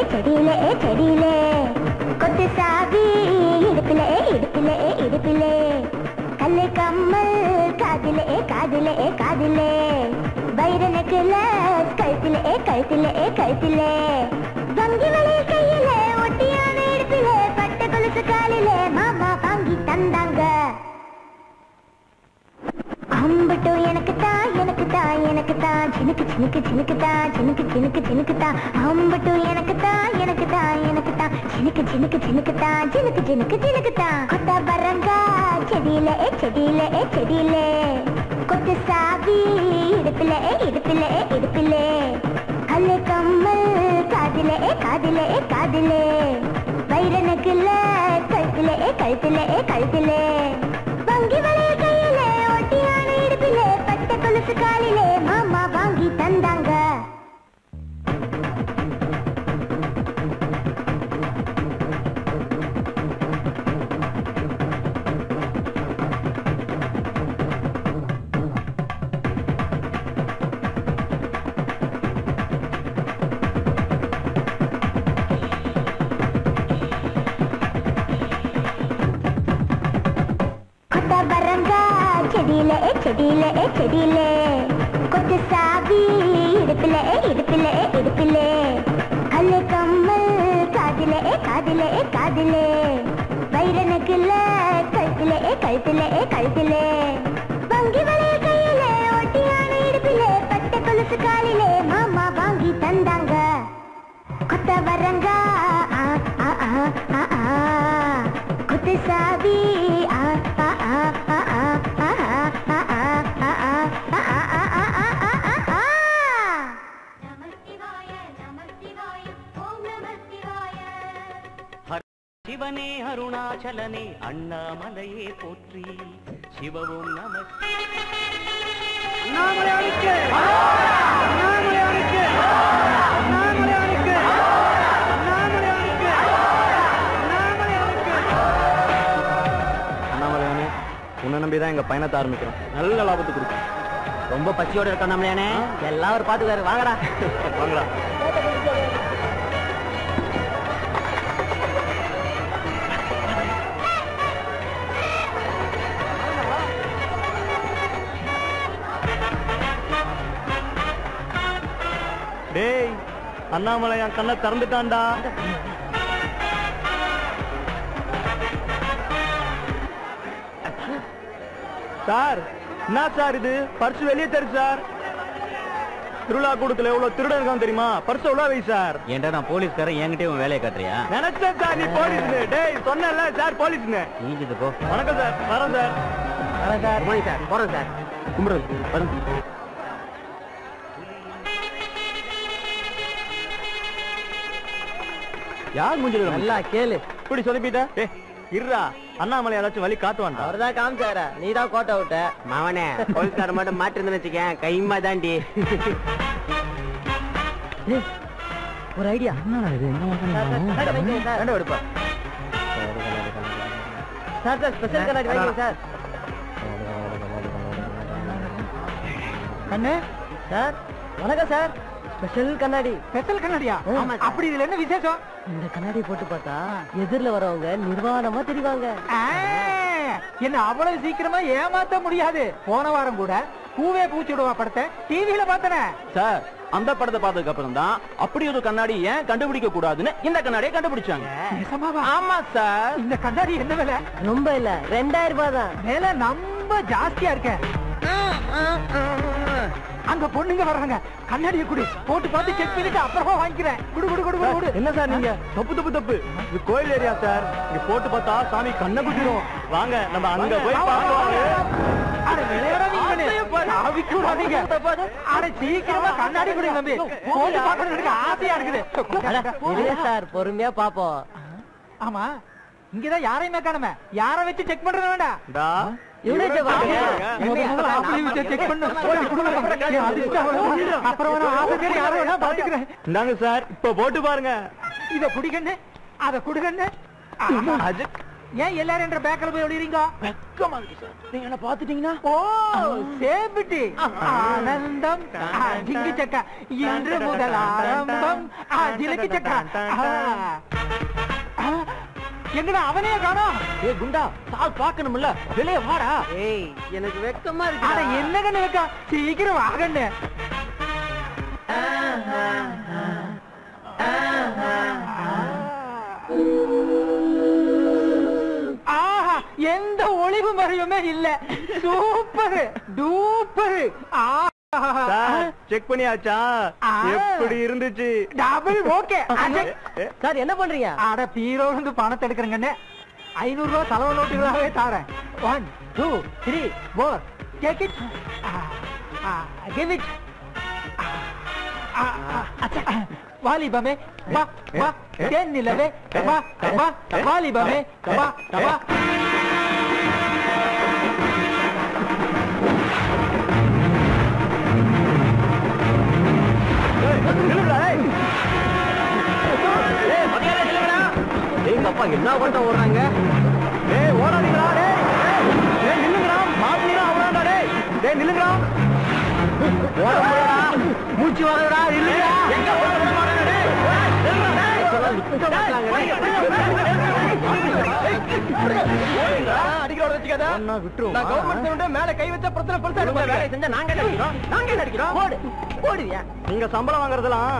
கொத்தவரங்கா செடியிலே செடியிலே செடியிலே கொத்து சாவி இடுப்பிலே இடுப்பிலே இடுப்பிலே. கல்லு கம்மல் காதிலே காதிலே காதிலே. வைர நெக்கில கழுத்திலே கழுத்திலே கழுத்திலே. வங்கி வளையல் கையில ஒட்டியான இடுப்பிலே பட்ட கொலுசு காலிலே மாமா வாங்கி தந்தாங்க. அம்பட்டும் எனக்கு தான் எனக்கு தான் எனக்கு தான் எனக்கு சினுக்கு சினுக்குதா சினுக்கு சினுக்கு சினுக்குதா அம்பட்டு எனக்குதா எனக்குதா எனக்குதா சினுக்கு சினுக்கு சினுக்குதா சினுக்கு சினுக்கு சினுக்குதா கொத்தா பரங்கா செடியில ஏ செடியில ஏ செடியில. கொத்து சாவி இடுப்பில ஏ இடுப்பில ஏ இடுப்பில. அல்லே கம்மல் காதில ஏ காதில ஏ காதில. வைரனுக்குள்ள கழுத்துல ஏ கழுத்துல ஏ கழுத்துல. வங்கி வளைய கையிலே ஒட்டியான இடுப்பிலே பட்ட கொலுசு காலிலே. மாமா வாங்கி தந்தாங்க. கொத்த பரங்கா செடியில செடியில செடியில. காதிலே. கல்லு கம்மல் காதிலே காதிலே காதிலே. வைரனுக்குள்ள கழுத்திலே கழுத்திலே கழுத்திலே. வங்கி வளைய கையிலே ஒட்டியான இடுப்பிலே பட்ட கொலுசு காலிலே சிவனே அருணாச்சலனே அண்ணாமலையே போற்றி. சிவவும் நம அண்ணாமலையானே உன்னை நம்பி தான் எங்க பயணத்தை ஆரம்பிக்கிறோம். நல்ல லாபத்தை கொடுக்கும். ரொம்ப பசியோட இருக்கோம் நம்மளையானே எல்லாம் ஒரு பாத்துக்காரு வாங்கடா. வாங்கடா. டேய் அண்ணாமலை என் கண்ணை திறந்துட்டான்டா. சார் என்ன சார் இது? பர்ஸ் வெளியே தரு சார். திருவிழா கூடத்துல எவ்வளவு திருடன் இருக்கான் தெரியுமா? பர்ஸ் எவ்வளவு வை சார். ஏன்டா நான் போலீஸ்காரன் என்கிட்ட உன் வேலையை காட்டுறியா? நினைச்சேன் சார் நீ போலீஸ்னு. டேய் சொன்னல சார் போலீஸ்னு. நீங்கிது போ. வணக்கம் சார். வரேன் சார். வரேன் சார். மணி சார். போறேன் சார். கும்பிடுறது வரேன் யார் மூஞ்சில நல்லா கேளு. இப்படி சொல்லிப்பிட்ட ஏ இருடா. அண்ணாமலை ஏதாச்சும் வழி காட்டுவான்டா அவர்தான் காமிச்சாரா. நீ தான் கோட்டை விட்ட. மவனே போலீஸ்கார மட்டும் மாட்டிருந்து வச்சுக்கேன் கைமா தாண்டி ஒரு ஐடியா. கண்டு எடுப்பா. சார் சார் ஸ்பெஷல் கண்ணாடி வாங்கி சார். கண்ணு சார் வணக்கம் சார். ஸ்பெஷல் கண்ணாடி. ஸ்பெஷல் கண்ணாடியா. அப்படி இதுல என்ன விசேஷம்? இந்த கண்ணாடி போட்டு பார்த்தா எதிரில் வரவங்க நிர்வாணமா தெரிவாங்க. என்ன அவ்வளவு சீக்கிரமா ஏமாத்த முடியாது. போன வாரம் கூட பூவே பூச்சிடுவா படத்தை டிவியில பார்த்தனே. சார் அந்த படத்தை பார்த்ததுக்கு அப்புறம் தான் அப்படி ஒரு கண்ணாடி ஏன் கண்டுபிடிக்க கூடாதுன்னு இந்த கண்ணாடியை கண்டுபிடிச்சாங்க. ஆமா சார். இந்த கண்ணாடி என்ன விலை? ரொம்ப இல்ல ரெண்டாயிரம் ரூபாய் தான். விலை ரொம்ப ஜாஸ்தியா இருக்க. அங்க பொண்ணுங்க வர்றாங்க. கண்ணாடியை குடி. போட்டு பார்த்து செக் பண்ணிட்டு அப்புறமா வாங்கிக்கிறேன். குடு குடு குடு குடு என்ன சார் நீங்க? தப்பு தப்பு தப்பு. இது கோயில் ஏரியா சார். இங்க போட்டு பார்த்தா சாமி கண்ணை குத்திரும். வாங்க நம்ம அங்க போய் பொறுமையா பாப்போம் ஆமா. இங்கதான் யாரையுமே காணுமே. யார வச்சு செக் பண்றது வேண்டாம். இந்தாங்க சார். இப்ப போட்டு பாருங்க. இத குடிக்கண்ணு. அத குடுக்கண்ணு. ஏன் எல்லாரும் என்ற பேக்கல போய் ஒளிறீங்க வெக்கமா இருக்கு சார். நீங்க என்ன பாத்துட்டீங்கன்னா ஓ சேபிட்டி ஆனந்தம். ஜிங்கி சக்கா. இன்று முதல் ஆரம்பம். ஜிலுக்கு சக்கா. எங்கடா அவனே காணோம் ஏ குண்டா சால் பாக்கணும்ல வெளியே வாடா. ஏய் எனக்கு வெக்கமா அட இருக்கு என்ன கண்ணு வைக்கா? சீக்கிரம் வாகண்ணு ஆஹா எந்த ஒளிவு மறைவுமே இல்ல. Super duper. செக் பண்ணியாச்சா. எப்படி இருந்துச்சு? டபுள் ஓகே சார் என்ன பண்றீங்க? அட பீரோ இருந்து பணத்தை எடுக்கிறேங்கண்ணே ஐநூறு ரூபாய் தலைவ நோட்டுகளாவே தாரேன். One two three four take it give it வாலிபமே வா வா. தேன் நிலவே வா வா. வாலிபமே வா வா. அப்பா என்ன பண்ண ஓடுறாங்க டேய் ஓடாதீங்களா டேய் டேய், டேய் நில்லுங்கடா மாட்டீங்களா அவனாடா டேய் டேய் நில்லுங்கடா ஓட மூச்சு வரடா இல்லையா எங்க ஓட விட டேய் ஓய், டேய். அடிக்கிறோட வச்சுக்காத. நான் விட்டுருவோம் நான் கவர்மெண்ட் மேல கை வச்சா பிரச்சனை பெருசா வேலை செஞ்சா நாங்க என்ன அடிக்கிறோம்? நாங்க என்ன அடிக்கிறோம்? ஓடு. ஓடுவியா? நீங்க சம்பளம் வாங்குறதெல்லாம்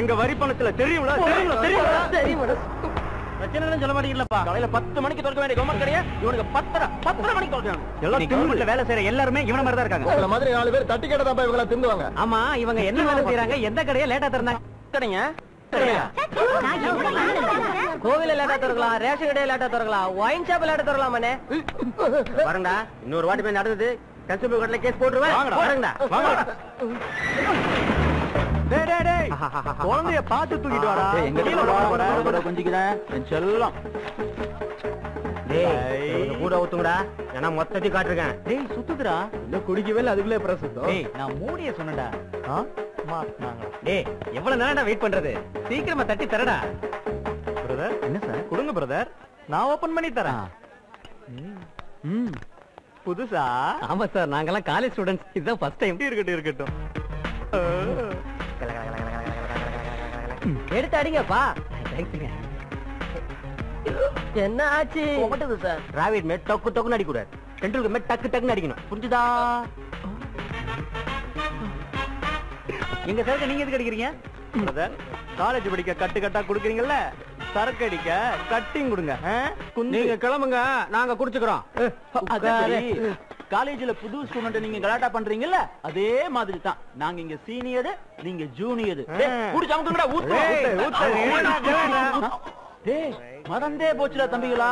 எங்க வரி பணத்துல தெரியும்ல? தெரியும்ல தெரியும்ல? தெரியும் பிரச்சனை சொல்ல மாட்டீங்களப்பா காலையில பத்து மணிக்கு திறக்க வேண்டிய கவர்மெண்ட் கடையா இவனுக்கு பத்தரை பத்தரை மணிக்கு திறக்கிறாங்க எல்லாம் கவர்மெண்ட்ல வேலை செய்யற எல்லாருமே இவன மாதிரி தான் இருக்காங்க. உங்களை மாதிரி நாலு பேர் தட்டி கேட்டதான் இவங்களை திருந்துவாங்க ஆமா இவங்க என்ன வேலை செய்யறாங்க எந்த கடையை லேட்டா திறந்தாங்க? கடைங்க கோவில லேட்டா திறக்கலாம் ரேஷன் கடையில லேட்டா திறக்கலாம் ஒயின் ஷாப் லேட்டா திறக்கலாமானே வரண்டா இன்னொரு வாட்டி போய் நடந்தது. கன்சூமர் கோர்ட்ல கேஸ் போட்டுருவேன். வாங்கடா. வரங்கடா வாங்கடா. டேய் டேய் டேய். குழந்தைய பார்த்து தூக்கிட்டு வாடா. போடா. கொஞ்சிக்கிறேன் என் செல்லம். டேய் கொஞ்சம் கூட ஊத்துங்கடா. ஏன்னா மொத்தத்தையும் காட்டிருக்கேன். டேய் சுத்துதுடா. இன்னும் குடிக்கவே இல்லை அதுக்குள்ளே பிரசுத்தம். டேய் நான் மூடிய சொன்னடா டேய் எவ்வளவு நேரம்டா வெயிட் பண்றது? சீக்கிரமா தட்டி தரடா. பிரதர் என்ன சார்? கொடுங்க பிரதர் நான் ஓபன் பண்ணி தரேன். புதுசா? ஆமா சார் நாங்கெல்லாம் காலேஜ் ஸ்டூடெண்ட்ஸ் இதுதான் ஃபர்ஸ்ட் டைம் இருக்கட்டும் இருக்கட்டும். எடுத்து அடிங்கப்பா என்ன ஆச்சு? சார். டிராவிட் மேட் டக்கு டக்குன்னு அடிக்கூடாது டெண்டுல்கர் மேட் டக்கு டக்குன்னு அடிக்கணும். புரிஞ்சுதா? எங்க சரக்கு நீங்க எதுக்கு அடிக்கிறீங்க? பிரதர் காலேஜ் படிக்க கட்டு கட்டா குடுக்குறீங்கல்ல? சரக்கு அடிக்க கட்டிங் கொடுங்க. நீங்க கிளம்புங்க. நாங்க குடிச்சுக்கிறோம். காலேஜ்ல புது ஸ்டூடெண்ட் நீங்க கலாட்டா பண்றீங்கல்ல? அதே மாதிரி தான். நாங்க இங்க சீனியர் நீங்க ஜூனியர் குடிச்சு அமுக்குங்கடா ஊத்து டேய் மறந்தே போச்சுடா தம்பிகளா?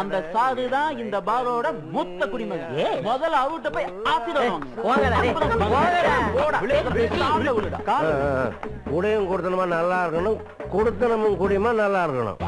அந்த சாது தான் இந்த பாரோட மொத்த குடிமகன். முதல்ல அவர்கிட்ட போய். கூடையும் கொடுத்தனமா நல்லா இருக்கணும். கொடுத்தனமும் கூடியமா நல்லா இருக்கணும்.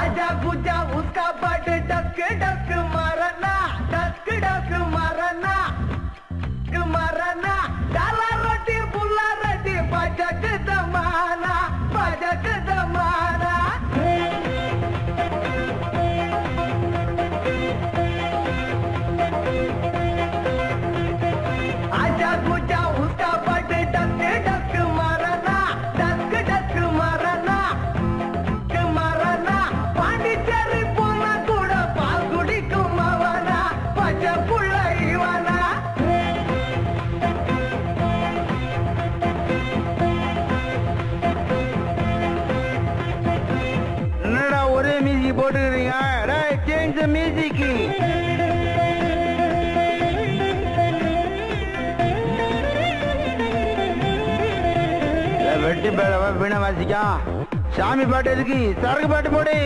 आजा बुझा उसका बट डक डक मरना डक डक मरना डक मरना डाला रोटी बुला रोटी बजक Damana बजक Damana போட்டுக்கிறீங்க right change the music வெட்டி வீணை வாசிக்கா சாமி பாட்டு எதுக்கு? சரக்கு பாட்டு போடு.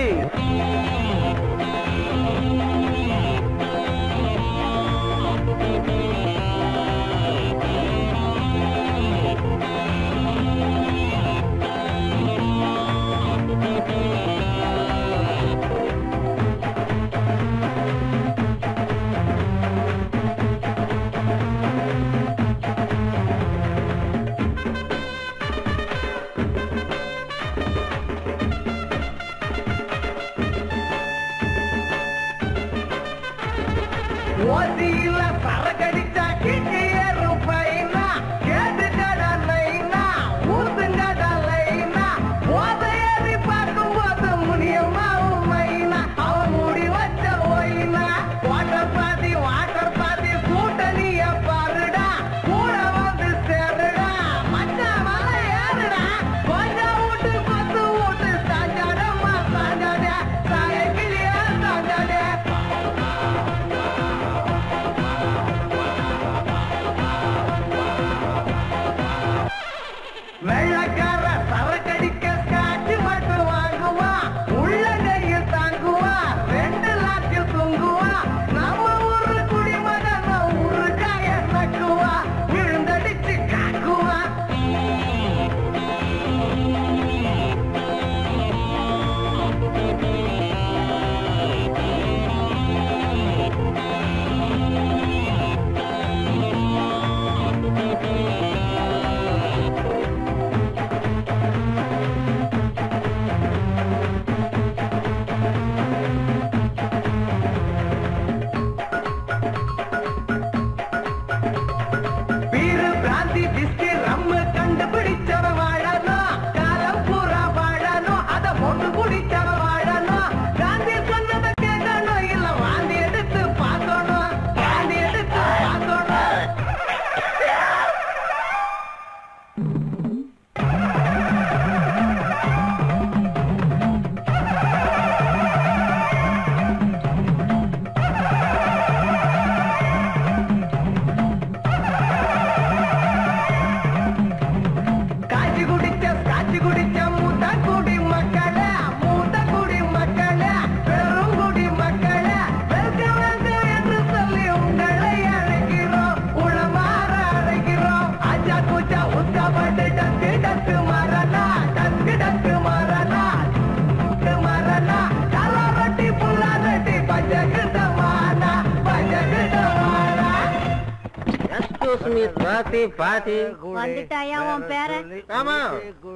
பாத்தி பாத்தி. வந்துட்டாயா உன் பேரன் ஆமா.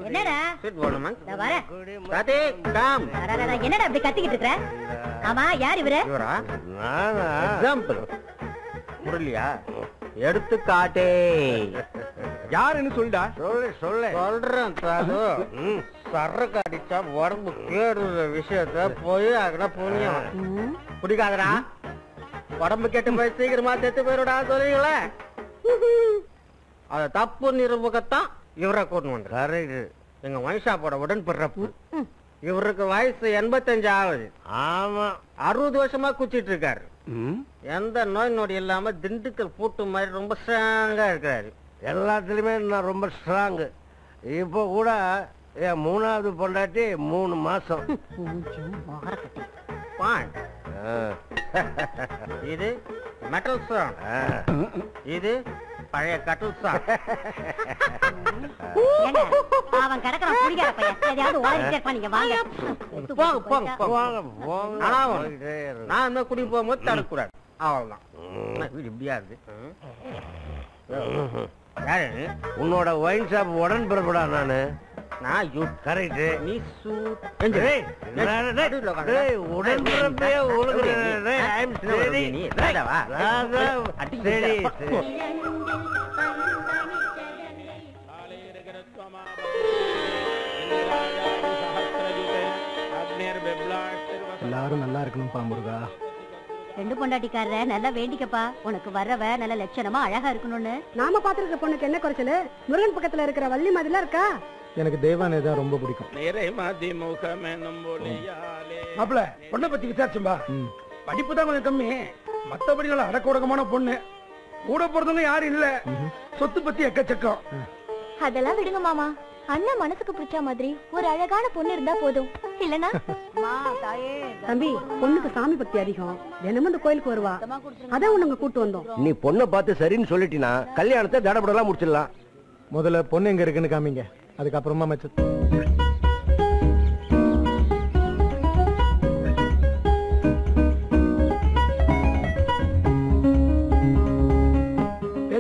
என்னடா? சிட் போடுமா? இதோ வரேன் பாத்தி கம். என்னடா அப்படி கத்திக்கிட்டு இருக்கிற ஆமா யார் இவரு? இவரா? நானா? எக்ஸாம்பிள் புரியலையா எடுத்துக்காட்டே. யாருன்னு சொல்லிடா. சொல்லு சொல்லு. சொல்றேன் தாது. சரக்கு அடிச்சா உடம்பு கேடுற விஷயத்த போய் அங்கன புண்ணியம் பிடிக்காதடா உடம்பு கெட்டு போய் சீக்கிரமா செத்து போயிருடா சொல்லுங்களே அத தப்பு நிரூபகத்தான் இவரை கூட்டு வந்து கரெக்ட் எங்க வயசாப்போட உடன் பிறப்பு இவருக்கு வயசு எண்பத்தஞ்சு ஆகுது ஆமா. அறுபது வருஷமா குச்சிட்டு இருக்காரு. எந்த நோய் நொடி இல்லாம திண்டுக்கல் பூட்டு மாதிரி ரொம்ப ஸ்ட்ராங்கா இருக்காரு. எல்லாத்துலயுமே நான் ரொம்ப ஸ்ட்ராங் இப்போ கூட என் மூணாவது பொண்டாட்டி மூணு மாசம். இது மெட்டல் சாங் ஆ. இது பழைய கட்டல் சாங் அவன் கிடக்குறான் குடிக்கார பையன். எதையாவது இருப்பான் நீங்க வாங்க. போங்க போங்க போங்க போங்க. ஆனா. நான் இந்த குடி போகும்போது தடுக்கூடாது அவ்வளவுதான். வீடு இப்படியா இருக்கு. யாரு? உன்னோட ஒயின் ஷாப் உடன் பிறப்படா நானு. நான் யூ கரெக்ட் நீ சூட் உடன் பிறப்பே steady. எல்லாரும் நல்லா இருக்கணும்பா முருகா. ரெண்டு பொண்டாட்டிக்காரர நல்லா வேண்டிக்கப்பா. உனக்கு வர்றவ நல்ல லட்சணமா அழகா இருக்கணும்னு. நாம பாத்துருக்க பொண்ணுக்கு என்ன குறைச்சலு? முருகன் பக்கத்துல இருக்கிற வள்ளி மாதிரிலாம் இருக்கா? எனக்கு தேவானே தான் ரொம்ப பிடிக்கும். மாப்பிள பொண்ணை பத்தி விசாரிச்சும்பா. படிப்பு தான் கொஞ்சம் கம்மி. மத்தபடி நல்ல அடக்க உடக்கமான பொண்ணு. கூட பிறந்தவங்க யாரும் இல்ல. சொத்து பத்தி எக்கச்சக்கம். அதெல்லாம் விடுங்க மாமா. அண்ணன் மனசுக்கு பிடிச்ச மாதிரி ஒரு அழகான பொண்ணு இருந்தா போதும். இல்லனா? தம்பி பொண்ணுக்கு சாமி பக்தி அதிகம். தினமும் இந்த கோயிலுக்கு வருவா. அதான் உனக்கு கூட்டு வந்தோம். நீ பொண்ணை பார்த்து சரின்னு சொல்லிட்டினா கல்யாணத்தை தடபடலாம் முடிச்சிடலாம். முதல்ல பொண்ணு எங்க இருக்குன்னு காமிங்க. அதுக்கப்புறமா மச்ச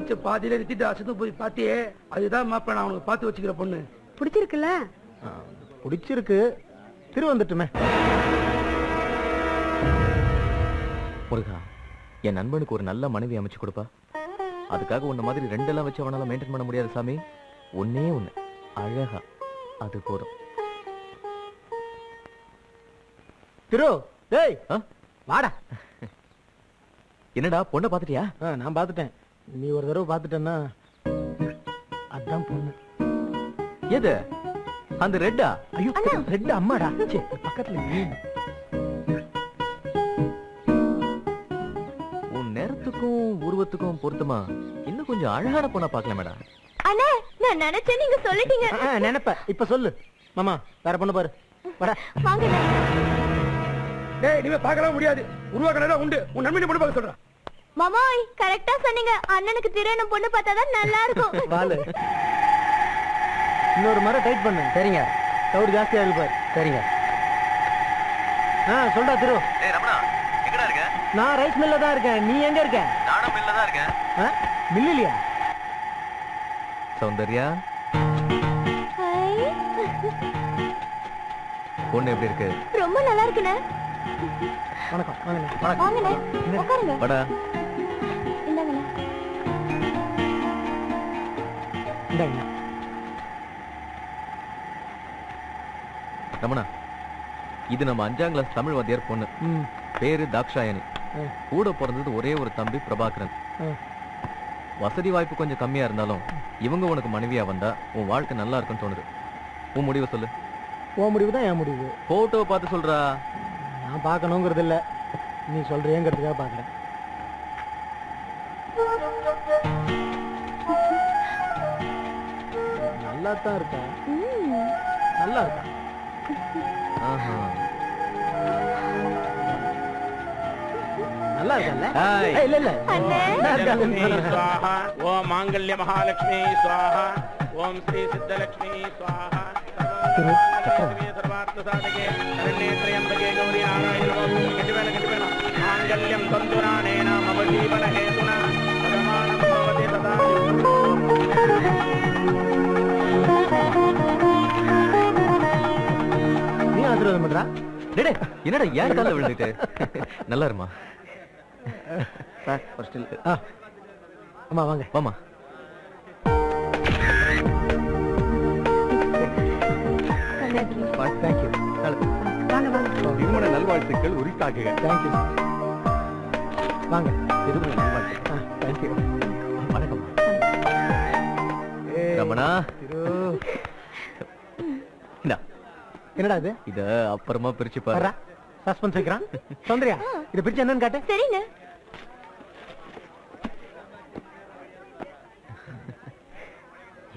பேச்ச பாதியில நிறுத்திட்டு அசந்து போய் பாத்தியே அதுதான் மாப்பிள்ள நான் உனக்கு பார்த்து வச்சுக்கிற பொண்ணு. பிடிச்சிருக்குல்ல? பிடிச்சிருக்கு. திரு வந்துட்டுமே. முருகா என் நண்பனுக்கு ஒரு நல்ல மனைவி அமைச்சு கொடுப்பா. அதுக்காக உன்ன மாதிரி ரெண்டெல்லாம் வச்சு அவனால மெயின்டைன் பண்ண முடியாது சாமி. ஒன்னே ஒண்ணு. அழகா. அது போதும். திரு டேய்? வாடா. என்னடா பொண்ணை பாத்துட்டியா நான் பார்த்துட்டேன். நீ ஒரு தடவை பார்த்துட்டேன்னா அதான் பொண்ணு. எது? அந்த ரெட்டா? ஐயோ ரெண்டு அம்மாடா. சே பக்கத்துல. உன் நேரத்துக்கும் உருவத்துக்கும் பொருத்தமா? இன்னும் கொஞ்சம் அழகான பொண்ணை பார்க்கல மேடம் அண்ணே நான் நினைச்சேன் நீங்க சொல்லிட்டீங்க. நினைப்ப. இப்ப சொல்லு. மாமா வேற பொண்ணு பாரு. வாடா. வாங்க டேய் இனிமே பார்க்கலாம் முடியாது. உருவாக்கலாம் உண்டு. உன் நண்பனை பொண்ணு பார்க்க சொல்றேன் மாமாய் கரெக்டா சொன்னீங்க. அண்ணனுக்கு திருமணம் பொண்ணு பார்த்தாதான் நல்லா இருக்கும் பாலு இன்னொரு மரம் டைட் பண்ணு. சரிங்க. தவிர ஜாஸ்தியா இருக்கு பாரு. சரிங்க. ஆ சொல்டா திரு. ஏய் ரமணா எங்கடா இருக்க? நான் ரைஸ் மில்ல தான் இருக்கேன். நீ எங்க இருக்க? நானும் மில்ல தான் இருக்கேன். ஆ? மில் இல்லையா? சௌந்தர்யா? ஹாய். பொண்ணு எப்படி இருக்கு? ரொம்ப நல்லா இருக்குண்ணே. வணக்கம். வாங்கண்ணே வணக்கம். வாங்கண்ணே. உட்காருங்க. வாடா. இந்தாங்கண்ணே ரமணா இது நம்ம அஞ்சாம் கிளாஸ் தமிழ் வாத்தியார் பொண்ணு. ம். பேரு தாக்ஷாயணி. கூட பிறந்தது ஒரே ஒரு தம்பி பிரபாகரன். வசதி வாய்ப்பு கொஞ்சம் கம்மியா இருந்தாலும் இவங்க உனக்கு மனைவியா வந்தா உன் வாழ்க்கை நல்லா இருக்கும்னு தோணுது. உன் முடிவை சொல்லு. உன் முடிவு தான் என் முடிவு. போட்டோ பார்த்து சொல்றா. நான் பார்க்கணுங்கிறது இல்ல. நீ சொல்றியங்கிறதுக்காக பார்க்கறேன். தான் இருக்கா நல்லா இருக்கா ஆஹா நல்லா இருக்கல்ல இல்ல இல்ல ஓம் மாங்கல்ய மகாலட்சுமி சுவாஹா ஓம் ஸ்ரீ சித்தலட்சுமி சுவாஹா சர்வார்த்த சாதகே அரண்யே திரியம்பகே கௌரி நாராயண கட்டி வேண கட்டி வேண மாங்கல்யம் தந்துராணேன மம ஜீவன ஹேதுனா சதமானம் பவதி சதா ஆசீர்வாதம் பண்றா டேய், டேய், என்னடா ஏன் கால விழுந்துட்டு? நல்லா இருமா ஆ. ஆமா வாங்க. வாமா தேங்க்யூ வாங்க வாங்க. திருமண நல்வாழ்த்துக்கள் உரித்தாக்குக தேங்க்யூ வாங்க. திருமண நல்வாழ்த்து. ஆ தேங்க்யூ வணக்கம். ரமணா. திரு. என்னடா இது? இத அப்புறமா பிரிச்சு பாரு. சஸ்பென்ஸ் வைக்கிறான். சௌந்தர்யா இதை பிரிச்சு என்னன்னு காட்டு. சரிண்ணே.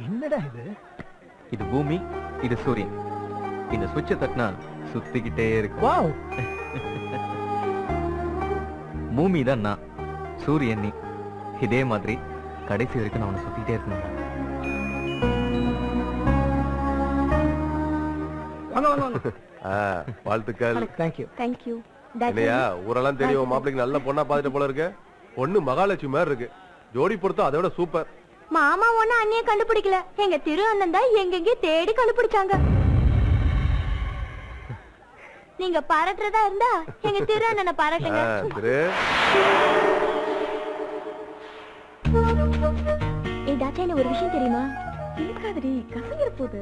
என்னடா இது? இது பூமி இது சூரியன். இந்த சுவிட்சை தட்டினா சுத்திக்கிட்டே இருக்கும். வாவ். பூமி தான் நான் சூரியன் நீ. இதே மாதிரி கடைசி வரைக்கும் நான் உன்னை சுத்திட்டே இருக்கணும். வாழ்த்துக்கள். தேங்க்யூ தேங்க்யூ இல்லையா ஊரெல்லாம் தெரியும் மாப்பிளைக்கு நல்ல பொண்ணா பாத்துட்டு போல இருக்கு. பொண்ணு மகாலட்சுமி மாதிரி இருக்கு. ஜோடி பொறுத்தா அதை விட சூப்பர். மாமா ஒண்ணு அண்ணிய கண்டுபிடிக்கல. எங்க திரு அண்ணன் தான் எங்கெங்கே தேடி கண்டுபிடிச்சாங்க. நீங்க பாராட்டுறதா இருந்தா எங்க திரு அண்ணனை பாராட்டுங்க. எனக்கு ஒரு விஷயம் தெரியுமா? இருக்காதடி கசங்கிற போகுது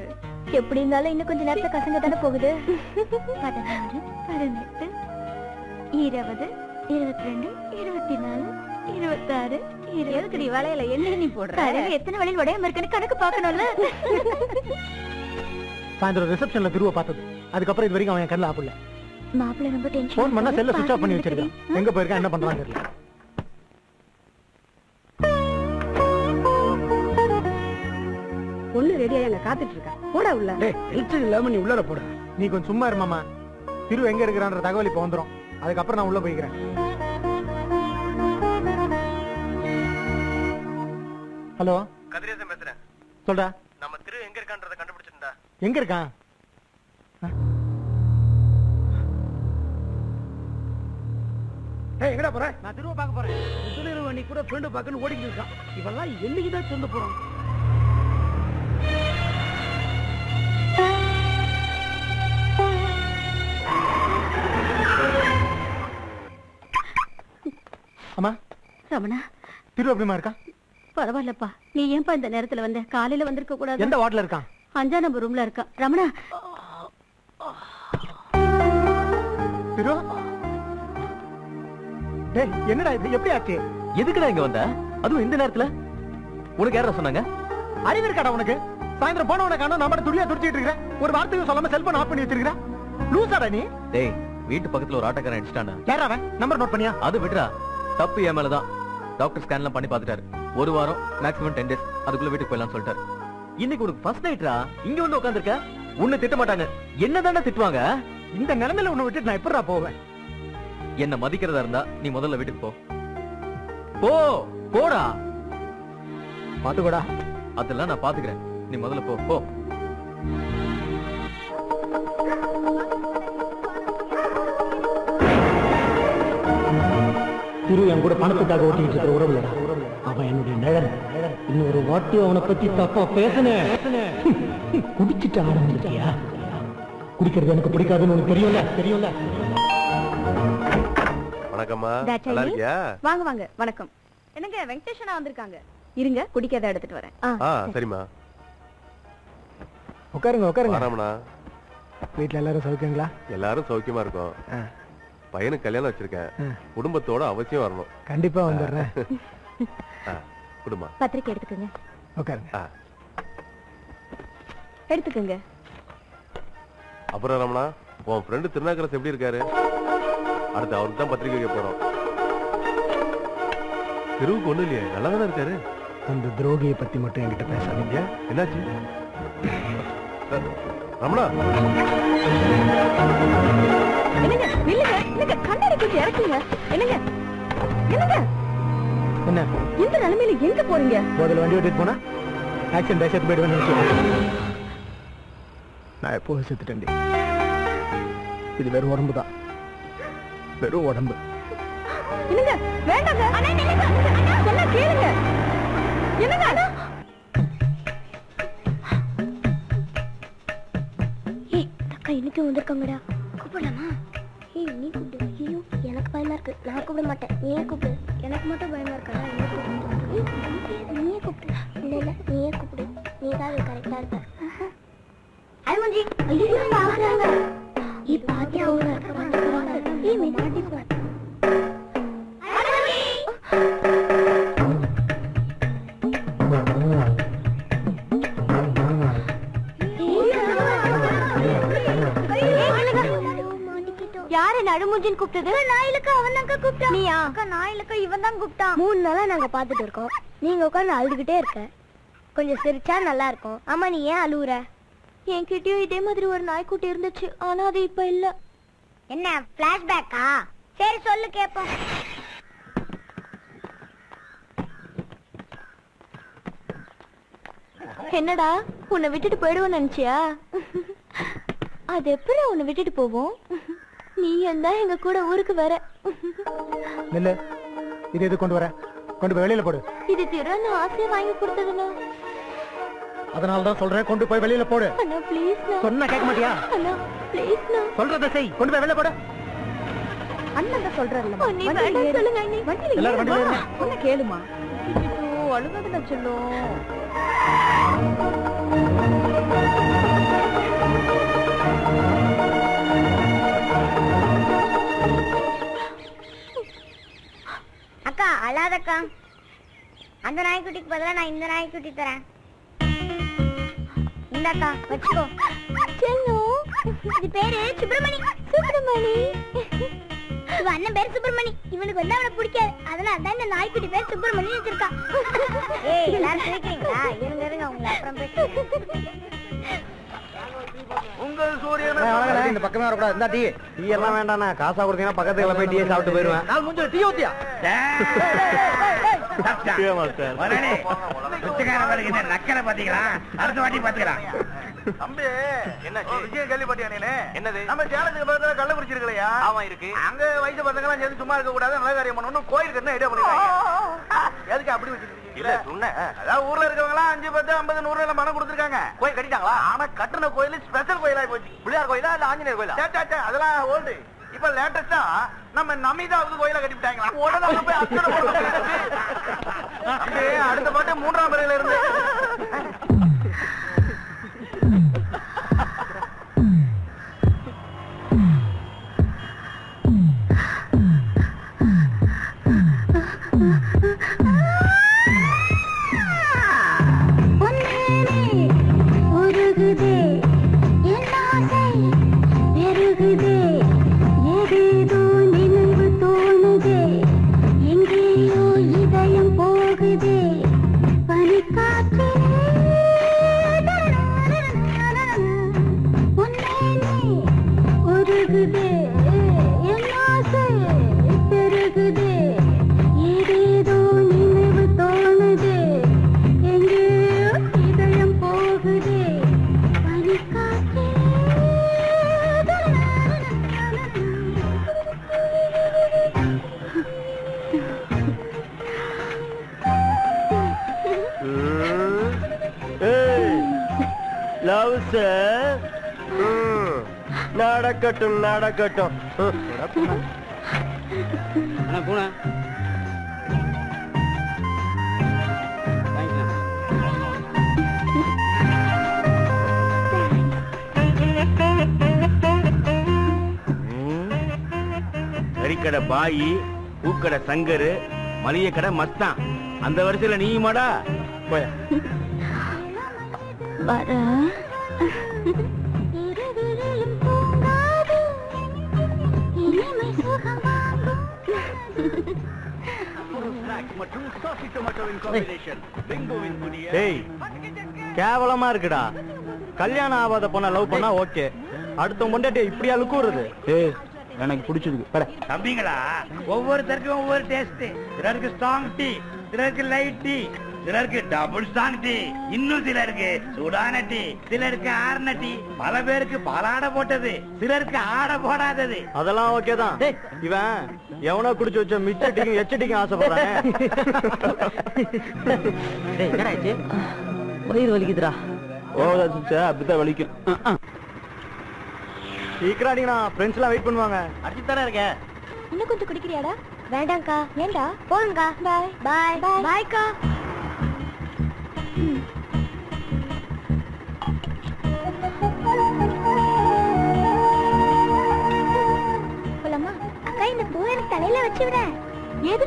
எப்படி இருந்தாலும் இன்னும் கொஞ்ச நேரத்துல கசங்க தானே போகுது? பதினாறு பதினெட்டு இருபது இருபத்தி ரெண்டு இருபத்தி நாலு இருபத்தாறு இருபத்தி வளையல? என்ன நீ போடுற? எத்தனை வளையல் உடையாம இருக்குன்னு கணக்கு பார்க்கணும்ல. சாயந்தரம் ரிசப்ஷன்ல திருவ பார்த்தது. அதுக்கப்புறம் இது வரைக்கும் அவன் கண்ணில் ஆப்பிடல மாப்பிள்ள ரொம்ப டென்ஷன் ஃபோன் பண்ணா செல்ல சுவிட்ச் ஆஃப் பண்ணி வச்சிருக்கான். எங்க போயிருக்கான் என்ன பண்றான்னு தெரியல. பொண்ணு ரெடியாங்க இங்க காத்துட்டு இருக்கா போடா உள்ள. டேய் இல்லாம நீ உள்ளார போட. நீ கொஞ்சம் சும்மா இரு மாமா. திரு எங்க இருக்கிறான்ற தகவல் இப்ப வந்துரும். அதுக்கப்புறம் நான் உள்ள போய்க்கிறேன். ஹலோ? கதிரேசன் பேசுறேன். சொல்டா நம்ம திரு எங்க இருக்கான்றத கண்டுபிடிச்சிருந்தா? எங்க இருக்கான்? ஏய் எங்கடா போற? நான் திரும்ப பார்க்க போறேன். அன்னைக்கு கூட ஃப்ரெண்டு பார்க்கன்னு ஓடிக்கிட்டு இருக்கான். இவெல்லாம் என்னைக்கு தான் போறான்? அம்மா. ரமணா. திரு எப்படிமா இருக்கான் பரவாயில்லப்பா. நீ ஏன்பா இந்த நேரத்துல வந்த? காலையில வந்திருக்க கூடாது. எந்த வார்டுல இருக்கான் அஞ்சா நம்பர் ரூம்ல இருக்கா. ரமணா. திரு? டேய் என்னடா இது? எப்படி ஆச்சு? எதுக்குடா இங்க வந்த? அதுவும் இந்த நேரத்துல? உனக்கு யாரா சொன்னாங்க? அறிவு இருக்காடா உனக்கு? சாயந்தரம் போன உனக்கு காணும் நம்ம துடியா துடிச்சிட்டு இருக்கிற ஒரு வார்த்தையும் சொல்லாம செல்போன் ஆஃப் பண்ணி வச்சிருக்கிற. லூசாடா நீ? டேய் வீட்டு பக்கத்துல ஒரு ஆட்டோக்காரன் அடிச்சிட்டானா யாரா அவன்? நம்பர் நோட் பண்ணியா? அது விடுறா. தப்பு என் மேலதான். டாக்டர் ஸ்கேன் எல்லாம் பண்ணி பார்த்துட்டாரு. ஒரு வாரம் மேக்ஸிமம் டென் டேஸ் அதுக்குள்ள வீட்டுக்கு போயிடலாம்னு சொல்லிட்டாரு. இன்னைக்கு உனக்கு ஃபர்ஸ்ட் நைட்ரா இங்க வந்து உட்காந்துருக்க உன்னை திட்ட மாட்டாங்க. என்ன தானே திட்டுவாங்க? இந்த நிலைமையில உன்னை விட்டுட்டு நான் எப்படிடா போவேன்? என்ன மதிக்கிறதா இருந்தா நீ முதல்ல வீட்டுக்கு போ. போ போடா. பாத்துக்கோடா. அதெல்லாம் நான் பாத்துக்கிறேன். நீ முதல்ல போ போ. திரு என் கூட பணத்துக்காக ஓட்டிட்டு இருக்கிற உறவுலடா. அவன் என்னுடைய நிழல். இன்னொரு வாட்டி அவனை பத்தி தப்பா பேசுனேன் குடிச்சிட்டு ஆரம்பிச்சிட்டியா குடிக்கிறது எனக்கு பிடிக்காதுன்னு உனக்கு தெரியும்ல? தெரியும்ல? வணக்கம்மா. இருக்கியா? வாங்க வாங்க. வணக்கம். என்னங்க வெங்கடேஷனா வந்திருக்காங்க. இருங்க குடிக்காத எடுத்துட்டு வரேன். ஆ சரிம்மா. உட்காருங்க உட்காருங்க. வராமண்ணா. வீட்டுல எல்லாரும் சௌக்கியங்களா? எல்லாரும் சௌக்கியமா இருக்கோம். பையனுக்கு கல்யாணம் வச்சிருக்கேன். குடும்பத்தோட அவசியம் வரணும். கண்டிப்பா வந்துடுறேன். குடும்பம் பத்திரிக்கை எடுத்துக்கோங்க. உட்காருங்க. எடுத்துக்கோங்க. அப்புறம் ரமணா உன் ஃப்ரெண்டு திருநாகரஸ் எப்படி இருக்காரு? அடுத்து அவருக்கு தான் பத்திரிக்கை வைக்க போறோம். தெருவுக்கு ஒண்ணு இல்லையே நல்லா தானே இருக்காரு? அந்த துரோகியை பத்தி மட்டும் என்கிட்ட பேசாதீங்க. என்னாச்சு? ரமணா? என்னங்க நில்லுங்க என்னங்க கண்ணாடி கொஞ்சம் இறக்குங்க. என்னங்க என்னங்க? என்ன? இந்த நிலைமையில எங்க போறீங்க? முதல்ல வண்டி ஓட்டிட்டு போனா? ஆக்சிடென்ட் பேசிட்டு போயிடுவேன் நினைச்சேன். நான் எப்போ செத்துட்டேன் இது வெறும் உடம்பு தான் வெறும் உடம்பு. என்னங்க வேண்டாங்க. அண்ணா நில்லுங்க. அண்ணா சொன்னா கேளுங்க. என்னங்க ஏய் அக்கா இன்னைக்கு வந்திருக்காங்கடா. கூப்பிடலாமா? ஏய் நீ கூப்பிடு. ஐயோ எனக்கு பயமா இருக்கு. நான் கூப்பிட மாட்டேன். நீயே கூப்பிடு? எனக்கு மட்டும் பயமா இருக்கா? நீயே கூப்பிடு இல்ல இல்ல நீயே கூப்பிடு? நீ தான் கரெக்டா இருப்ப. அருமஞ்சி ஐயோ பாக்குறாங்க ஏய் பாத்தியா அவங்க ஏய் யாரு நடுமுஞ்சின்னு கூப்பிட்டது? நான் இல்லக்கா அவன் கூப்பிட்டான். நீயா? அக்கா நான் இல்லக்கா இவன் தான் கூப்பிட்டான். மூணு நாளா நாங்க பாத்துட்டு இருக்கோம். நீங்க உட்காந்து அழுதுகிட்டே இருக்க. கொஞ்சம் சிரிச்சா நல்லா இருக்கும். ஆமா நீ ஏன் அழுவுற? என்கிட்டயும் இதே மாதிரி ஒரு நாய்க்குட்டி இருந்துச்சு. ஆனா அது இப்ப இல்ல. என்ன பிளாஷ்பேக்கா சரி சொல்லு கேப்போம். என்னடா உன்னை விட்டுட்டு போயிடுவேன்னு நினைச்சியா? அது எப்படி உன்னை விட்டுட்டு போவோம் நீ தான் எங்க கூட ஊருக்கு வர. நெல்லு. இது எது கொண்டு வர? கொண்டு போய் வெளியில போடு. இது திறன்னு ஆசையை வாங்கி கொடுத்ததுண்ணா அதனால தான் சொல்றேன் கொண்டு போய் வெளியில போடு. அண்ணா ப்ளீஸ்ண்ணா சொன்னா கேட்க மாட்டியா? அண்ணா ப்ளீஸ்ண்ணா சொல்றத செய். கொண்டு போய் வெளியில போடு. அண்ணன் தான் சொல்றாருல்ல அண்ணி வேண்டாம் சொல்லுங்க அண்ணி. வண்டியில எல்லாரும் வண்டியில ஏறுமா. சொன்னா கேளுமா. ஐயோ அழுகாதுல சொல்லும் அழாதக்கா. அந்த நாய்க்குட்டிக்கு பதிலா நான் இந்த நாய்க்குட்டி தரேன். இந்தாக்கா வச்சுக்கோ. செல்லும் இது பேரு சுப்பிரமணி. சுப்பிரமணி. இவன் அண்ணன் பேர் சுப்பிரமணி. இவனுக்கு வந்து அவனை பிடிக்காது. அதனால தான் இந்த நாய்க்குட்டி பேர் சுப்பிரமணி வச்சிருக்கான் ஏய் எல்லாரும் சிரிக்கிறீங்களா? இருங்க இருங்க உங்களை அப்புறம் பேசுறேன் உங்கள் சூரியன் இந்த பக்கமே வரக்கூடாது இந்த டீ டீ எல்லாம் வேண்டாண்ணா காசா கொடுத்தீங்கன்னா பக்கத்துல போய் டீ சாப்பிட்டு போயிருவேன் நாள் முடிஞ்சு டீ ஊத்தியா பாத்தீங்களா அடுத்த வாட்டி பாத்துக்கலாம் தம்பி என்ன விஷயம் கேள்விப்பட்டியா நீனு? என்னது? நம்ம சேலத்துக்கு பக்கத்துல கள்ளக்குறிச்சி இருக்கலையா ஆமா இருக்கு. அங்க வயசு பசங்க எல்லாம் சேர்ந்து சும்மா இருக்க கூடாது நல்ல காரியம் பண்ணணும் கோயில் கட்டணும் ஐடியா பண்ணிருக்காங்க? எதுக்கு அப்படி வச்சிருக்கீங்க இல்ல சொன்னேன் அதாவது ஊர்ல இருக்கவங்க அஞ்சு பத்து ஐம்பது நூறு எல்லாம் மனம் கொடுத்துருக்காங்க. கோயில் கட்டிட்டாங்களா? ஆனா கட்டின கோயில் ஸ்பெஷல் கோயிலா போச்சு. பிள்ளையார் கோயிலா இல்ல ஆஞ்சநேயர் கோயிலா? அதெல்லாம் ஓல்டு இப்ப லேட்டஸ்டா நம்ம நமிதாவுக்கு கோயில கட்டி விட்டாங்களா? உடனே போய். தம்பி, அடுத்த பாட்டு மூன்றாம் பிறையில இருந்து. நடக்கட்டும் நடக்கட்டும். பூனை கறிக்கடை பாயி பூக்கடை சங்கரு மளிகை கடை மஸ்தான் அந்த வரிசையில நீ மாடா போய். வர. டேய் கேவலமா இருக்குடா. கல்யாணம் ஆகாத பொண்ண லவ் பண்ணா ஓகே. அடுத்த பொண்டாட்டி இப்படியா லுக்குறது ஏய் எனக்கு பிடிச்சது பட. தம்பிங்களா ஒவ்வொருத்தருக்கும் ஒவ்வொரு டேஸ்ட் சிலருக்கு ஸ்ட்ராங் டீ சிலருக்கு லைட் டீ சிலருக்கு டபுள் ஸ்ட்ராங் டீ இன்னும் சிலருக்கு சூடான டீ சிலருக்கு ஆறுன டீ. பல பேருக்கு பாலாட போட்டது சிலருக்கு ஆட போடாதது. அதெல்லாம் ஓகே தான். இவன் எவனோ குடிச்சு வச்ச மிச்சட்டிக்கும் எச்சட்டிக்கும் ஆசைப்படுறான். வயிறு வலிக்குதுடா. ஓ அப்படிதான் வலிக்கும். சீக்கிரம் அடிங்கண்ணா ஃப்ரெண்ட்ஸ் எல்லாம் வெயிட் பண்ணுவாங்க. அடிச்சு தானே இருக்கேன் இன்னும் கொஞ்சம் குடிக்கிறியாடா? வேண்டாம்க்கா ஏண்டா போங்கக்கா. பாய் பாய் பாய் பாய்க்கா போலாமா? அக்கா இந்த பூ எனக்கு தலையில வச்சு விட.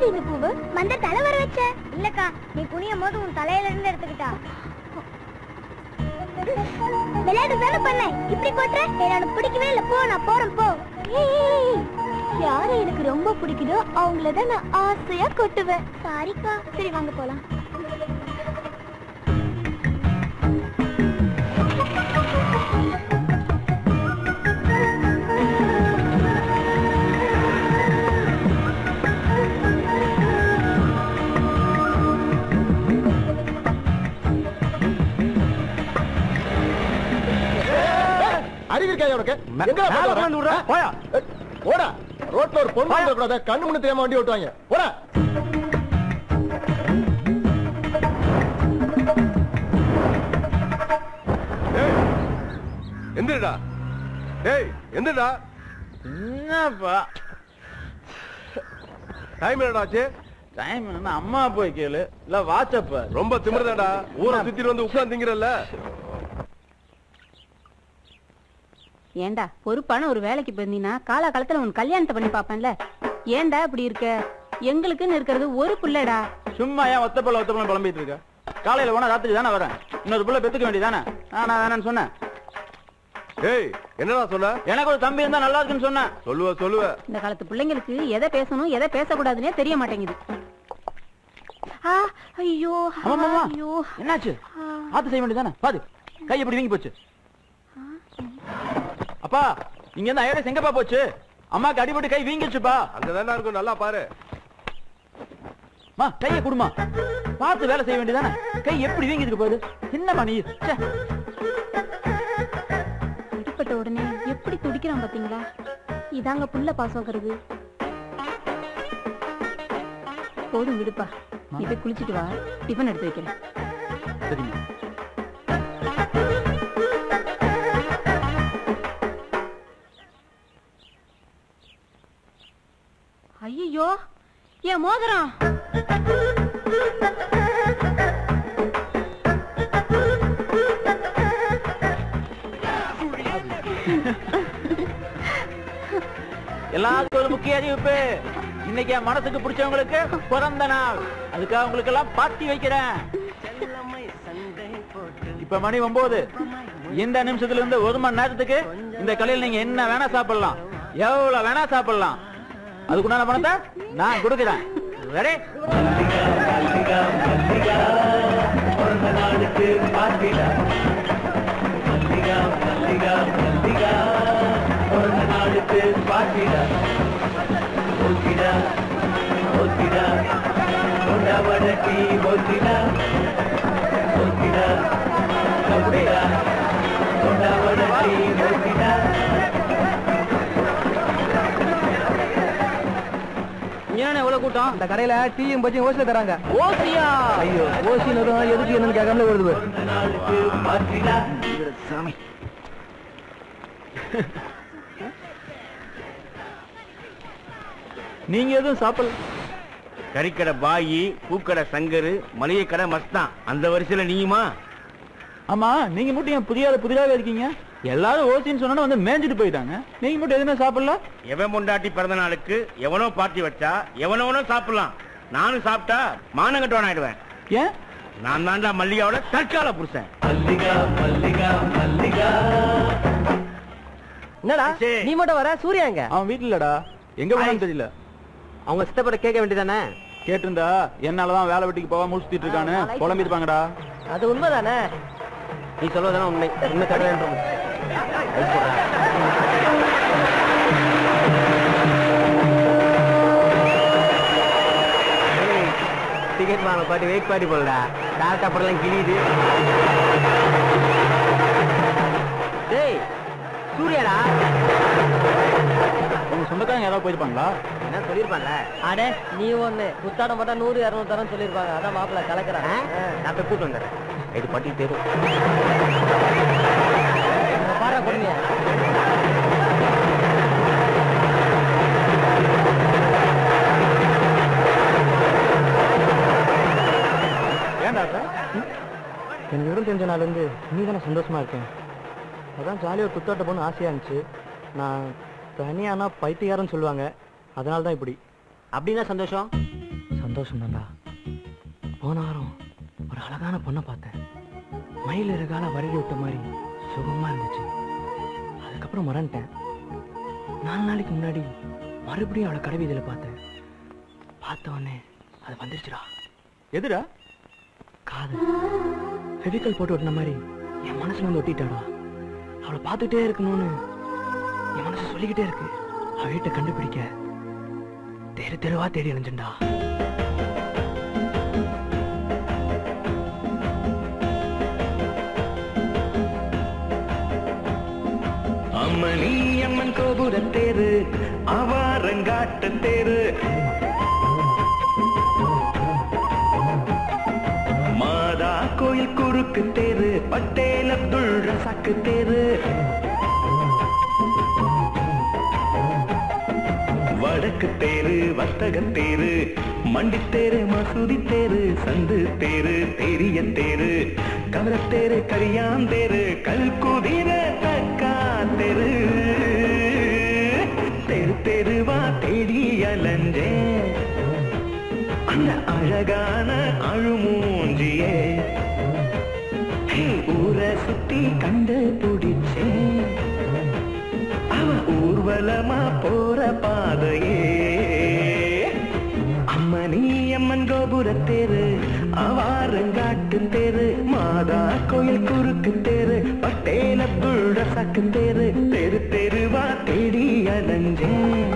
இந்த பூவு? மந்த தலை வர வச்ச. இல்லக்கா நீ குனியும் போது உன் தலையில இருந்து எடுத்துக்கிட்டா. விளையாட்டு தானே பண்ண. இப்படி கொட்டுற எனக்கு பிடிக்கவே இல்ல. போ நான் போறேன் போ. யாரை எனக்கு ரொம்ப பிடிக்குதோ அவங்கள தான் நான் ஆசையா கொட்டுவேன். சாரிக்கா சரி வாங்க போலாம். அறிவு இருக்கா உனக்கு எங்க மேல உட்கார்ந்து விடுற? போயா. ஓடா ரோட்ல ஒரு பொண்ணு கூடாது கண்ணு முன்னு தெரியாம வண்டி ஓட்டுவாங்க. போடா. எந்திரடா. டேய் எந்திரடா. என்னப்பா? டைம் என்னடா ஆச்சு? டைம் என்ன அம்மா போய் கேளு. இல்ல வாட்சப்ப ரொம்ப திமிருதாடா ஊரை சுத்திட்டு வந்து உட்கார்ந்தீங்கறல்ல. ஏண்டா பொறுப்பான ஒரு வேலைக்கு போயிருந்தீங்கன்னா காலா காலத்துல உன் கல்யாணத்தை பண்ணி பாப்பேன்ல ஏண்டா இப்படி இருக்க? எங்களுக்குன்னு இருக்கிறது ஒரு புள்ளடா. சும்மா ஏன் ஒத்த பிள்ளை ஒத்த பிள்ளை புலம்பிட்டு இருக்க? காலையில போனா ராத்திரி தானே வரேன். இன்னொரு பிள்ளை பெத்துக்க வேண்டியதானே நான் வேணான்னு சொன்னேன். ஏய் என்னடா சொன்ன? எனக்கு ஒரு தம்பி இருந்தா நல்லா இருக்குன்னு சொன்னேன். சொல்லுவ சொல்லுவ. இந்த காலத்து பிள்ளைங்களுக்கு எதை பேசணும் எதை பேசக்கூடாதுன்னே தெரிய மாட்டேங்குது. ஆ, ஐயோ. ஐயோ. என்னாச்சு? ஆத்து செய்ய வேண்டியதானே பாது கை எப்படி வீங்கி போச்சு. அப்பா இங்க இருந்து ஐரஸ் எங்கப்பா போச்சு. அம்மாக்கு அடிபட்டு கை வீங்கிச்சுப்பா அங்கதானே இருக்கும் நல்லா பாரு. மா கையை குடுமா. பார்த்து வேலை செய்ய வேண்டியதானே கை எப்படி வீங்கிருக்கு பாரு என்னம்மா நீ. அடிப்பட்ட உடனே எப்படி துடிக்கிறான் பாத்தீங்களா? இதாங்க புள்ள பாசங்கிறது போதும் விடுப்பா. போய் குளிச்சிட்டு வா. டிஃபன் எடுத்து வைக்கிறேன். சரிம்மா. ஐயோ என் மோதிரம்? எல்லாத்துக்கும் ஒரு முக்கிய அறிவிப்பு. இன்னைக்கு என் மனசுக்கு பிடிச்சவங்களுக்கு பிறந்த நாள். அதுக்காக உங்களுக்கு எல்லாம் பார்ட்டி வைக்கிறேன். இப்ப மணி ஒன்பது இந்த நிமிஷத்துல இருந்து ஒரு மணி நேரத்துக்கு இந்த கலையில் நீங்க என்ன வேணா சாப்பிடலாம். எவ்வளவு வேணா சாப்பிடலாம். அதுக்குண்டான பணத்தை நான் கொடுக்குறேன் ரெடி என்ன ஒத்திடா கூட்டம். இந்த கடையில டீயும் பஜ்ஜியும் ஓசில தராங்க. ஓசியா? ஐயோ ஓசின்னு எதுக்கு என்னன்னு கேட்காமலே வருது சாமி. நீங்க எதுவும் சாப்பிடல? கறிக்கடை பாயி பூக்கடை சங்கரு மளிகை கடை மஸ்தான். அந்த வரிசையில நீயுமா? ஆமா நீங்க மட்டும் ஏன் புதியாத புதியாவே இருக்கீங்க? எல்லாரும் ஓசின்னு சொன்னா வந்து மேஞ்சிட்டு போயிட்டாங்க. நீங்க மட்டும் எதுவுமே சாப்பிடல? எவன் பொண்டாட்டி பிறந்த நாளுக்கு எவனோ பார்ட்டி வச்சா எவனவனோ சாப்பிடலாம். நானும் சாப்பிட்டா மானங்கட்டவன் ஆயிடுவேன். ஏன்? நான் தாண்டா மல்லிகாவோட தற்கால புருஷன். என்னடா சரி. நீ மட்டும் வர சூர்யா எங்க? அவன் வீட்டுல இல்லடா. எங்க போனான்னு தெரியல. அவங்க சித்தப்பட கேட்க வேண்டியதானே கேட்டிருந்தா என்னாலதான் வேலை வெட்டிக்கு போகாம முடிச்சுட்டு இருக்கானு புலம்பிருப்பாங்கடா அது உண்மைதானே? நீ சொல்வதானே உண்மை. உண்மை. கடவுள் டிக்கெட் வாங்க பாட்டி வெயிட் பாட்டி போலடா டாட்டா படலாம் கிழியுது. டேய் சூர்யாடா. உங்க சொந்தக்காரங்க யாராவது போயிருப்பாங்களா? என்ன சொல்லிருப்பான்ல அடே நீ ஒண்ணு. புத்தாடம் போட்டா நூறு இரநூறு தரம் சொல்லிருப்பாங்க அதான் மாப்பிள்ள கலக்குறேன் நான் போய் கூட்டு வந்துடுறேன். இது பாட்டி தேரும் பாரு ஏன்டா சார் எனக்கு விவரம் தெரிஞ்ச நாள்லேருந்து நீ தானே சந்தோஷமா இருக்கேன். அதான் ஜாலியாக ஒரு குத்தாட்ட பொண்ணு ஆசையாக இருந்துச்சு. நான் தனியானா பைத்தியாரன்னு சொல்லுவாங்க. அதனால தான் இப்படி. அப்படின்னா சந்தோஷம்? சந்தோஷம் தான்டா போன வாரம் ஒரு அழகான பொண்ணை பார்த்தேன். மயில் இருகால வருடி விட்ட மாதிரி சுகமா இருந்துச்சு. அதுக்கப்புறம் மறந்துட்டேன். நாலு நாளைக்கு முன்னாடி மறுபடியும் அவளை கடை வீதியில பார்த்தேன். பார்த்த உடனே அது வந்துருச்சுடா. எதுடா? காது. ஃபெவிக்கல் போட்டு ஒட்டின மாதிரி என் மனசுல வந்து ஒட்டிட்டாடா. அவளை பார்த்துட்டே இருக்கணும்னு என் மனசு சொல்லிக்கிட்டே இருக்கு. அவ வீட்டை கண்டுபிடிக்க. தெரு தெருவா தேடி அணிஞ்சுண்டா அம்மணி அம்மன் கோபுர தேரு அவாரங்காட்டு தேரு. மாதா கோயில் குறுக்கு தேரு பட்டேல் அப்துல் ரசாக்கு தேரு. வடக்கு தேரு வர்த்தக தேரு மண்டித்தேரு மசூதி தேரு சந்து தேரு தேரிய தேரு கவரத்தேரு கரியாந்தேரு கல்குதிர தக்கா தெரு. தெரு தெருவா தேடி அலஞ்சே. அந்த அழகான அழுமூஞ்சியே ஊரை சுத்தி கண்டு பிடிச்சேன் ஊர்வலமா போற பாதையே அம்மனி அம்மன் கோபுர தேரு அவாரங்காட்டு தேரு மாதா கோயில் குறுக்கு தேரு பட்டேல புழ சக்கு தேரு தெரு தெருவா தேடி அலைஞ்சேன்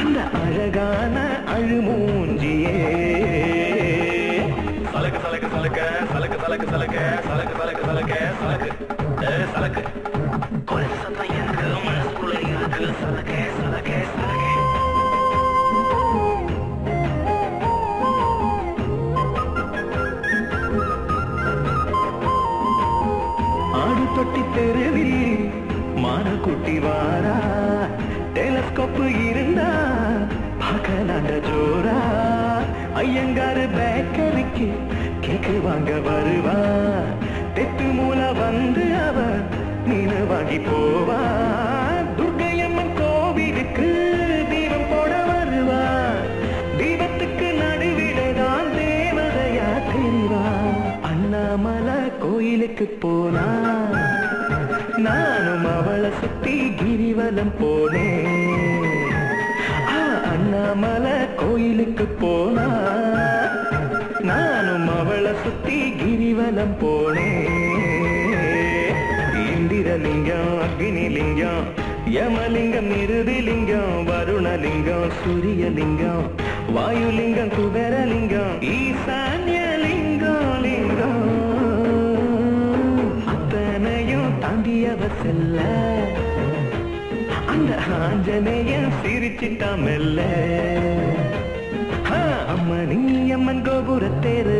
அந்த அழகான அழுமூஞ்சியே சலக்கு சலக்கு சலக்க சலக்கு சலக்கு சலக்க சலக்கு சலக்கு சலக்க சலக்கு வாங்க வருவா தெட்டு மூல வந்து அவர் மீன போவா துர்கையம்மன் கோவிலுக்கு தீபம் போட வருவா தீபத்துக்கு நடுவிலே தான் தேவதையா தெரிவா அண்ணாமலை கோயிலுக்கு போனா நானும் அவளை சுத்தி கிரிவலம் போனேன். அண்ணாமலை கோயிலுக்கு போனா யமலிங்கம் நிருதிலிங்கம் வருணலிங்கம் சூரியலிங்கம் வாயுலிங்கம் குபேரலிங்கம் ஈசான்யலிங்கம் லிங்கம் அத்தனையும் தாண்டியவர் செல்ல. அந்த ஆஞ்சநேயன் சிரிச்சிட்டா மெல்ல. அம்மணி அம்மன் கோபுரத்தேரு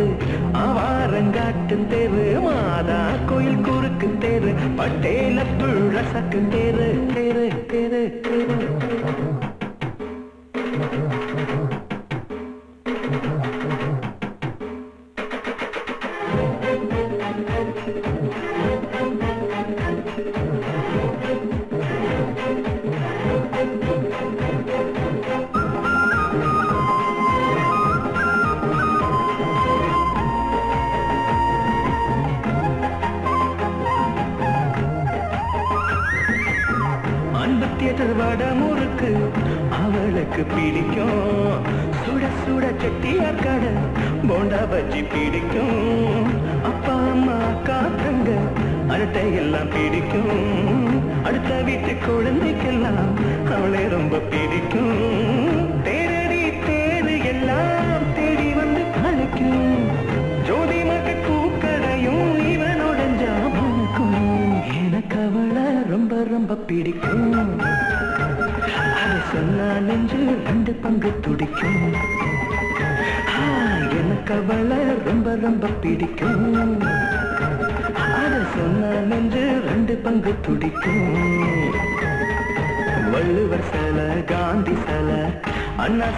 தேரு தேரு மாதா கோயில் குறுக்கு தேரு பட்டேல துள்ள சக்கு தேரு தேரு தேரு தேரு.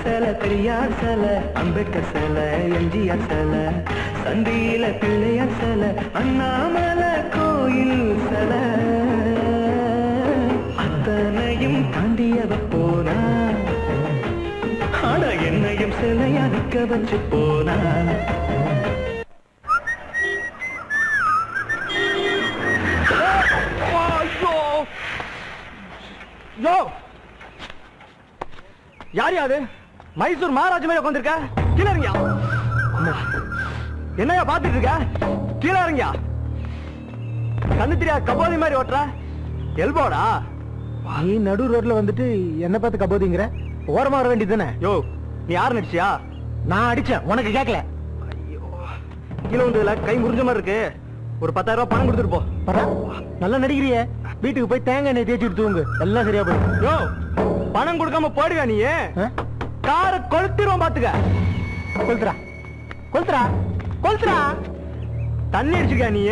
சிலை பெரியார் சிலை அம்பேத்கர் சிலை எம்ஜிஆர் சிலை சந்தியில பிள்ளையார் சிலை அண்ணாமலை கோயில் சிலை. அத்தனையும் தாண்டியவ போனா ஆனா என்னையும் சிலையா நிக்க வச்சு போனா. மைசூர் மகாராஜ் மாதிரி உட்காந்துருக்க கீழே இருங்கயா என்னையா பாத்துட்டு இருக்க? கீழே இருங்கயா கண்ணு தெரியா கபோதி மாதிரி ஓட்டுற? எல்போடா? நீ நடு ரோட்ல வந்துட்டு என்ன பார்த்து கபோதிங்கிற? ஓரமா வர வேண்டியதுதானே? யோ நீ யார் நடிச்சியா? நான் அடிச்சேன். உனக்கு கேட்கல கீழே வந்ததுல கை முறிஞ்ச மாதிரி இருக்கு. ஒரு பத்தாயிரம் ரூபாய் பணம் கொடுத்துட்டு போ. நல்லா நடிக்கிறியே. வீட்டுக்கு போய் தேங்காய் எண்ணெய் தேய்ச்சிட்டு தூங்கு. எல்லாம் சரியா போயிடும். யோ பணம் கொடுக்காம போடுவியா நீ? காரை கொளுத்திரும் பாத்துக்க கொளுத்துறா கொளுத்துறா கொளுத்துறா தண்ணி அடிச்சுக்க நீ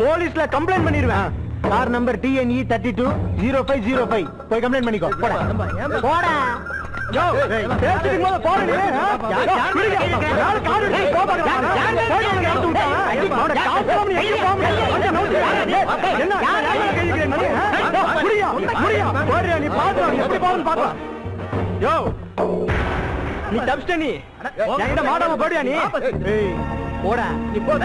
போலீஸ்ல கம்ப்ளைண்ட் பண்ணிடுவேன் car number TNE thirty two zero five zero five போய் கம்ப்ளைண்ட் பண்ணிக்கோ போடா போடா. என்ன நீ தப்பிச்ச நீ. என்கிட்ட மாடாம போடுயா நீ? போட. நீ போட.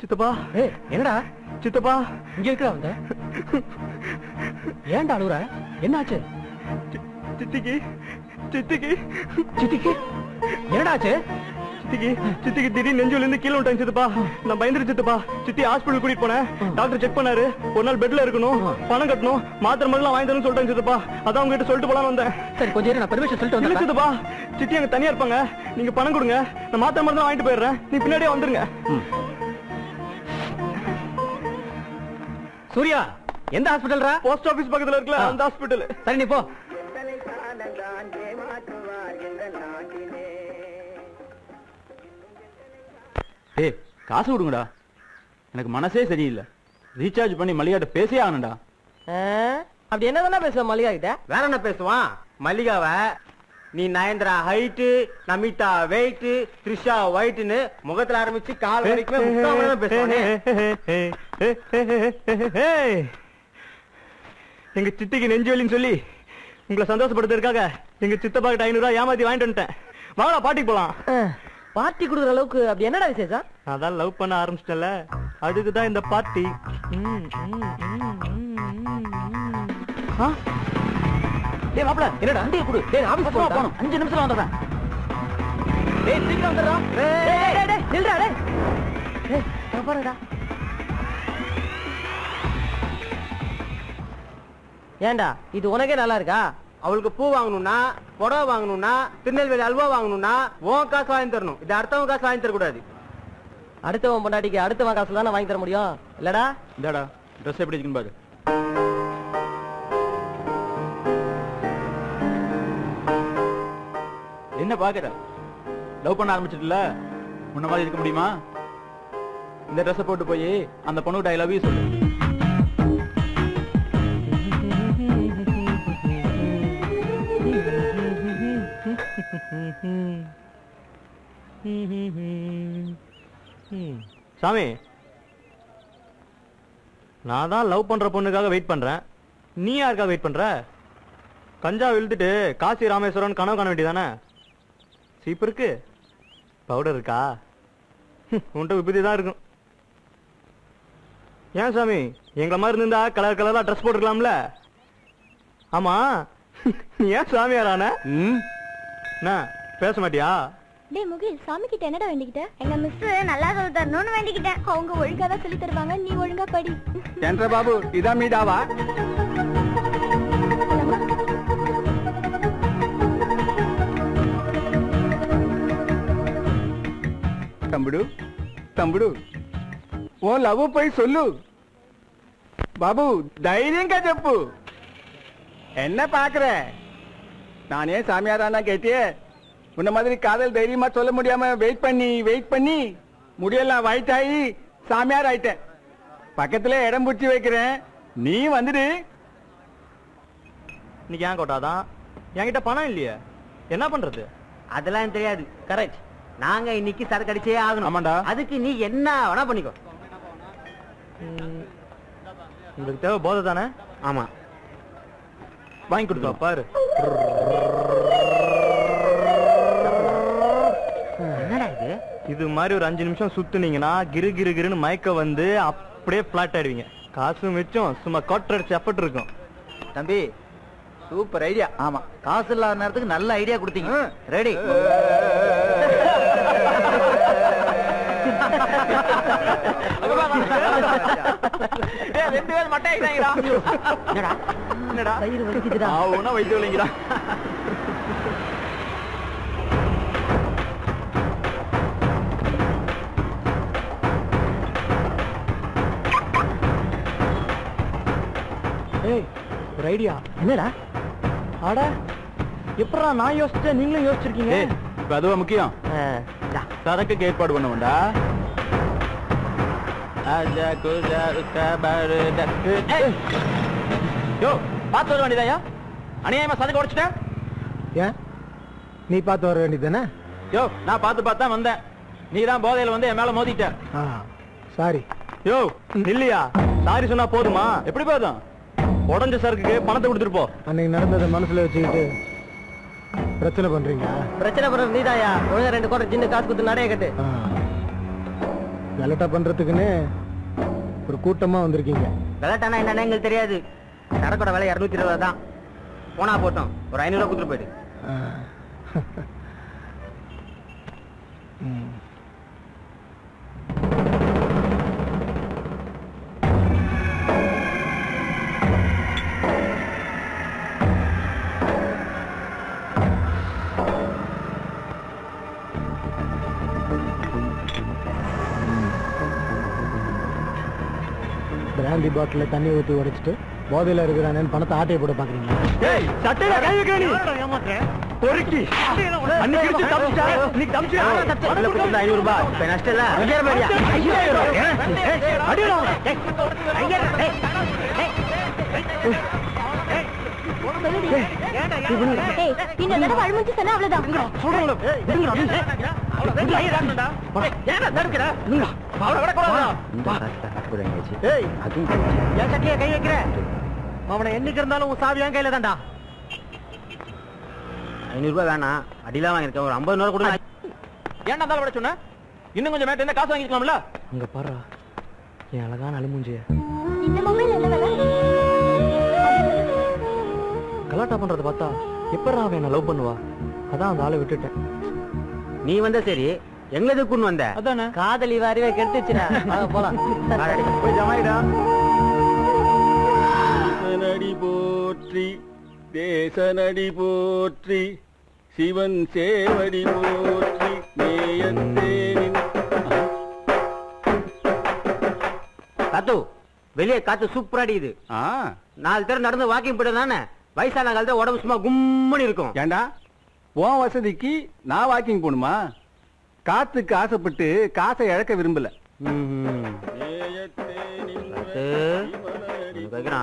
சித்தப்பா. என்னடா? சித்தப்பா. இங்க இருக்கா வந்த. ஏன்டா அழுகுற என்னாச்சு? சித்திக்கு சித்திக்கு. சித்திக்கு? என்னடாச்சு சித்திக்கு சித்திக்கு திடீர்னு நெஞ்சுல இருந்து கீழே விட்டாங்க சித்தப்பா நான் பயந்துரு சித்தப்பா சித்தி ஹாஸ்பிடல் கூட்டிட்டு போனேன். டாக்டர் செக் பண்ணாரு. ஒரு நாள் பெட்ல இருக்கணும் பணம் கட்டணும் மாத்திரை மருந்துலாம் வாங்கி தரணும்னு சொல்லிட்டாங்க சித்தப்பா. அதான் உங்ககிட்ட சொல்லிட்டு போலான்னு வந்தேன். சரி கொஞ்சம் நான் பெர்மிஷன் சொல்லிட்டு வந்தேன் சித்தப்பா சித்தி அங்க தனியா இருப்பாங்க. நீங்க பணம் கொடுங்க. நான் மாத்திரை மருந்து வாங்கிட்டு போயிடுறேன். நீ பின்னாடியே வந்துருங்க. சூர்யா எந்த ஹாஸ்பிடல்ரா? போஸ்ட் ஆபீஸ் பக்கத்துல இருக்குல்ல அந்த ஹாஸ்பிடல் சரி நீ போ. ஏய் காசு கொடுங்கடா. எனக்கு மனசே சரியில்லை. ரீசார்ஜ் பண்ணி மல்லிகாட்ட பேசியே ஆகணும்டா. அப்படி என்னதானே பேசுவ மல்லிகா கிட்ட? வேற என்ன பேசுவான் மல்லிகாவ நீ நயன்தரா ஹைட்டு நமிதா வெயிட் த்ரிஷா ஒயிட்னு முகத்துல ஆரம்பிச்சு கால் வரைக்குமே முக்காம பேசுவானே. எங்க சித்திக்கு நெஞ்சு வலின்னு சொல்லி உங்களை சந்தோஷப்படுத்துறதுக்காக எங்க சித்தப்பா கிட்ட ஐநூறு ரூபாய் ஏமாத்தி வாங்கிட்டு வந்துட்டேன். வாங்கடா பாட்டிக்கு போலாம். பார்ட்டி கொடுக்குற அளவுக்கு அப்படி என்னடா விசேஷம்? அதான் லவ் பண்ண ஆரம்பிச்சிட்டல. அதுக்கு தான் இந்த பார்ட்டி டேய் மாப்ள என்னடா? வண்டியை கொடு. டேய் ஆபீஸ் போறோம் அஞ்சு நிமிஷத்துல வந்துடுறேன். டேய் சீக்கிரம் வந்துடுறா. டேய் டேய் டேய் நில்றா டேய். டேய் இதோ பாருடா ஏன்டா இது உனக்கே நல்லா இருக்கா? அவளுக்கு பூ வாங்கணும்னா புடவை வாங்கணும்னா திருநெல்வேலி அல்வா வாங்கணும்னா உன் காசு வாங்கி தரணும். இது அடுத்தவங்க காசு வாங்கி தரக்கூடாது. அடுத்தவன் பொண்டாட்டிக்கு அடுத்தவன் காசுல தானே வாங்கி தர முடியும்? இல்லடா. இந்தாடா ட்ரெஸ் எப்படி இருக்குன்னு பாரு. என்ன பாக்குற? லவ் பண்ண ஆரம்பிச்சிட்டுல? முன்ன மாதிரி இருக்க முடியுமா? இந்த ட்ரெஸ்ஸை போட்டு போய் அந்த பொண்ணுகிட்ட ஐ லவ் யூ சொல்லு. சாமி நான் தான் லவ் பண்ற பொண்ணுக்காக வெயிட் பண்றேன். நீ யாருக்காக வெயிட் பண்ற? கஞ்சா விழுந்துட்டு காசி ராமேஸ்வரன் கனவு காண வேண்டியதானே? சீப்பு இருக்கு. பவுடர் இருக்கா? உன்ட்ட உன்கிட்ட தான் இருக்கும். ஏன் சாமி எங்களை மாதிரி இருந்தா கலர் கலரா ட்ரெஸ் போட்டுக்கலாம்ல? ஆமா. ஏன் சாமியாரான என்ன பேச மாட்டியா டேய் முகில் சாமி கிட்ட என்னடா வேண்டிக்கிட்ட எங்க மிஸ் நல்லா சொல்லி தரணும்னு வேண்டிக்கிட்டேன் அவங்க ஒழுங்கா தான் சொல்லி தருவாங்க நீ ஒழுங்கா படி ఏంట్రా బాబు ఇదా మీ డావా తమ్ముడు తమ్ముడు ఓ లవ్ పోయి సొల్లు బాబు ధైర్యంగా చెప్పు என்ன பாக்குற நானே சாமியாரானா கேட்டியே? உன்ன மாதிரி காதல் தைரியமா சொல்ல முடியாம வெயிட் பண்ணி வெயிட் பண்ணி முடியெல்லாம் white ஆகி சாமியார் ஆயிட்டேன். பக்கத்துல இடம் பிடிச்சி வைக்கிறேன். நீ வந்துடு. இன்னைக்கு ஏன் கோட்டாதான்? என்கிட்ட பணம் இல்லையே. என்ன பண்றது? அதெல்லாம் தெரியாது. கரெக்ட் நாங்க இன்னைக்கு சரக்கு அடிச்சே ஆகணும். ஆமாண்டா. அதுக்கு நீ என்ன வேணா பண்ணிக்கோ. உங்களுக்கு தேவை போதை தானே? ஆமா. வாங்கி கொடுத்தா பாரு. இது மாதிரி ஒரு அஞ்சு நிமிஷம் சுத்துனீங்கன்னா கிரு கிரு கிருன்னு மயக்க வந்து அப்படியே பிளாட் ஆயிடுவீங்க. காசு மிச்சம் சும்மா கொட்டடிச்சு எஃபர்ட் இருக்கும். தம்பி சூப்பர் ஐடியா ஆமா. காசு இல்லாத நேரத்துக்கு நல்ல ஐடியா கொடுத்தீங்க. ரெடி ரெண்டு பேர் மட்டை ஆயிட்டாங்கடா என்னடா? என்னடா? வயிறு வலிக்குதுடா. ஆவுனா வைத்து விளைங்கிறா ஏய் ஒரு ஐடியா. என்னடா? அட எப்படா நான் யோசிச்சேன் நீங்களும் யோசிச்சிருக்கீங்க? இப்ப அதுவா முக்கியம். சரக்குக்கு ஏற்பாடு பண்ண ஆஜா குஜா! யோ பார்த்து வர வேண்டியதாயா அநியாயமா சரக்கு உடைச்சிட்டேன் ஏன்? நீ பார்த்து வர வேண்டியதானே யோ நான் பார்த்து பார்த்து தான் வந்தேன். நீ தான் போதையில வந்து என் மேல மோதிட்ட. சாரி. யோ இல்லையா சாரி சொன்னா போதுமா? எப்படி போதும்? உடஞ்ச சரக்குக்கு பணத்தை கொடுத்துட்டு போ. அன்னைக்கு நடந்ததை மனசுல வச்சுக்கிட்டு பிரச்சனை பண்றீங்க? பிரச்சனை பண்றது நீதாயா ஒழுங்கா ரெண்டு கோட்டை சின்ன காசு கொடுத்து நடைய கட்டு. கலட்டா பண்றதுக்குன்னு ஒரு கூட்டமா வந்திருக்கீங்க. கலாட்டானா என்னன்னு எங்களுக்கு தெரியாது. சரக்கோட விலை இரநூத்தி இருபது தான் போனா போட்டோம் ஒரு ஐநூறுவா கொடுத்துட்டு போயிடு. ம். பிராந்தி பாட்டில் தண்ணி ஊற்றி உடைச்சிட்டு போதையில் இருக்கிறானேன்னு பணத்தை ஆட்டையை போட தப்பிச்சு ஐநூறு ரூபாய் நஷ்டம் இன்னொரு தடவை அழுமுச்சு சொன்னா அவ்வளவுதான் ஏய் என் சட்டையில கை வைக்கிற அவனை என்னைக்கு இருந்தாலும் உன் சாவி என் கையில தான்டா ஐநூறு ரூபாய் வேணாம் அடிலாம் வாங்கியிருக்கேன் ஒரு ஐம்பது நூறு கொடுங்க ஏன்டா இருந்தாலும் விட சொன்ன இன்னும் கொஞ்சம் மேட்டு என்ன காசு வாங்கிக்கலாம்ல அங்க பாரு என் அழகான அழுமூஞ்சிய இந்த மொபைல் என்ன விலை கலாட்டா பண்றத பார்த்தா எப்படா அவன் என்ன லவ் பண்ணுவா? அதான் அந்த ஆளை விட்டுட்டேன். நீ வந்த சரி எங்க எதுக்குன்னு வந்த. அதானே? காதலி வாரிவே கெடுத்துச்சுடா. போலாம். போய் ஜமாயிடா. நடி போற்றி தேசநடி போற்றி சிவன் சேவடி போற்றி நேயத்தேனின் காத்து வெளியே காத்து சூப்பரா அடிக்குது ஆ. நாலு பேர் நடந்து வாக்கிங் போயிட்டு தானே வயசான காலத்துல உடம்பு சும்மா கும்மனு இருக்கும். ஏண்டா? உன் வசதிக்கு நான் வாக்கிங் போணுமா காத்துக்கு ஆசைப்பட்டு காசை இழக்க விரும்பல.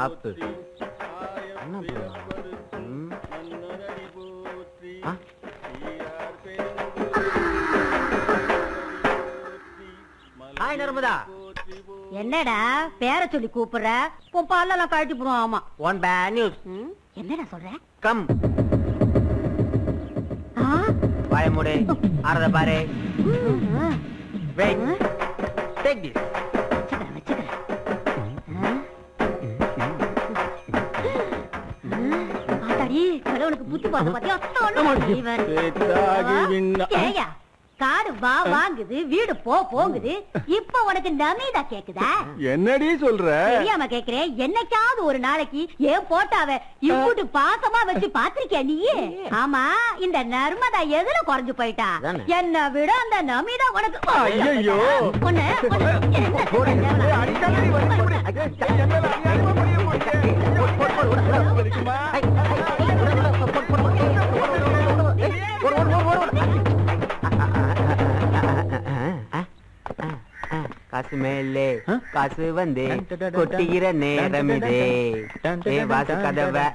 ஆப்பு? ஹாய் நர்மதா. என்னடா பேர சொல்லி கூப்பிடுற? உன் பல்லெல்லாம் கழட்டி போடுவோம் ஆமா. ஒன் பேட் நியூஸ் என்னடா சொல்ற? கம். ஆ? வாய மூடு. ஆறத பாரு. வெயிட் டேக் திஸ் கடவுளுக்கு புத்தி பார்த்த பாத்தியா? காடு வா வாங்குது வீடு போ போங்குது இப்ப உனக்கு நமீதா கேக்குதா? என்னடி சொல்ற? தெரியாம கேக்குறேன் என்னைக்காவது ஒரு நாளைக்கு ஏன் போட்டாவ? இம்புட்டு பாசமா வச்சு பாத்திருக்கியா நீ? ஆமா இந்த நர்மதா எதுல குறைஞ்சு போயிட்டா. என்ன விட அந்த நமிதா உனக்கு ஐயையோ. ஒண்ணு, மேலே காசு வந்து கொட்டுகிற நேரம் இதே. ஏ வாசு கதவை.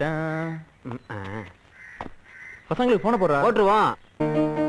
பசங்களுக்கு போன போடுறா? போட்டுருவோம்.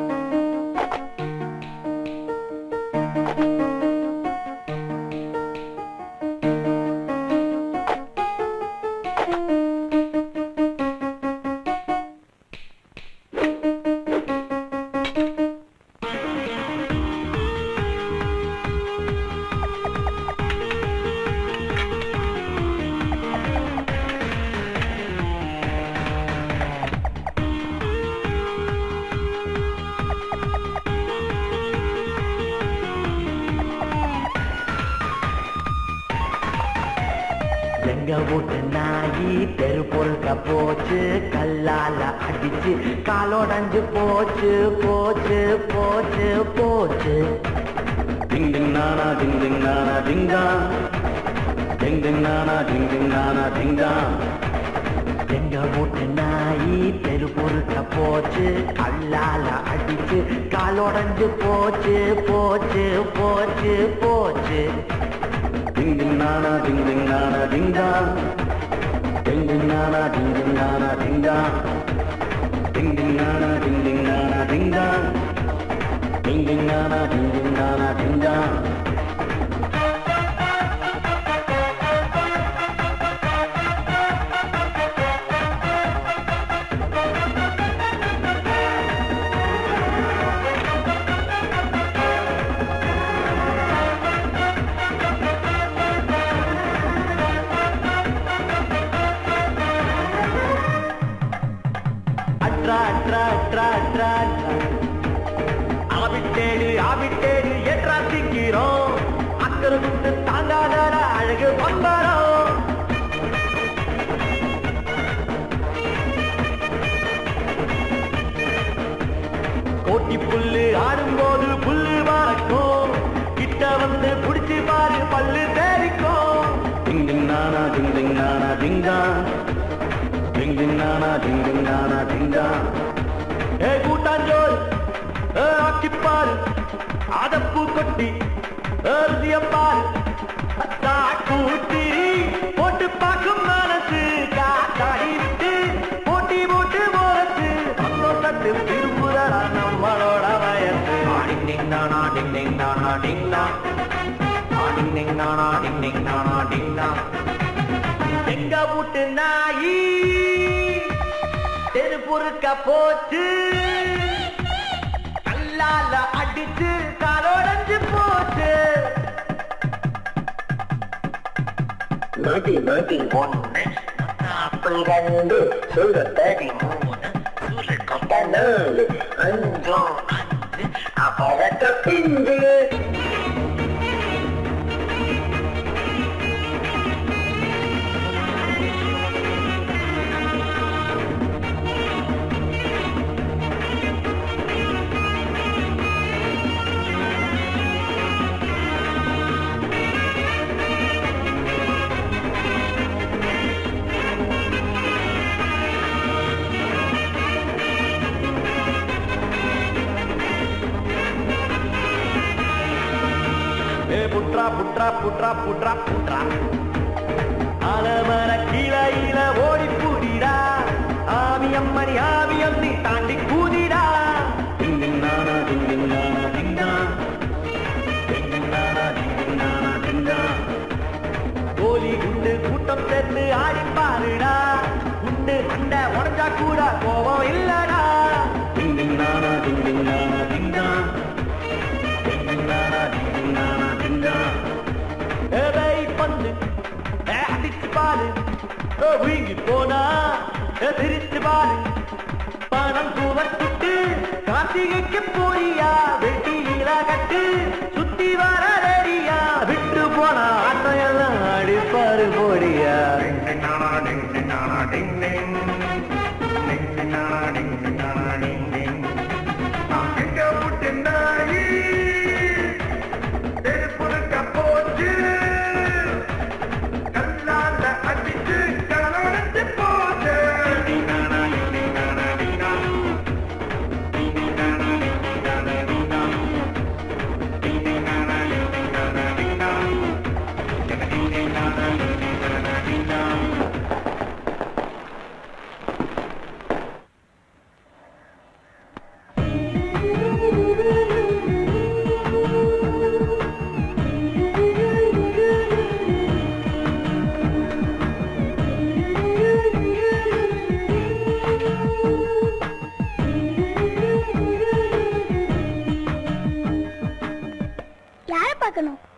டிங் டிங் நானா டிங் தான் எங்க வீட்டு நாயி தெரு பொறுக்க போச்சு. கல்லால அடிச்சு காலோடஞ்சு போச்சு. நூத்தி நூத்தி ஒண்ணு நாற்பது ரெண்டு சுழத்தடி மூணு சுழற்கொண்ட நாலு அஞ்சு அபரத்த பிஞ்சு. கூதிடா டிங் டிங் நானா டிங் அலமர நானா ஓடி டிங் டிங் நானா டிங் டிங் நானா டிங்கா கோலி குண்டு கூட்டம் சேர்ந்து ஆடி பாருடா. குண்டு அண்டை உடஞ்சா கூட கோபம் இல்லடா. டிங் டிங் நானா டிங் டிங் நானா ஏ அடிச்சு பாரு வீங்கி போனா? ஏ சிரிச்சு பாரு. பணம் சுவத்துட்டு கார்த்திகைக்கு போறியா? வெட்டியில கட்டு சுத்தி வர ரெடியா? விட்டு போனா ஆட்டம் அடிப்பாரு போடியா? டிங் டிங்.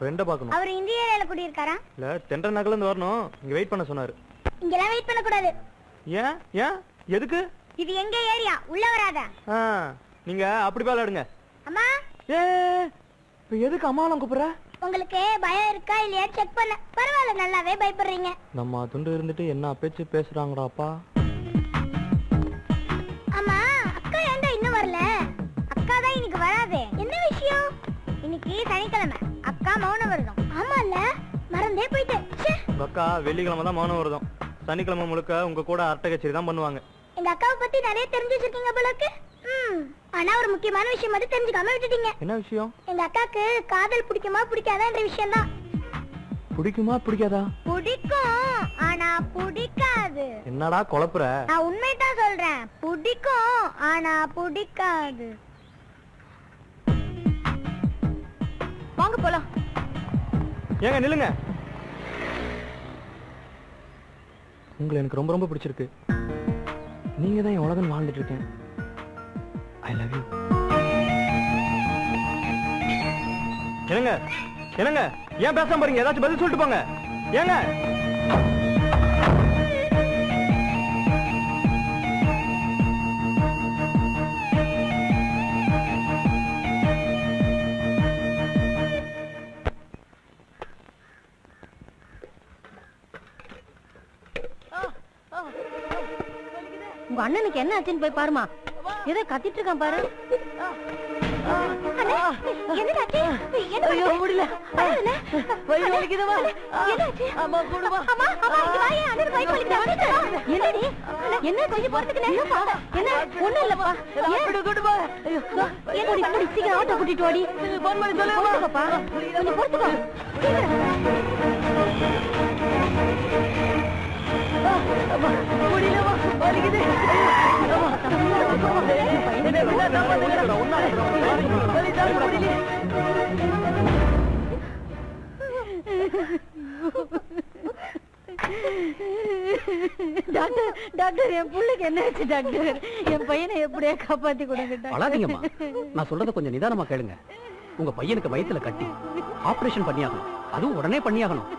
ஃப்ரெண்டை பார்க்கணும்? அவர் இந்திய ஏரியால குடியிருக்காரா? இல்ல தென்ற நகர்ல இருந்து வரணும். இங்க வெயிட் பண்ண சொன்னாரு. இங்கெல்லாம் வெயிட் பண்ண கூடாது ஏன்? ஏன்? எதுக்கு? இது எங்க ஏரியா? உள்ள வராத. நீங்க அப்படி விளையாடுங்க அம்மா? ஏ இப்ப எதுக்கு அம்மாலாம் கூப்பிடுற? உங்களுக்கு பயம் இருக்கா இல்லையா? செக் பண்ண. பரவாயில்ல நல்லாவே பயப்படுறீங்க. நம்ம துண்டு இருந்துட்டு என்ன பேச்சு பேசுறாங்கடா அப்பா? ஆமா அக்கா ஏன்டா இன்னும் வரல? அக்கா தான் இன்னைக்கு வராதே. என்ன விஷயம்? இன்னைக்கு சனிக்கிழமை. அக்கா மௌன விரதம். ஆமால மறந்தே போயிட்டேன். உங்க அக்கா வெள்ளிக்கிழமை தான் மௌனம் வருதும். சனிக்கிழமை முழுக்க உங்க கூட அரட்டை கச்சேரி தான் பண்ணுவாங்க. எங்க அக்காவை பத்தி நிறைய தெரிஞ்சு வச்சிருக்கீங்க போலக்கு ஆனா ஒரு முக்கியமான விஷயம் மட்டும் தெரிஞ்சுக்காம விட்டுட்டீங்க. என்ன விஷயம்? எங்க அக்காக்கு காதல் பிடிக்குமா பிடிக்காதான்ற விஷயம் தான் பிடிக்குமா பிடிக்காதா? பிடிக்கும். ஆனா பிடிக்காது. என்னடா குழப்புற? நான் உண்மைதான் சொல்றேன். பிடிக்கும் ஆனா பிடிக்காது. வாங்க போலாம். ஏங்க நில்லுங்க. உங்களை எனக்கு ரொம்ப ரொம்ப பிடிச்சிருக்கு. நீங்க தான் என் உலகம் வாழ்ந்துட்டு இருக்கேன். ஐ லவ் யூ என்னங்க? என்னங்க? ஏன் பேசாம பாருங்க ஏதாச்சும் பதில் சொல்லிட்டு போங்க. ஏங்க? அண்ணனுக்கு என்ன ஆச்சுன்னு போய் பாருமா. ஏதோ கத்திட்டு இருக்கான் பாரு. என்ன கொஞ்சம் பொறுத்துக்கல என்ன ஒண்ணும் இல்லப்பா. சீக்கிரம் ஆட்டோ கூட்டிட்டு ஓடி கொஞ்சம் பொறுத்துக்கோ. டாக்டர் டாக்டர் என் பிள்ளைக்கு என்ன ஆச்சு டாக்டர்? என் பையனை எப்படியே காப்பாத்தி கொடுங்க டாக்டர். அழாதீங்கம்மா. நான் சொல்றத கொஞ்சம் நிதானமா கேளுங்க. உங்க பையனுக்கு வயித்துல கட்டி ஆபரேஷன் பண்ணியாகணும். அதுவும் உடனே பண்ணியாகணும்.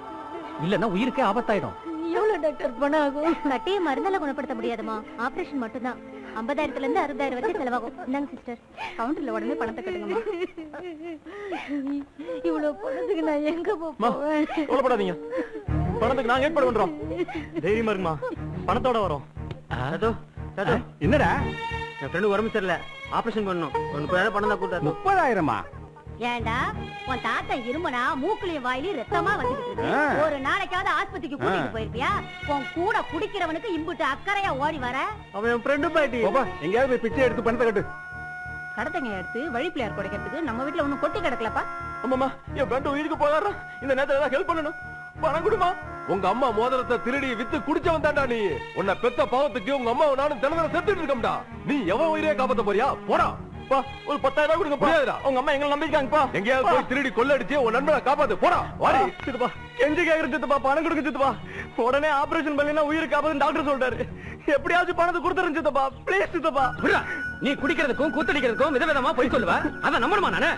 இல்லன்னா உயிருக்கே ஆபத்தாயிடும். எவ்வளவு டாக்டர் பணம் ஆகும்? கட்டிய மருந்தால குணப்படுத்த முடியாதுமா. ஆபரேஷன் மட்டும்தான். ஐம்பதாயிரத்துல இருந்து அறுபதாயிரம் வரைக்கும் செலவாகும். இந்தாங்க சிஸ்டர் கவுண்டர்ல உடனே பணத்தை கட்டுங்கம்மா. இவ்வளவு பணத்துக்கு நான் எங்க போவேன்? கவலைப்படாதீங்க. பணத்துக்கு நாங்க ஏற்பாடு பண்றோம். தைரியமா இருக்குமா பணத்தோட வரோம். அதோ என்னடா? என் ஃப்ரெண்டு உடம்பு சரியில்லை. ஆபரேஷன் பண்ணணும். ஒரு முப்பதாயிரம் பணம் தான் கொடுத்தாரு முப்பதாயிரமா? ஏண்டா உன் தாத்தா இருமனா மூக்குலயும் வாயிலையும் ரத்தமா இருக்கு. ஆ. ஒரு நாளைக்காவது ஆஸ்பத்திரிக்கு கூட்டிட்டு. போயிருப்பியா? உன் கூட குடிக்கிறவனுக்கு இம்புட்டு அக்கறையா ஓடி வர. அவன் ஃப்ரெண்டு பாட்டி. எங்கேயாவது போய் பிச்சை எடுத்து பணத்தை கட்டு. கடத்தங்க எடுத்து வழி பிள்ளையார் குடைக்கிறதுக்கு நம்ம வீட்டுல ஒண்ணும் கொட்டி கிடக்கலப்பா. ஆமாமா என் ஃப்ரெண்ட் உயிருக்கு போகாடுறான் இந்த நேரத்துல ஏதாவது ஹெல்ப் பண்ணணும். பணம் கொடுமா. உங்க அம்மா மோதிரத்தை திருடி வித்து குடிச்சவன் தான்டா நீ. உன்னை பெத்த பாவத்துக்கு உங்க அம்மாவை நானும் தினந்தர செத்துட்டு இருக்கோம்டா நீ எவன் உயிரே காப்பாத்த போறியா? போடா. பா ஒரு பத்தாயிரம் ரூபாய் கொடுங்கப்பா முடியாதுடா. உங்க அம்மா எங்களை நம்பிருக்காங்கப்பா எங்கேயாவது போய் திருடி கொள்ளடிச்சு உன் நண்பனை காப்பாத்து. போடா. வாடி. சித்தப்பா. கெஞ்சி கேக்குற சித்தப்பா? பணம் கொடுங்க சித்தப்பா. உடனே ஆபரேஷன் பண்ணா உயிருக்கு காப்பாது டாக்டர் சொல்றாரு. எப்படியாச்சும் பணத்தை கொடுத்துருங்க சித்தப்பா. ப்ளீஸ் சித்தப்பா. நீ குடிக்கிறதுக்கும் கூத்தடிக்கிறதுக்கும் விதவிதமா போய் சொல்லுவ. அதை நம்பணுமா நானு?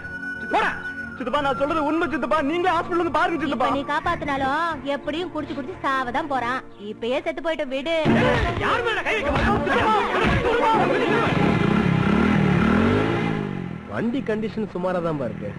போடா. சித்தப்பா நான் சொல்றது உண்மை சித்தப்பா. நீங்களே ஹாஸ்பிடல் வந்து பாருங்க சித்தப்பா. நீ காப்பாத்தினாலும் எப்படியும் குடிச்சு குடிச்சு சாவதான் போறான். இப்பயே செத்து போயிட்டு விடு. யார் மேல கை வைக்க வண்டி கண்டிஷன் சுமாரா தான் இருக்கு.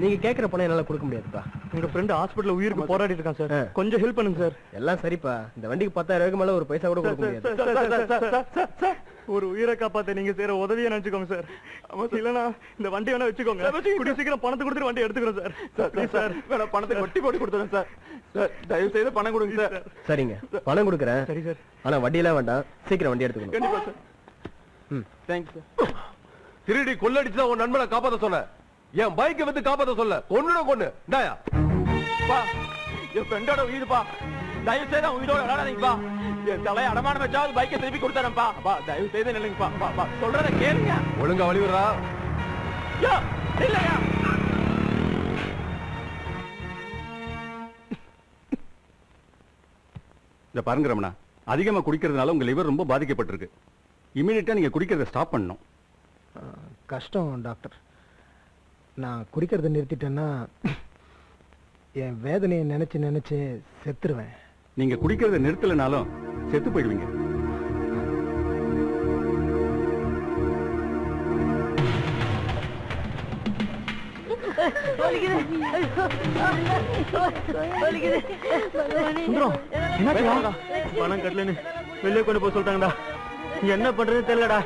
நீங்க கேக்குற பணம் என்னால கொடுக்க முடியாதுப்பா. உங்க ஃப்ரெண்ட் ஹாஸ்பிடல்ல உயிருக்கு போராடிட்டு இருக்கான் சார். கொஞ்சம் ஹெல்ப் பண்ணுங்க சார். எல்லாம் சரிப்பா. இந்த வண்டிக்கு பத்தாயிரம் ரூபாய்க்கு மேல ஒரு பைசா கூட கொடுக்க முடியாது. ஒரு உயிரை காப்பாத்த நீங்க செய்யற உதவியை நினைச்சுக்கோங்க சார். ஆமா இல்லனா இந்த வண்டி வேணா வச்சுக்கோங்க. கூடிய சீக்கிரம் பணத்தை கொடுத்துட்டு வண்டி எடுத்துக்கிறோம் சார். சார் சார் வேணா பணத்தை வட்டி போட்டு கொடுத்துறேன் சார். சார் தயவு செய்து பணம் கொடுங்க சார். சரிங்க. பணம் கொடுக்குறேன். சரி சார். ஆனா வண்டியெல்லாம் வேண்டாம். சீக்கிரம் வண்டி எடுத்துக்கணும். கண்டிப்பா சார். ம். தேங்க்ஸ் சார் திருடி கொள்ளடிச்சுதான் உன் நண்பனை காப்பாத்த சொன்ன. என் பைக்கை வந்து காப்பாத்த சொல்ல. கொன்னுட கொன்னு. பா. என் ஃப்ரெண்டோட உயிர்ப்பா தயவு செய்து அவன் உயிரோட விளையாடாதீங்கப்பா என் தலையை அடமானம் வச்சாவது பைக்கை திருப்பி கொடுத்தாரப்பா பா. தயவு செய்து நில்லுங்கப்பா பா. பா சொல்றத கேளுங்க. ஒழுங்கா வழி விடுறா யா இல்லையா? இந்த பாருங்க ரமணா. அதிகமா குடிக்கிறதுனால உங்க லிவர் ரொம்ப பாதிக்கப்பட்டிருக்கு. இமீடியட்டா நீங்க குடிக்கிறத ஸ்டாப் பண்ணணும். கஷ்டம் டாக்டர். நான் குடிக்கிறத நிறுத்திட்டேன்னா என் வேதனையை நினைச்சு நினைச்சு செத்துருவேன். நீங்க குடிக்கிறத நிறுத்தலைனாலும் செத்து போயிடுவீங்க. பணம் கட்டலன்னு வெளியே கொண்டு போக சொல்லிட்டாங்கடா. என்ன பண்றதுன்னு தெரியலடா.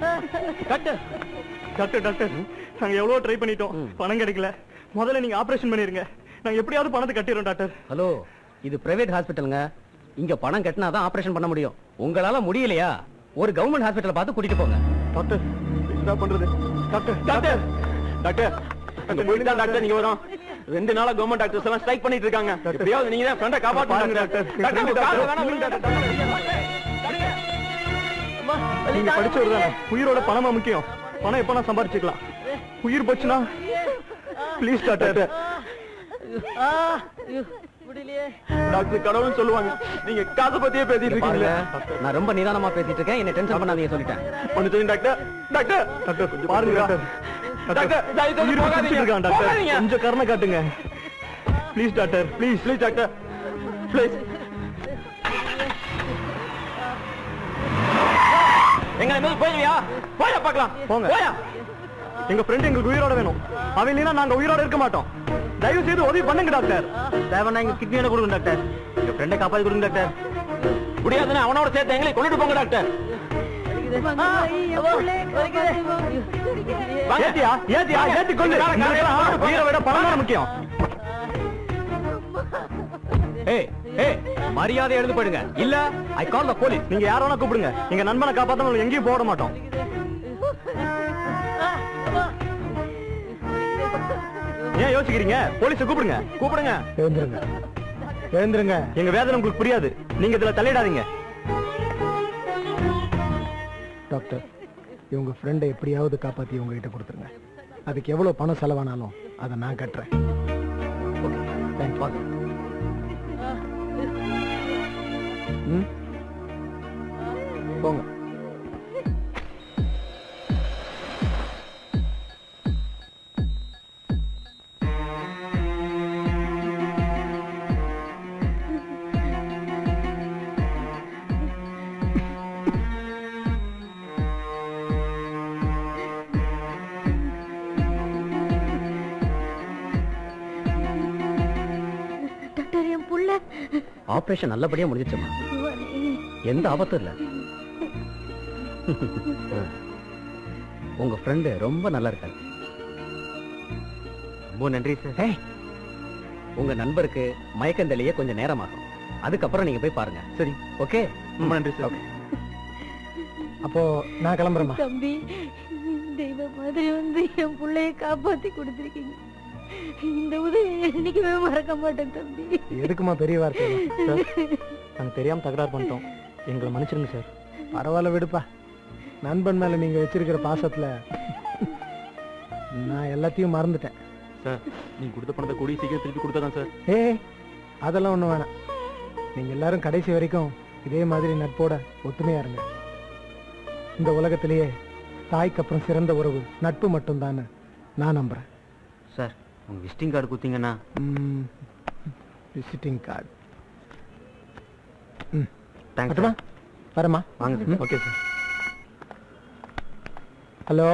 டாக்டர். Doctor doctor. நாங்க எவ்வளவு ட்ரை பண்ணிட்டோம். பணம் கிடைக்கல. முதல்ல நீங்க ஆபரேஷன் பண்ணிருங்க. நாங்க எப்படியாவது பணத்தை கட்டிடுறோம் டாக்டர். ஹலோ இது பிரைவேட் ஹாஸ்பிட்டலுங்க இங்க பணம் கட்டினா தான் ஆபரேஷன் பண்ண முடியும். உங்களால முடியலையா? ஒரு கவர்மெண்ட் ஹாஸ்பிட்டலை பார்த்து கூட்டிட்டு போங்க. டாக்டர் என்ன பண்றது? Doctor doctor. டாக்டர் போயிட்டு டாக்டர் நீங்க வரோம். ரெண்டு நாளா கவர்மெண்ட் டாக்டர்ஸ் எல்லாம் ஸ்ட்ரைக் பண்ணிட்டு இருக்காங்க. எப்படியாவது நீங்க தான் ஃப்ரெண்ட டாக்டர் டாக்டர். விடுங்க டாக்டர் நீங்க படிச்சவர் தானே? உயிரோட பணமா முக்கியம்? பணம் எப்ப நான் சம்பாரிச்சுக்கலாம்? உயிர் போச்சுன்னா? ப்ளீஸ் டாக்டர் டாக்டர் கடவுள்னு சொல்லுவாங்க. நீங்க காசை பத்தியே பேசிட்டு இருக்கீங்களே. நான் ரொம்ப நிதானமா பேசிட்டு இருக்கேன். என்ன டென்ஷன் பண்ணாதீங்க சொல்லிட்டேன். ஒண்ணு தெரியும் டாக்டர். டாக்டர். டாக்டர் கொஞ்சம் பாருங்க டாக்டர். டாக்டர். கொஞ்சம் கருணை காட்டுங்க. Please doctor. Please please doctor. Please எங்க மேல போயிடுவியா போயா பார்க்கலாம். போங்க. போயா. எங்க ஃப்ரெண்ட் எங்களுக்கு உயிரோட வேணும். அவன் இல்லைன்னா நாங்க உயிரோட இருக்க மாட்டோம். தயவு செய்து உதவி பண்ணுங்க டாக்டர். தேவனா எங்க கிட்னியோட கொடுங்க டாக்டர். எங்க ஃப்ரெண்டை காப்பாத்தி கொடுங்க டாக்டர். முடியாதுன்னு அவனோட சேர்த்து எங்களை கொண்டுட்டு போங்க டாக்டர். ஏத்தியா? ஏத்தியா? ஏத்தி கொண்டு உயிரை விட பணம் முக்கியம். ஏய் ஏய் மரியாதை எழுந்து போயிடுங்க. இல்ல ஐ கால் த போலீஸ் நீங்க யார வேணா கூப்பிடுங்க. எங்க நண்பனை காப்பாத்த எங்கேயும் போட மாட்டோம். ஏன் யோசிக்கிறீங்க? போலீஸ கூப்பிடுங்க. கூப்பிடுங்க. எழுந்துருங்க. எழுந்துருங்க. எங்க வேதனை உங்களுக்கு புரியாது. நீங்க இதுல தலையிடாதீங்க டாக்டர் இவங்க ஃப்ரெண்டை எப்படியாவது காப்பாத்தி உங்ககிட்ட கொடுத்துருங்க. அதுக்கு எவ்வளவு பணம் செலவானாலும் அதை நான் கட்டுறேன். ஓகே தேங்க்ஸ் ம்? போங்க. ஆபரேஷன் நல்லபடியா முடிஞ்சிச்சுமா எந்த ஆபத்தும் இல்ல. உங்க ஃப்ரெண்டு ரொம்ப நல்லா இருக்காரு. ரொம்ப நன்றி சார் உங்க நண்பருக்கு மயக்கம் தெளிய கொஞ்சம் நேரமாகும். அதுக்கப்புறம் நீங்க போய் பாருங்க. சரி. ஓகே? ரொம்ப நன்றி சார் அப்போ நான் கிளம்புறேம்மா. தம்பி தெய்வ மாதிரி வந்து என் புள்ளைய காப்பாத்தி கொடுத்துருக்கீங்க. இந்த உதவி என்னைக்குமே மறக்க மாட்டேன் தம்பி. எதுக்குமா பெரிய வார்த்தை? நாங்க தெரியாம தகராறு பண்ணிட்டோம். எங்களை மன்னிச்சிருங்க சார். பரவாயில்ல விடுப்பா. நண்பன் மேல நீங்க வச்சிருக்கிற பாசத்துல நான் எல்லாத்தையும் மறந்துட்டேன். சார் நீங்க கொடுத்த பணத்தை கூடிய சீக்கிரம் திருப்பி கொடுத்ததான் சார். ஏய் அதெல்லாம் ஒண்ணும் வேணாம். நீங்க எல்லாரும் கடைசி வரைக்கும் இதே மாதிரி நட்போட ஒத்துமையா இருங்க. இந்த உலகத்திலேயே தாய்க்கு அப்புறம் சிறந்த உறவு நட்பு மட்டும்தான் நான் நம்புறேன். சார் உங்க விசிட்டிங் கார்டு கொடுத்தீங்கன்னா விசிட்டிங் கார்டு தேங்க்ஸ் வரமா வாங்க. Okay sir hello?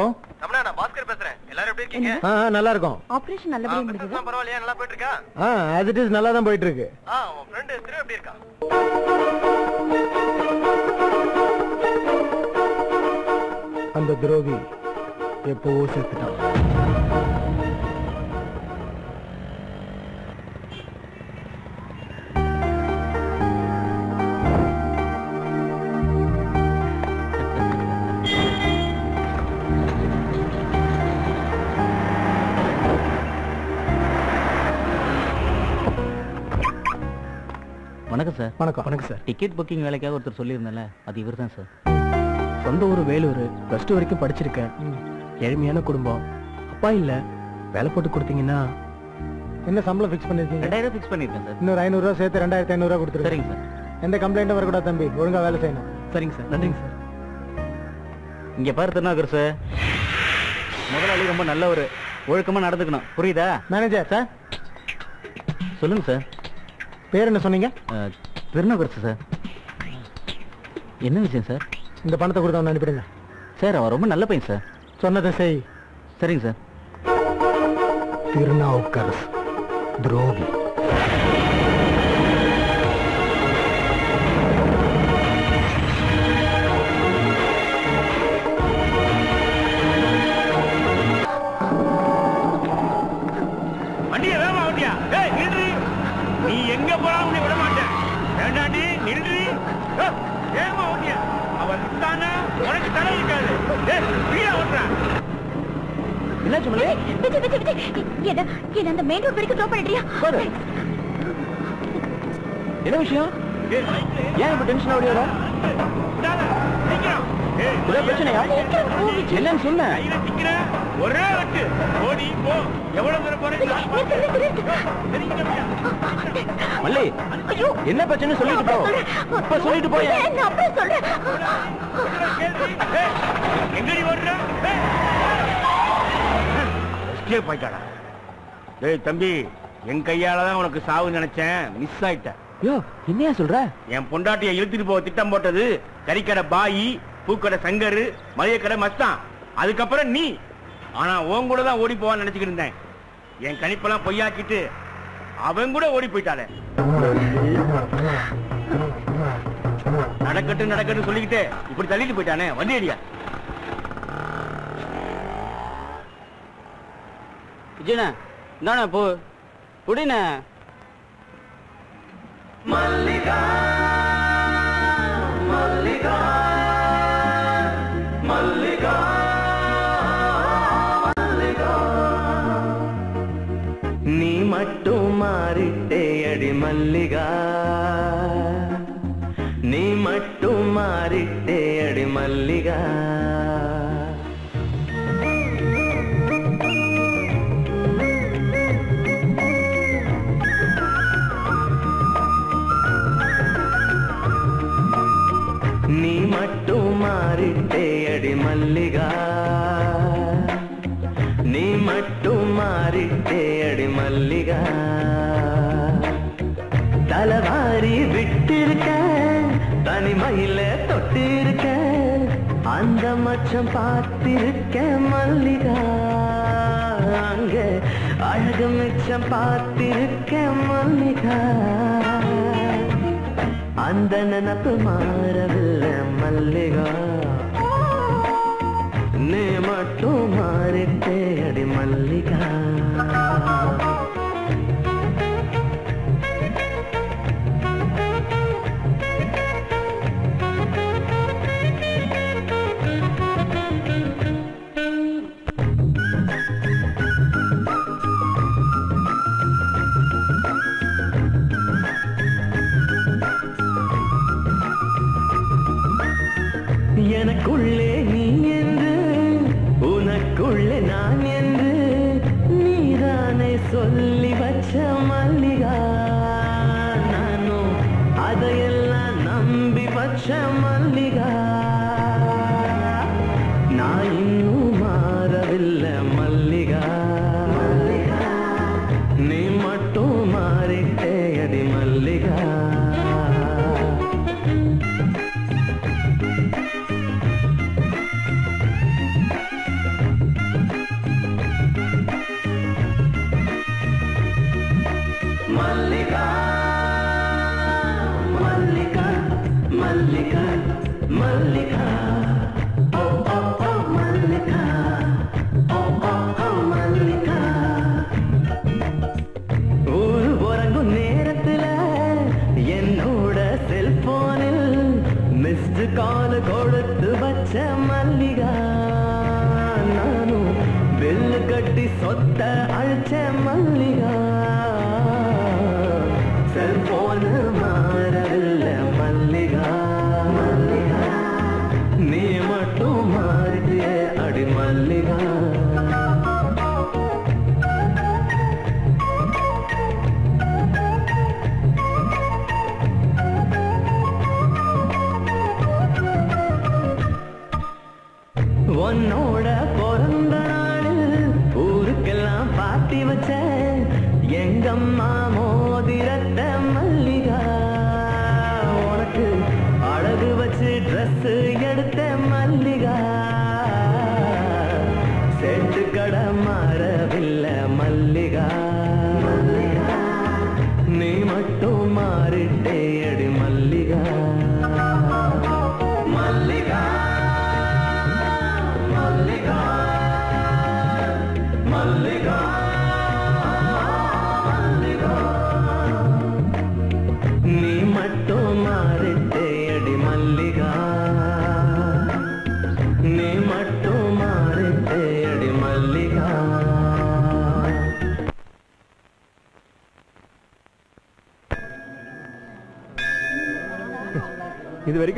ரமணா நான் பாஸ்கர் பேசுறேன். எல்லாரும் எப்படி இருக்கீங்க? ஆ நல்லா இருக்கும் ஆபரேஷன் நல்லபடியா முடிஞ்சதா? பரவாயில்லையா? நல்லா போயிட்டு இருக்கா ஆ as it is நல்லா தான் போயிட்டு இருக்கு ஆ உன் ஃப்ரெண்டு திரு எப்படி இருக்கா? அந்த துரோகி எப்பவோ செத்துட்டான் வணக்கம் சார். டிக்கெட் புக்கிங் வேலைக்காக ஒருத்தர் சொல்லியிருந்தேன்ல அது இவர் தான் சார். சொந்த ஊர் வேலூர் ப்ளஸ் டூ வரைக்கும் படிச்சிருக்கேன். ஏழ்மையான குடும்பம். அப்பா இல்ல வேலை போட்டு கொடுத்தீங்கன்னா என்ன சம்பளம் ஃபிக்ஸ் பண்ணிருக்கீங்க? ரெண்டாயிரம் ஃபிக்ஸ் பண்ணியிருக்கேன் சார். இன்னொரு ஐநூறு ரூபா சேர்த்து ரெண்டாயிரத்தி ஐநூறு ரூபா கொடுத்துருங்க. சரிங்க சார். எந்த கம்ப்ளைண்ட்டும் வரக்கூடாது தம்பி. ஒழுங்கா வேலை செய்யணும். சரிங்க சார். நன்றிங்க சார். இங்க பாரு திருநாகர் சார். முதலாளி ரொம்ப நல்லவர். ஒழுக்கமா நடந்துக்கணும். புரியுதா? மேனேஜர் சார் சொல்லுங்க சார். பேர் என்ன சொன்னீங்க? திருநாகர் சார். என்ன விஷயம் சார்? இந்த பணத்தை கொடுத்தவன அனுப்பிடுங்க. சார் அவன் ரொம்ப நல்ல பையன் சார். சொன்னதை செய். சரிங்க சார். திருநாவுக்கரசு துரோகி. பண்ணிட்டியா என்ன விஷயம்? ஏன் இப்ப டென்ஷன் ஆகுது ஏதோ பிரச்சனையா? என்னன்னு சொன்ன. ஒரே வெட்டு ஓடி போ எவ்வளவு தூரம் போறீங்க மல்லி என்ன பிரச்சனை சொல்லிட்டு போ. இப்ப சொல்லிட்டு போய் அப்படியே சொல்றேன் எங்கடி ஓடுற எஸ்கேப் ஆயிட்டாடா. டேய் தம்பி. என் கையால தான் உனக்கு சாவு நினைச்சேன். மிஸ் ஆயிட்டேன் யோ என்னையா சொல்ற? என் பொண்டாட்டிய இழுத்துட்டு போக திட்டம் போட்டது கறிக்கடை பாயி பூக்கடை சங்கரு மளிகை மஸ்தான் அதுக்கப்புறம் நீ. ஆனா உன் கூட தான் ஓடி போவான்னு நினைச்சுக்கிட்டு இருந்தேன். என் கணிப்பெல்லாம் பொய்யாக்கிட்டு அவன் கூட ஓடி போயிட்டாளே. நடக்கட்டும் நடக்கட்டும் சொல்லிக்கிட்டு இப்படி தள்ளிட்டு போயிட்டானே வண்டி அடியா? விஜயண்ணா இந்தாண்ணா போ. குடிண்ணே மல்லிகா மல்லிகா. மட்டும் மாறிட்டே அடி மல்லிகா. நீ மட்டும் மாறிட்டே அடி மல்லிகா. தலவாரி விட்டிருக்க தனிமையில தொட்டிருக்க அந்த மச்சம் பார்த்திருக்க மல்லிகா. அங்க அழகு மிச்சம் பார்த்திருக்க மல்லிகா. அந்த நினப்பு மாறவில்லை மல்லிகா நீ மட்டும்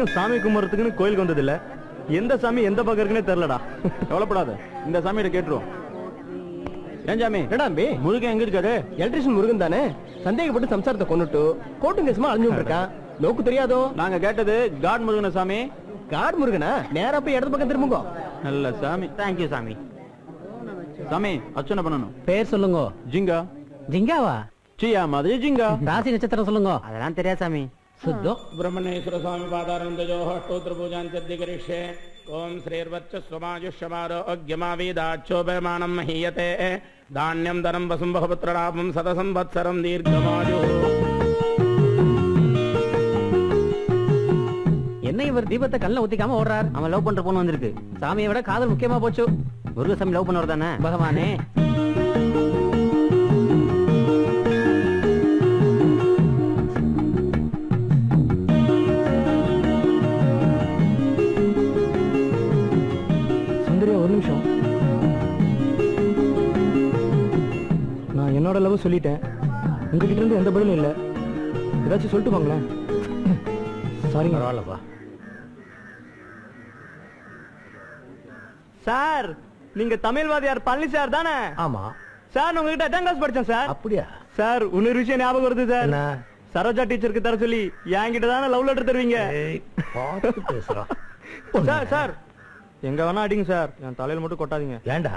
வரைக்கும் சாமி கும்பிட்றதுக்குன்னு கோயிலுக்கு வந்தது இல்ல எந்த சாமி எந்த பக்கம் இருக்குன்னே தெரியலடா. கவலைப்படாத. இந்த சாமியிட்ட கேட்டுருவோம். ஏன் சாமி? என்னடாம்பி முருகன் எங்க இருக்காரு? எலக்ட்ரிஷியன் முருகன் தானே? சந்தேகப்பட்டு சம்சாரத்தை கொண்டுட்டு கோர்ட்டு கேசமா அழிஞ்சு இருக்கான் நோக்கு தெரியாதோ? நாங்க கேட்டது காட் முருகன சாமி? காட் முருகனா? நேரா போய் இடது பக்கம் திரும்புங்க. நல்ல சாமி. தேங்க்யூ சாமி. சாமி அர்ச்சனை பண்ணணும். பேர் சொல்லுங்க. ஜிங்கா. ஜிங்காவா? சியா மாதிரி ஜிங்கா. ராசி நட்சத்திரம் சொல்லுங்க. அதெல்லாம் தெரியாது சாமி. ಸಿದ್ದು ಬ್ರಹ್ಮಣೇಶ್ವರ ಸ್ವಾಮಿ ಪಾದಾನಂದಜೋ ಅಷ್ಟೋತ್ರ ಪೂಜಾಂತ್ಯದ್ದಿ ಕರಿಷ್ಯೆ ಓಂ ಶ್ರೀರ್ವರ್ಚಸ್ವಮಾಯುಷ್ಯಮಾರೋಗ್ಯಮಾವೇದಾಕ್ಷೋಪಯಮಾನಂ ಮಹೀಯತೆ ಧಾನ್ಯಂ ಧನಂ ವಸುಂ ಬಹುಪುತ್ರಲಾಭಂ ಸತಸಂವತ್ಸರಂ ದೀರ್ಘಮಾಯು என்ன இவர் தீபத்தை கல்ல ஊத்திக்காம ஓடுறார் அவன் லவ் பண்ற பொண்ணு வந்திருக்கு சாமியை விட காதல் முக்கியமா போச்சு முருகசாமி லவ் பண்ணவர் தானே பகவானே லவ் சொல்லிட்டேன். உங்ககிட்ட இருந்து எந்த பதிலும் இல்லை. ஏதாச்சும் சொல்லிட்டு போங்களேன். சாரிங்க பரவாயில்லப்பா சார் நீங்க தமிழ்வாதியார் பழனி சார் தானே? ஆமா. சார் நான் உங்ககிட்ட எட்டாம் கிளாஸ் படிச்சேன் சார். அப்படியா? சார் இன்னொரு விஷயம் ஞாபகம் வருது சார்? சரோஜா டீச்சருக்கு தர சொல்லி என்கிட்ட தானே லவ் லெட்டர் தருவீங்க? Sir sir. எங்க வேணா அடிங்க சார். என் தலையில மட்டும் கொட்டாதீங்க. ஏண்டா?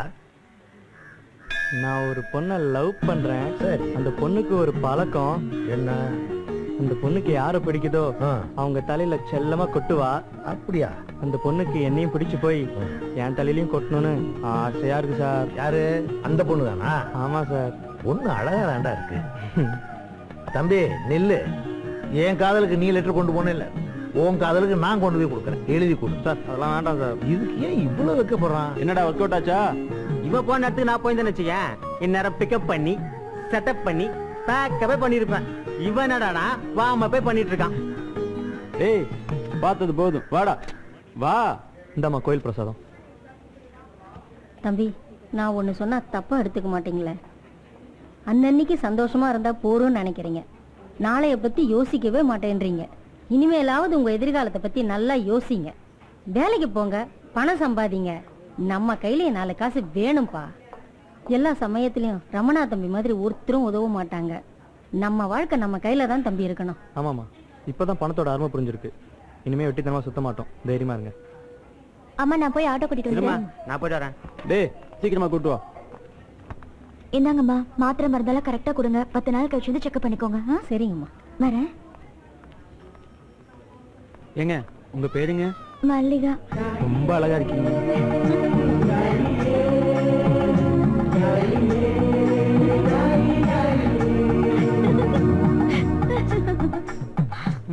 நான் ஒரு பொண்ணை லவ் பண்றேன். சரி. அந்த பொண்ணுக்கு ஒரு பழக்கம். என்ன? அந்த பொண்ணுக்கு யார பிடிக்குதோ ஆ, அவங்க தலையில செல்லமா கொட்டுவா. அப்படியா? அந்த பொண்ணுக்கு என்னையும் பிடிச்சு போய் என் தலையிலயும் கொட்டணும்னு ஆசையா இருக்கு சார். யாரு? அந்த பொண்ணு தானா ஆமா சார். பொண்ணு அழகா தாண்டா இருக்கு. தம்பி நில்லு. என் காதலுக்கு நீ லெட்டர் கொண்டு போன இல்ல. உன் காதலுக்கு நான் கொண்டு போய் கொடுக்குறேன். எழுதி கொடு. சார் அதெல்லாம் வேண்டாம் சார். இதுக்கு ஏன் இவ்வளவு வைக்க போறான் என்னடா ஒர்க் அவுட் ஆச்சா? இவ போன இடத்துக்கு நான் போயிருந்தேன்னு வச்சுக்கேன். இந்நேரம் பிக்கப் பண்ணி செட்டப் பண்ணி பேக்கவே பண்ணிருப்பேன். இவன் என்னடானா வாம போய் பண்ணிட்டு இருக்கான் ஏய் பார்த்தது போதும். வாடா. வா. இந்தாம்மா கோயில் பிரசாதம். தம்பி நான் ஒன்று சொன்னா தப்பா எடுத்துக்க மாட்டீங்களே. அன்னன்னைக்கு சந்தோஷமா இருந்தா போறோம்னு நினைக்கிறீங்க. நாளைய பத்தி யோசிக்கவே மாட்டேன்றீங்க. இனிமேலாவது உங்க எதிர்காலத்தை பத்தி நல்லா யோசிங்க. வேலைக்கு போங்க பணம் சம்பாதிங்க. நம்ம கையில நாலு காசு வேணும்பா. எல்லா சமயத்திலயும் ரமணா தம்பி மாதிரி ஒருத்தரும் உதவ மாட்டாங்க. நம்ம வாழ்க்கை நம்ம கையில தான் தம்பி இருக்கணும். ஆமாமா இப்பதான் பணத்தோட அருமை புரிஞ்சிருக்கு. இனிமே வெட்டித்தனமா சுத்த மாட்டோம். தைரியமா இருங்க. அம்மா நான் போய் ஆட்டோ கூட்டிட்டு வந்துடுறேன். நான் போயிட்டு வரேன். டேய் சீக்கிரமா கூட்டு வா. இந்தாங்கம்மா மாத்திரை மருந்தெல்லாம் கரெக்டா கொடுங்க. பத்து நாள் கழிச்சு வந்து செக்அப் பண்ணிக்கோங்க? சரிங்கம்மா. வரேன். ஏங்க உங்க பேருங்க மல்லிகா. ரொம்ப அழகா இருக்கீங்க.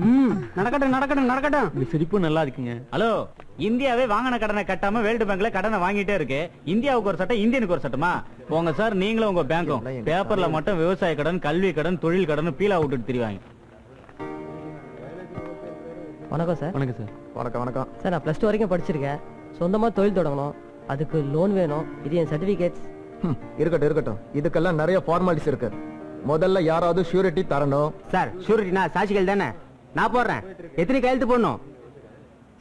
ம் நடக்கட்டும் நடக்கட்டும் நடக்கட்டும். இந்த சிரிப்பு நல்லா இருக்குங்க. ஹலோ இந்தியாவே வாங்கின கடனை கட்டாம வேர்ல்டு பேங்க்ல கடனை வாங்கிட்டே இருக்கு. இந்தியாவுக்கு ஒரு சட்டம் இந்தியனுக்கு ஒரு சட்டமா? போங்க சார் நீங்களும் உங்க பேங்க்கும். பேப்பர்ல மட்டும் விவசாய கடன் கல்வி கடன் தொழில் கடன் பீலா விட்டுட்டு திரிவாங்க. வணக்கம் சார். வணக்கம் சார். வணக்கம் வணக்கம். சார் நான் ப்ளஸ் டூ வரைக்கும் படிச்சிருக்கேன். சொந்தமாக தொழில் தொடங்கணும். அதுக்கு லோன் வேணும். இது என் சர்டிஃபிகேட்ஸ் இருக்கட்டும் இருக்கட்டும். இதுக்கெல்லாம் நிறைய ஃபார்மாலிட்டிஸ் இருக்கு. முதல்ல யாராவது ஷூரிட்டி தரணும். சார் ஷூரிட்டினா சாட்சிகள் தானே? நான் போடுறேன். எத்தனை கையெழுத்து போடணும்?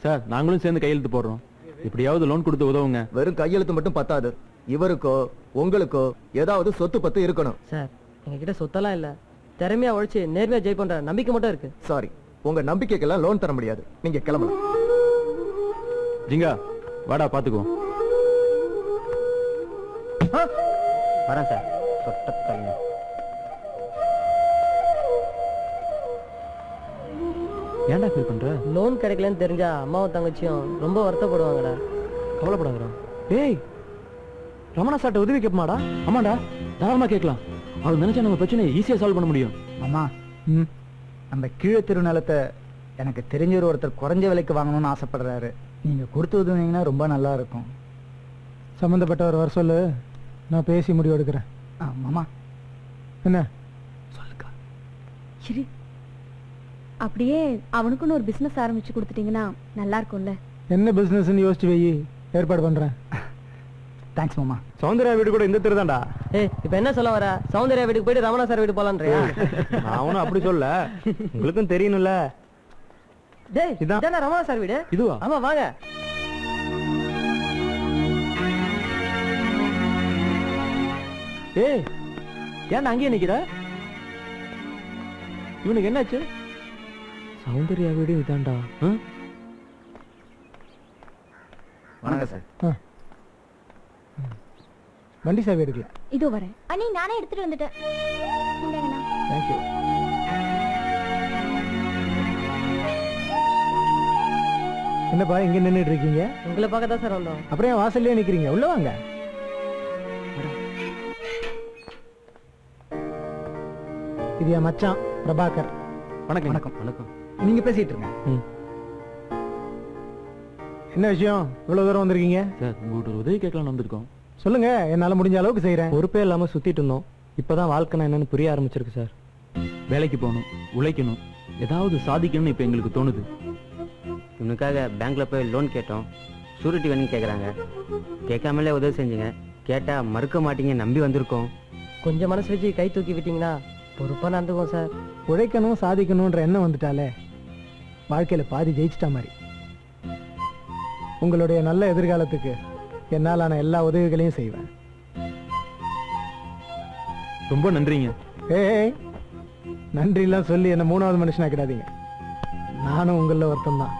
சார் நாங்களும் சேர்ந்து கையெழுத்து போடுறோம். எப்படியாவது லோன் கொடுத்து உதவுங்க. வெறும் கையெழுத்து மட்டும் பத்தாது. இவருக்கோ உங்களுக்கோ ஏதாவது சொத்து பத்து இருக்கணும். சார் எங்ககிட்ட சொத்தெல்லாம் இல்லை. திறமையா உழைச்சி நேர்மையா ஜெய் பண்ற நம்பிக்கை மட்டும் இருக்கு. சாரி உங்க நம்பிக்கைக்கெல்லாம் லோன் தர முடியாது. நீங்க கிளம்பலாம் ஜிங்கா வாடா பாத்துக்குவோம் வரேன் சார். சொட்டத்தலைங்க ஏன்டா ஃபீல் பண்ற? லோன் கிடைக்கலன்னு தெரிஞ்சா அம்மாவும் தங்கச்சியும் ரொம்ப வருத்தப்படுவாங்கடா. கவலைப்படாதடா. டேய் ரமணா சார்ட்ட உதவி கேட்பமாடா? ஆமாடா தாராளமா கேட்கலாம். அவர் நினைச்சா நம்ம பிரச்சனையை ஈஸியா சால்வ் பண்ண முடியும். அம்மா அந்த கீழே திருநிலத்தை எனக்கு தெரிஞ்சவர் ஒருத்தர் குறைஞ்ச விலைக்கு வாங்கணும்னு ஆசைப்படுறாரு. நீங்க கொடுத்து உதவுனீங்கன்னா ரொம்ப நல்லா இருக்கும். சம்மந்தப்பட்டவர் வர சொல்லு. நான் பேசி முடிவு எடுக்கிறேன். ஆ, மாமா. என்ன? சரி அப்படியே அவனுக்குன்னு ஒரு பிசினஸ் ஆரம்பிச்சு கொடுத்துட்டீங்கன்னா நல்லா இருக்கும்ல. என்ன பிசினஸ்னு யோசிச்சு வை. ஏற்பாடு பண்றேன். தேங்க்ஸ் மாமா. சௌந்தர்யா வீடு கூட இந்த திருதான்டா ஏய் இப்போ என்ன சொல்ல வர? சௌந்தர்யா வீட்டுக்கு போயிட்டு ரமணா சார் வீடு போலான்றியா? நான் ஒன்றும் அப்படி சொல்ல. உங்களுக்கும் தெரியணும்ல. டேய் இதான். இதானே ரமணா சார் வீடு. இதுவா? ஆமா வாங்க. ஏய் ஏன்டா அங்கேயே நிக்கிற? இவனுக்கு என்னாச்சு? சௌந்தர்யா வீடு இதான்டா? வணக்கம் சார். வண்டி சாவி எடுக்கல. இதோ வரேன். அண்ணி நானே எடுத்துட்டு வந்துட்டேன். தேங்க்யூ என்னப்பா இங்க நின்னுட்டு இருக்கீங்க? உங்களை பார்க்க தான் சார் வந்தோம். அப்புறம் வாசல்லே நிக்கிறீங்க? உள்ள வாங்க. இது என் மச்சான் பிரபாகர். வணக்கம். வணக்கம். வணக்கம். நீங்க பேசிட்டு இருங்க. என்ன விஷயம்? இவ்வளவு தூரம் வந்திருக்கீங்க? சார் உங்கள்கிட்ட ஒரு உதவி கேட்கலாம்னு வந்திருக்கோம். சொல்லுங்க என்னால முடிஞ்ச அளவுக்கு செய்யறேன் பொறுப்பே இல்லாம சுத்திட்டு இருந்தோம். இப்பதான் வாழ்க்கைனா என்னன்னு புரிய ஆரம்பிச்சிருக்கு சார். வேலைக்கு போகணும் உழைக்கணும். ஏதாவது சாதிக்கணும்னு இப்ப எங்களுக்கு தோணுது. இவனுக்காக பேங்க்ல போய் லோன் கேட்டோம். ஷூரிட்டி வேணும்னு கேட்குறாங்க கேட்காமலே உதவி செஞ்சுங்க. கேட்டா மறுக்க மாட்டீங்க நம்பி வந்திருக்கோம். கொஞ்சம் மனசு வச்சு கை தூக்கி விட்டீங்கன்னா பொறுப்பா நடந்துக்குவோம் சார். உழைக்கணும் சாதிக்கணும்ன்ற எண்ணம் வந்துட்டாலே வாழ்க்கையில பாதி ஜெயிச்சிட்டா மாதிரி. உங்களுடைய நல்ல எதிர்காலத்துக்கு என்னாலான எல்லா உதவிகளையும் செய்வேன். ரொம்ப நன்றிங்க. ஏய் நன்றிலாம் சொல்லி என்ன மூணாவது மனுஷனாக்கிடாதீங்க. நானும் உங்களில் ஒருத்தன் தான்.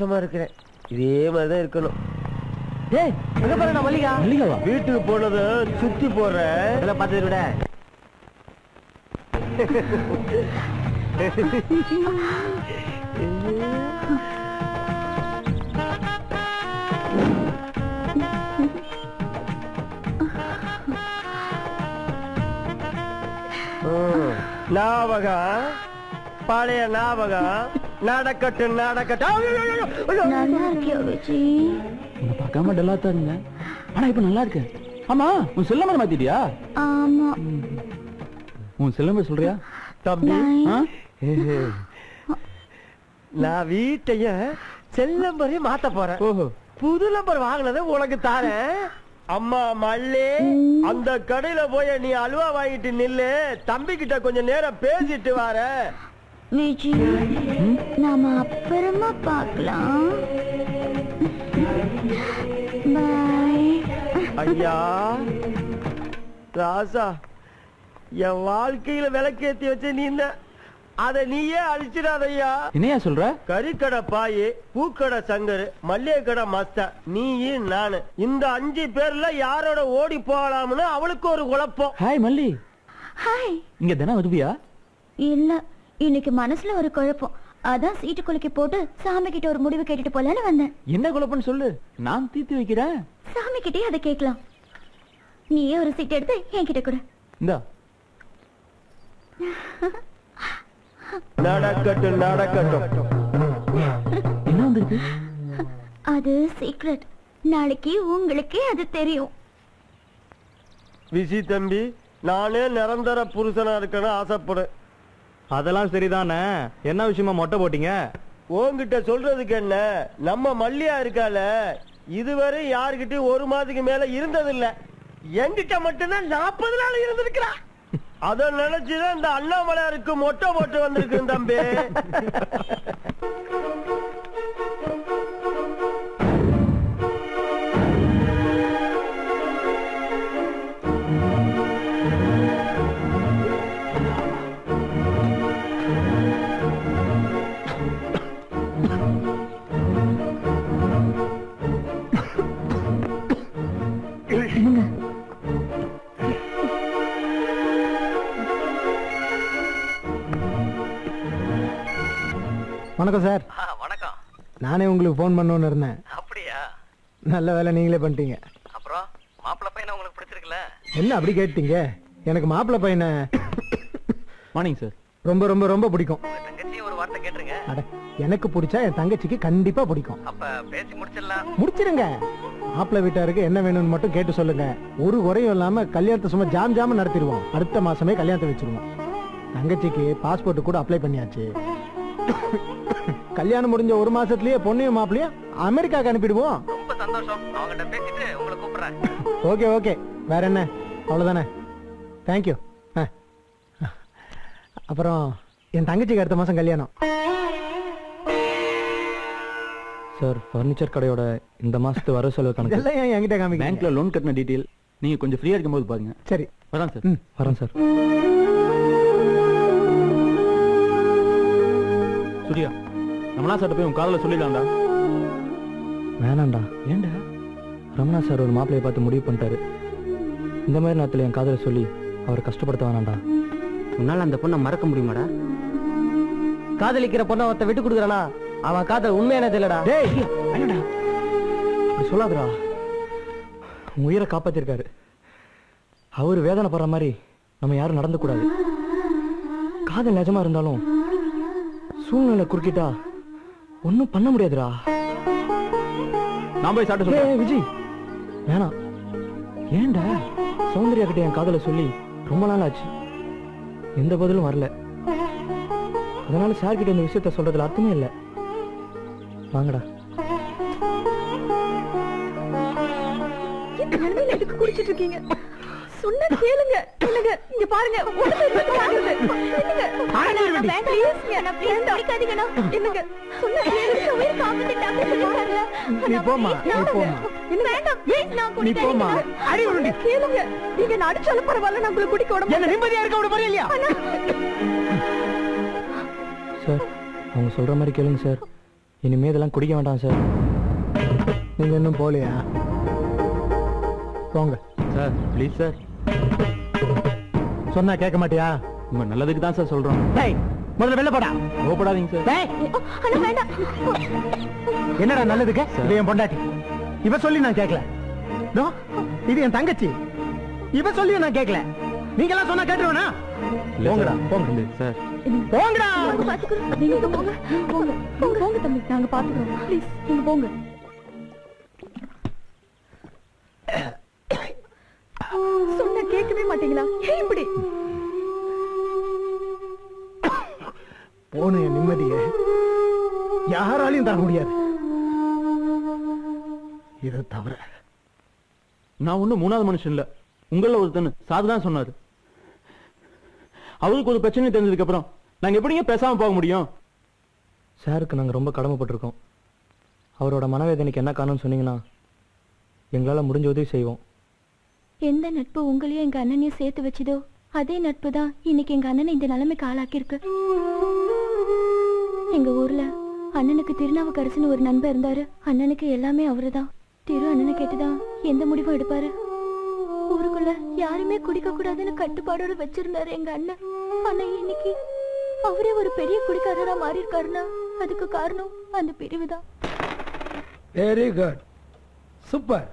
சந்தோஷமா இருக்கிறேன். இதே மாதிரிதான் இருக்கணும். வீட்டுக்கு போனது சுத்தி போடுற. இதெல்லாம் பார்த்து விட ஞாபகம். பழைய ஞாபகம். நடக்கட்டும் நடக்கட்டும். நல்லா இருக்கியா விஜி உன்னை பார்க்காம டல்லா தான் இருந்தேன் ஆனா இப்ப நல்லா இருக்கேன். ஆமா உன் செல்ல நம்பர் மாத்திட்டியா? ஆமா. உன் செல்ல நம்பர் சொல்றியா? தம்பி ஆ? நான் வீட்டைய செல் நம்பரையும் மாத்த போறேன். புது நம்பர் வாங்கினதை உனக்கு தாரேன். அம்மா மல்லி அந்த கடையில போய் நீ அல்வா வாங்கிட்டு நில்லு. தம்பி கிட்ட கொஞ்சம் நேரம் பேசிட்டு வர விஜி நாம அப்புறமா பார்க்கலாம். பாய் ஐயா ராசா என் வாழ்க்கையில விளக்கேத்தி வச்ச நீ என்ன? அத நீயே அழிச்சிடாதய்யா என்னையா சொல்ற? கறிக்கடை பாயி பூக்கடை சங்கரு மல்லிகை கடை மஸ்தா நீ நானு. இந்த அஞ்சு பேர்ல யாரோட ஓடி போகலாம்னு அவளுக்கு ஒரு குழப்பம். ஹாய் மல்லி. ஹாய் இங்க தினம் வருவியா? இல்ல. இன்னைக்கு மனசுல ஒரு குழப்பம். அதான் சீட்டு குலுக்கி போட்டு சாமி கிட்ட ஒரு முடிவு கேட்டுட்டு போலான்னு வந்தேன். என்ன குழப்பம்னு சொல்லு. நான் தீர்த்து வைக்கிறேன். சாமி கிட்டே அதை கேட்கலாம். நீயே ஒரு சீட் எடுத்து என்கிட்ட கொடு. இந்தா. நடக்கட்டும் நடக்கட்டும். என்ன வந்திருக்கு? அது சீக்ரெட் நாளைக்கு உங்களுக்கே அது தெரியும். விசி தம்பி நானே நிரந்தர புருஷனா இருக்கணும் ஆசைப்படும் அதெல்லாம் சரிதானே? என்ன விஷயமா மொட்டை போட்டீங்க? உன்கிட்ட சொல்றதுக்கு என்ன? நம்ம மல்லியா இருக்கால இதுவரை யாருகிட்டயும் ஒரு மாதத்துக்கு மேல இருந்ததில்ல. என்கிட்ட மட்டும்தான் நாற்பது நாள் இருந்திருக்கிறா. அத நினைச்சுதான் இந்த அண்ணாமலையாருக்கு மொட்டை போட்டு வந்திருக்கு தம்பி. வணக்கம் சார். வணக்கம். நானே உங்களுக்கு ஃபோன் பண்ணணும்னு இருந்தேன். அப்படியா? நல்ல வேலை நீங்களே பண்ணிட்டீங்க. அப்புறம் மாப்பிள்ளை பையனை உங்களுக்கு பிடிச்சிருக்குல்ல? என்ன அப்படி கேட்டீங்க? எனக்கு மாப்பிள்ளை பையனை மார்னிங் சார் ரொம்ப ரொம்ப ரொம்ப பிடிக்கும். தங்கச்சி ஒரு வார்த்தை கேட்டுருங்க. அட எனக்கு பிடிச்சா என் தங்கச்சிக்கு கண்டிப்பா பிடிக்கும். அப்ப பேசி முடிச்சிடலாம். முடிச்சிருங்க. மாப்பிள்ளை வீட்டாருக்கு என்ன வேணும்னு மட்டும் கேட்டு சொல்லுங்க. ஒரு குறையும் இல்லாம கல்யாணத்தை சும்மா ஜாம் ஜாம் நடத்திடுவோம். அடுத்த மாசமே கல்யாணத்தை வச்சிருவோம். தங்கச்சிக்கு பாஸ்போர்ட் கூட அப்ளை பண்ணியாச்சு. கல்யாணம் முடிஞ்ச ஒரு மாசத்துலயே பொண்ணையும் மாப்பிளையும் அமெரிக்காக்கு அனுப்பிடுவோம். ரொம்ப சந்தோஷம். அவங்ககிட்ட பேசிட்டு உங்களை கூப்பிடுறேன். Okay okay. வேற என்ன? அவ்வளவுதானே. தேங்க்யூ அப்புறம் என் தங்கச்சிக்கு அடுத்த மாசம் கல்யாணம். சார் ஃபர்னிச்சர் கடையோட இந்த மாசத்து வர செலவு கணக்கு. இதெல்லாம் ஏன் என்கிட்ட காமிக்கிறீங்க? பேங்க்ல லோன் கட்டின டீடைல் நீங்க கொஞ்சம் ஃப்ரீயா இருக்கும்போது பாருங்க. சரி. வரேன் சார் வரேன் சார் சூர்யா ரமணா சார்ட்ட போய் உன் காதல சொல்லிடலாம்டா. வேணாம்டா. ஏன்டா? ரமணா சார் ஒரு மாப்பிளைய பார்த்து முடிவு பண்ணிட்டாரு. இந்த மாதிரி நேரத்துல என் காதலை சொல்லி அவரை கஷ்டப்படுத்த வேணாம்டா. உன்னால அந்த பொண்ணை மறக்க முடியுமாடா? காதலிக்கிற பொண்ணை ஒருத்த விட்டு கொடுக்குறானா? அவன் காதல் உண்மையானது இல்லடா. டேய் வேணாம்டா அப்படி சொல்லாதடா. உயிரை காப்பாத்திருக்காரு. அவர் வேதனைப்படுற மாதிரி நம்ம யாரும் நடந்து கூடாது. காதல் நிஜமா இருந்தாலும் சூழ்நிலை குறுக்கிட்டா ஒண்ணும் பண்ண முடியாதுடா. நான் போய் சாப்பிட்டு சொல்றேன். விஜய் வேணாம் ஏன்டா? சௌந்தர்யா கிட்ட என் காதலை சொல்லி ரொம்ப நாள் ஆச்சு எந்த பதிலும் வரல. அதனால சார் கிட்ட இந்த விஷயத்த சொல்றதுல அர்த்தமே இல்லை. வாங்கடா. குடிச்சிட்டு இருக்கீங்க? சொன்னா கேளுங்க கேளுங்க இங்க பாருங்க உடம்பு. என்னங்க? சொன்னா கேளுங்க. சொல்லிட்டாங்க. நீ. குடிக்காதீங்கண்ணா. அடி உருண்டி. கேளுங்க. நீங்க நான் அடிச்சாலும் பரவாயில்ல, நான் உங்களை குடிக்க என்ன மாட்டேன். நிம்மதியா இருக்க விட இல்லையா? அண்ணா, சார் அவங்க சொல்ற மாதிரி கேளுங்க சார் இனிமே இதெல்லாம் குடிக்க வேண்டாம் சார் நீங்க இன்னும் போகலையா போங்க சார் ப்ளீஸ் சார் சொன்னா கேட்க மாட்டியா? உங்க நல்லதுக்கு தான் சார் சொல்றோம். டேய் முதல்ல வெளில போடா. கோபப்படாதீங்க சார். என்னடா நல்லதுக்கு? இது என் பொண்டாட்டி. இவ சொல்லி நான் கேட்கல. இதோ, இது என் தங்கச்சி. இவ சொல்லி நான் கேட்கல. நீங்க எல்லாம் சொன்னா கேட்டுருவேனா? போங்கடா போங்க. சார் போங்கடா. நாங்க போங்க. போங்க. போங்க. போங்க தம்பி. நாங்க பாத்துக்கிறோம். ப்ளீஸ் நீங்க போங்க. சொன்ன கேட்கவே மாட்டீங்களா? ஏன் இப்படி? போன என் நிம்மதிய யாராலையும் தர முடியாது. இதை தவிர நான் ஒண்ணும் மூணாவது மனுஷன் இல்ல. உங்கள ஒருத்தன் சாது தான் சொன்னாரு. அவருக்கு ஒரு பிரச்சனை தெரிஞ்சதுக்கு அப்புறம் நாங்க எப்படிங்க பேசாம போக முடியும்? சாருக்கு நாங்க ரொம்ப கடமைப்பட்டிருக்கோம். அவரோட மனவேதனைக்கு என்ன காரணம் சொன்னீங்கன்னா எங்களால முடிஞ்ச உதவி செய்வோம். எந்த நட்பு உங்களையும் எங்க அண்ணனையும் சேர்த்து வச்சதோ? அதே நட்பு தான் இன்னைக்கு எங்க அண்ணனை இந்த நிலைமைக்கு ஆளாக்கியிருக்கு. எங்க ஊர்ல அண்ணனுக்கு திருநாவுக்கரசுன்னு ஒரு நண்பர் இருந்தாரு. அண்ணனுக்கு எல்லாமே அவருதான். திரு அண்ணனை கேட்டுதான் எந்த முடிவும் எடுப்பாரு? ஊருக்குள்ள யாருமே குடிக்க கூடாதுன்னு கட்டுப்பாடோட வச்சிருந்தாரு எங்க அண்ணன். ஆனா இன்னைக்கு அவரே ஒரு பெரிய குடிக்காரரா மாறி இருக்காருன்னா அதுக்கு காரணம் அந்த பிரிவுதான். வெரி குட் சூப்பர்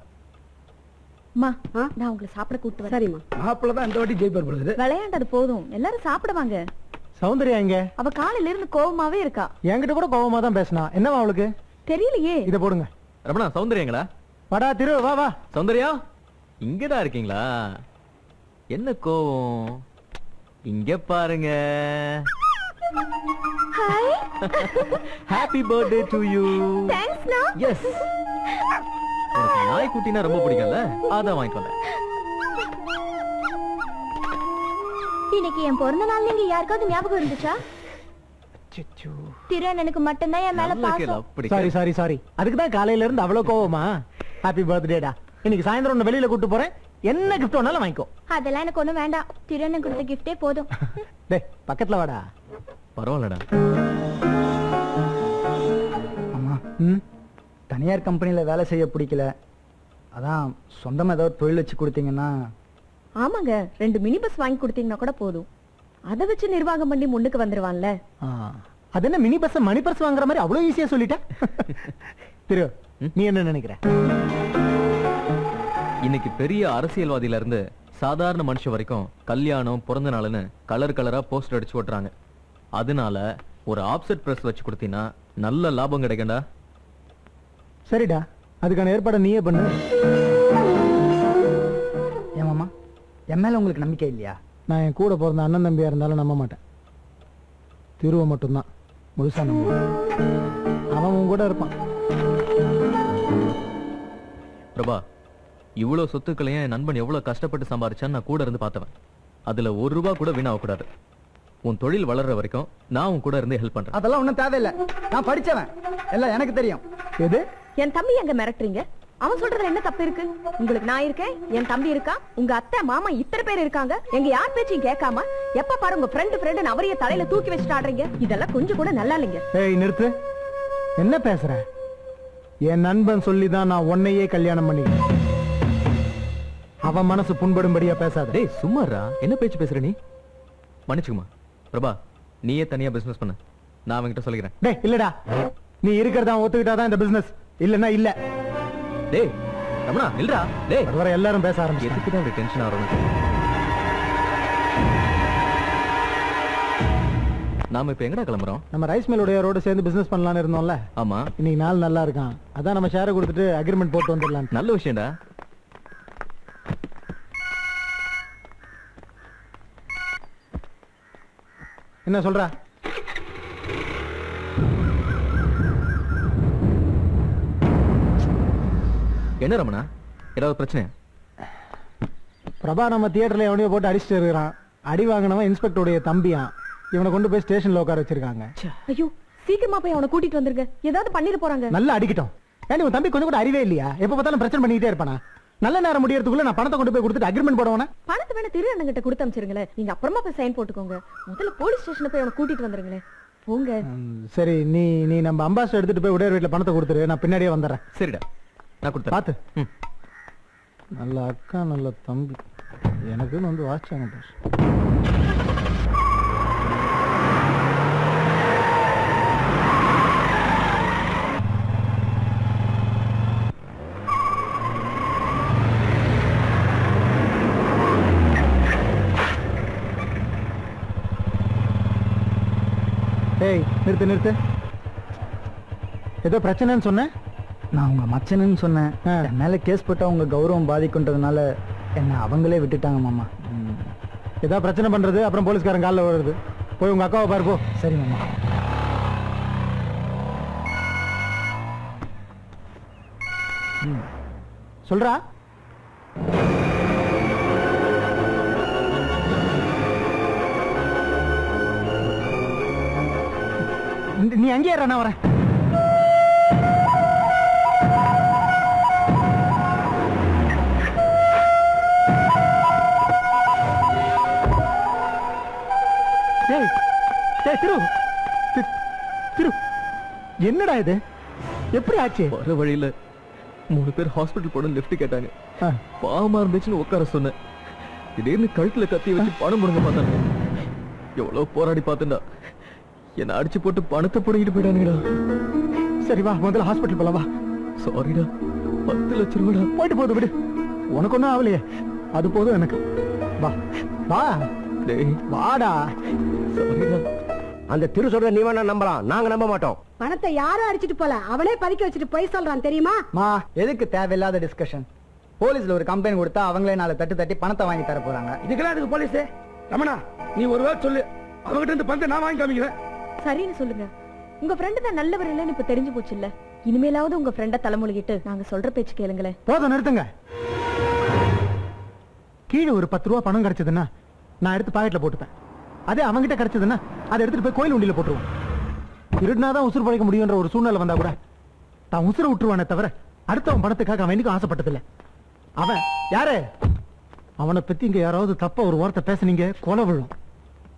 நான் உங்களை சாப்பிட கூட்டு வரேன். சரிம்மா. மாப்பிள்ள தான் இந்த வாட்டி ஜெயிப்பார் பொழுது விளையாண்டது போதும். எல்லாரும் சாப்பிடுவாங்க. சௌந்தர்யா எங்க? அவ காலையில இருந்து கோவமாவே இருக்கா. என்கிட்ட கூட கோவமா தான் பேசினா. என்னவா அவளுக்கு? தெரியலையே. இத போடுங்க. ரமணா சௌந்தர்யங்களா வாடா திரு வா வா. சௌந்தர்யா இங்கதான் இருக்கீங்களா? என்ன கோவம்? இங்க பாருங்க. Hi happy birthday to you தேங்க்ஸ்ண்ணா எஸ் உனக்கு நாய்க்குட்டினா ரொம்ப பிடிக்கும்ல? அதான் வாங்கிட்டு வந்தேன். இன்னைக்கு என் பிறந்த நாள் நீங்க யாருக்காவது ஞாபகம் இருந்துச்சா? திரு அண்ணனுக்கு மட்டும்தான் என் மேல பாசம். சாரி சாரி சாரி அதுக்கு தான் காலையில இருந்து அவ்வளவு கோவமா? ஹாப்பி பர்த்டேடா இன்னைக்கு சாயந்தரம் வெளியில கூட்டு போறேன். என்ன கிஃப்ட் வேணாலும் வாங்கிக்கோ. அதெல்லாம் எனக்கு ஒண்ணும் வேண்டாம். திரு அண்ணன் கொடுத்த கிஃப்டே போதும். டேய் பக்கத்துல வாடா. பரவாயில்லடா. அம்மா தனியார் கம்பெனில வேலை செய்ய பிடிக்கல. அதான் சொந்தமா ஏதாவது தொழில் வச்சு கொடுத்தீங்கன்னா. ஆமாங்க ரெண்டு மினி பஸ் வாங்கி கொடுத்தீங்கன்னா கூட போதும். அதை வச்சு நிர்வாகம் பண்ணி முன்னுக்கு வந்துருவான்ல. ஆ, அது என்ன மினி பஸ் மணி பர்ஸ் வாங்குற மாதிரி அவ்வளவு ஈஸியா சொல்லிட்ட? திரு நீ என்ன நினைக்கிற? இன்னைக்கு பெரிய அரசியல்வாதியில இருந்து சாதாரண மனுஷன் வரைக்கும் கல்யாணம் பிறந்த நாள்னு கலர் கலரா போஸ்டர் அடிச்சு ஓட்டுறாங்க. அதனால ஒரு ஆப்செட் பிரஸ் வச்சு கொடுத்தீங்கன்னா நல்ல லாபம் கிடைக்கும்டா. சரிடா. அதுக்கான ஏற்பாடை நீயே பண்ணு. ஏமாமா என் மேல உங்களுக்கு நம்பிக்கை இல்லையா? நான் என் கூட பிறந்த அண்ணன் தம்பியா இருந்தாலும் நம்ப மாட்டேன். திருவ மட்டும்தான். முழுசா நம்புவேன் அவன் உன் கூட இருப்பான். பிரபா இவ்வளவு சொத்துக்களையும் என் நண்பன் எவ்வளவு கஷ்டப்பட்டு சம்பாரிச்சான்னு நான் கூட இருந்து பார்த்தவன். அதுல ஒரு ரூபா கூட வீணாக கூடாது உன் தொழில் வளர்ற வரைக்கும் நான் உன் கூட இருந்து ஹெல்ப் பண்றேன். அதெல்லாம் ஒண்ணும் தேவையில்லை. நான் படிச்சவன். எல்லாம் எனக்கு தெரியும். எது? என் தம்பி எங்க மிரட்டுறீங்க? அவன் சொல்றதுல என்ன தப்பு இருக்கு? உங்களுக்கு நான் இருக்கேன்? என் தம்பி இருக்கா? உங்க அத்தை மாமா இத்தனை பேர் இருக்காங்க. எங்க யார் பேச்சையும் கேட்காம எப்ப பாரு உங்க ஃப்ரெண்டு ஃப்ரெண்டு அவரைய தலையில தூக்கி வச்சுட்டு ஆடுறீங்க. இதெல்லாம் கொஞ்சம் கூட நல்லா இல்லைங்க. ஏய் நிறுத்து. என்ன பேசுற? என் நண்பன் சொல்லி தான் நான் உன்னையே கல்யாணம் பண்ணிக்கிறேன். அவன் மனசு புண்படும்படியா பேசாத. டேய் சும்மாடா என்ன பேச்சு பேசுற நீ? மன்னிச்சுக்குமா. பிரபா நீயே தனியா பிசினஸ் பண்ணு. நான் அவன்கிட்ட சொல்லிக்கிறேன். டேய் இல்லடா. நீ இருக்கிறதா ஒத்துக்கிட்டாதான் இந்த பிசினஸ் இல்லன்னா இல்ல. டேய் ரமணா இல்லடா டேய். வர எல்லாரும் பேச ஆரம்பிச்சு எதுக்கு தான் இப்படி டென்ஷன் ஆகிறோம் நாம இப்ப எங்கடா கிளம்புறோம்? நம்ம ரைஸ் மில்லுடையரோட சேர்ந்து பிசினஸ் பண்ணலாம்னு இருந்தோம்ல. ஆமா. இன்னைக்கு நாள் நல்லா இருக்கான். அதான் நம்ம ஷேரை கொடுத்துட்டு அக்ரிமெண்ட் போட்டு வந்துடலாம் நல்ல விஷயம்டா. என்ன சொல்ற? என்ன ரமணா? ஏதாவது பிரச்சனை பிரபா நம்ம தியேட்டர்ல எவனையோ போட்டு அடிச்சுட்டு இருக்கிறான். அடி வாங்கினவன் இன்ஸ்பெக்டருடைய தம்பியான் இவனை கொண்டு போய் ஸ்டேஷன்ல உட்கார வச்சிருக்காங்க. ஐயோ சீக்கிரமா போய் அவனை கூட்டிட்டு வந்துருங்க. ஏதாவது பண்ணிட போறாங்க. நல்லா அடிக்கட்டும். ஏன் உன் தம்பி கொஞ்சம் கூட அறிவே இல்லையா? எப்ப பார்த்தாலும் பிரச்சனை பண்ணிக்கிட்டே இருப்பானா? நல்ல நேரம் முடியறதுக்குள்ள நான் பணத்தை கொண்டு போய் கொடுத்துட்டு அக்ரிமெண்ட் போடுவானே பணத்தை வேணா திரு அண்ணங்கிட்ட கொடுத்து அனுப்பிச்சிருங்களேன் நீங்க அப்புறமா போய் சைன் போட்டுக்கோங்க. முதல்ல போலீஸ் ஸ்டேஷன்ல போய் அவனை கூட்டிட்டு வந்துருங்களேன். போங்க. சரி நீ நீ நம்ம அம்பாசிடர் எடுத்துட்டு போய் உடையார் வீட்டுல பணத்தை கொடுத்துரு. நான் பின்னாடியே வந்துடுறேன். சரிடா. நான் கொடுத்தேன் பார்த்து. நல்ல அக்கா நல்ல தம்பி. எனக்குன்னு வந்து வாசிச்சாங்க பாஸ் நிறுத்து நிறுத்து. ஏதோ பிரச்சனைன்னு சொன்னேன்? நான் உங்க மச்சனுன்னு சொன்னேன். என் மேல கேஸ் போட்டா உங்க கௌரவம் பாதிக்குன்றதுனால என்னை அவங்களே விட்டுட்டாங்க மாமா. ஏதோ பிரச்சனை பண்றது? அப்புறம் போலீஸ்காரன் காலில் வருது போய் உங்க அக்காவை பாரு போ. சரி மாமா. சொல்றா. நீ- அங்கேயே நான் வரேன். டேய் டேய் திரு திரு என்னடா இது? எப்படி ஆச்சு? வர வழியில மூணு பேர் ஹாஸ்பிட்டல் போன லிஃப்ட் கேட்டாங்க. பாவமா இருந்துச்சுன்னு உட்கார சொன்னேன். திடீர்னு கழுத்துல கத்தி வச்சு பணம் முடுங்க பார்த்தாங்க எவ்வளவு போராடி பார்த்தேன்டா என்ன அடிச்சு போட்டு பணத்தை புடுங்கிட்டு போயிட்டானுங்கடா. சரி வா முதல்ல ஹாஸ்பிட்டல் போலாம் வா. சாரிடா பத்து லட்சம் ரூபாடா. போயிட்டு போகுது விடு. உனக்கு ஒன்றும் ஆகலையே அது போதும் எனக்கு. வா வா. டேய் வாடா. சாரிடா அந்த திரு சொல்ற நீ வேணா நம்பலாம். நாங்க நம்ப மாட்டோம். பணத்தை யாரும் அடிச்சிட்டு போல? அவனே பறிக்க வச்சுட்டு போய் சொல்றான் தெரியுமா? மா எதுக்கு தேவையில்லாத டிஸ்கஷன் போலீஸ்ல ஒரு கம்ப்ளைண்ட் கொடுத்தா அவங்களே நாலு தட்டு தட்டி பணத்தை வாங்கி தர போறாங்க. இதுக்கெல்லாம் அதுக்கு போலீஸ்? ரமணா நீ ஒரு வேளை சொல்லு. அவங்கிட்ட இருந்து பணத்தை நான் வாங்கி காமிக்கிறேன். சரின்னு சொல்லுங்க. உங்க ஃப்ரெண்டு தான் நல்லவர் இல்லைன்னு இப்ப தெரிஞ்சு போச்சு இல்ல? இனிமேலாவது உங்க ஃப்ரெண்ட தலைமொழிகிட்டு நாங்க சொல்ற பேச்சு கேளுங்களேன். போதும் நிறுத்துங்க. கீழே ஒரு பத்து ரூபா பணம் கிடைச்சதுன்னா நான் எடுத்து பாக்கெட்ல போட்டுப்பேன். அதே அவங்கிட்ட கிடைச்சதுன்னா அதை எடுத்துட்டு போய் கோயில் உண்டியில போட்டுருவோம். திருடினாதான் உசுறு பழைக்க முடியுன்ற ஒரு சூழ்நிலை வந்தா கூட தான் உசுரை விட்டுருவானே தவிர அடுத்தவன் பணத்துக்காக அவன் என்னைக்கும் ஆசைப்பட்டதில்லை. அவன் யாரு? அவனை பத்தி இங்க யாராவது தப்பா ஒரு வார்த்தை பேசுனீங்க கொலை விழும்.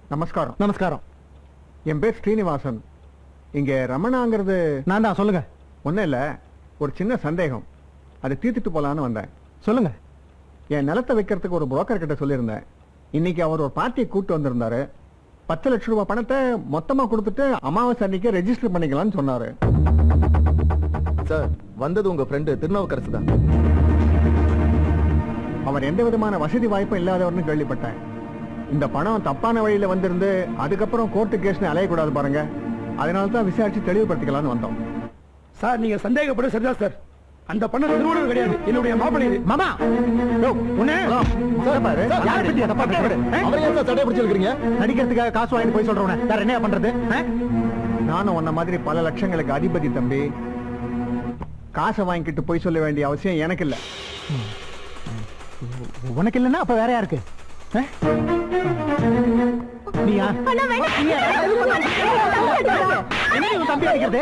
நமஸ்காரம். நமஸ்காரம். என் பேர் ஸ்ரீனிவாசன். இங்க ரமணாங்கிறது நான் தான் சொல்லுங்க. ஒண்ணும் இல்ல ஒரு சின்ன சந்தேகம். அதை தீர்த்துட்டு போலான்னு வந்தேன். சொல்லுங்க. என் நிலத்தை வைக்கிறதுக்கு ஒரு புரோக்கர் கிட்ட சொல்லியிருந்தேன். இன்னைக்கு அவர் ஒரு பார்ட்டியை கூட்டு வந்திருந்தாரு. பத்து லட்சம் ரூபாய் பணத்தை மொத்தமா கொடுத்துட்டு அமாவாசை அன்னைக்கு ரெஜிஸ்டர் பண்ணிக்கலாம்னு சொன்னாரு. சார் வந்தது உங்க ஃப்ரெண்டு திருநாவுக்கரசு தான். அவர் எந்த விதமான வசதி வாய்ப்பும் இல்லாதவர்னு கேள்விப்பட்டேன். இந்த பணம் தப்பான வழியில வந்திருந்து அதுக்கப்புறம் கோர்ட்டு கேஸ்னு அலையக்கூடாது பாருங்க. அதனால தான் விசாரிச்சு தெளிவுபடுத்திக்கலாம்னு வந்தோம். சார் நீங்க சந்தேகப்பட சரிதான் சார். அந்த பணம் நிறுவனம் கிடையாது. என்னுடைய மாப்பிள்ளை இது. மாமா! உன்னை? பாரு. யாரை பத்தி தப்பா பேசுற? ஆ? அவரை ஏன் சார் சட்டையை பிடிச்சு இழுக்கிறீங்க? நடிக்கிறதுக்காக காசு வாங்கிட்டு போய் சொல்றவன. வேற என்ன பண்றது? நானும் உன்ன மாதிரி பல லட்சங்களுக்கு அதிபதி தம்பி. காசை வாங்கிட்டு போய் சொல்ல வேண்டிய அவசியம் எனக்கு இல்ல. உனக்கு இல்லைன்னா அப்ப வேற யாருக்கு? நீயா தம்பி? அடிக்கிறது?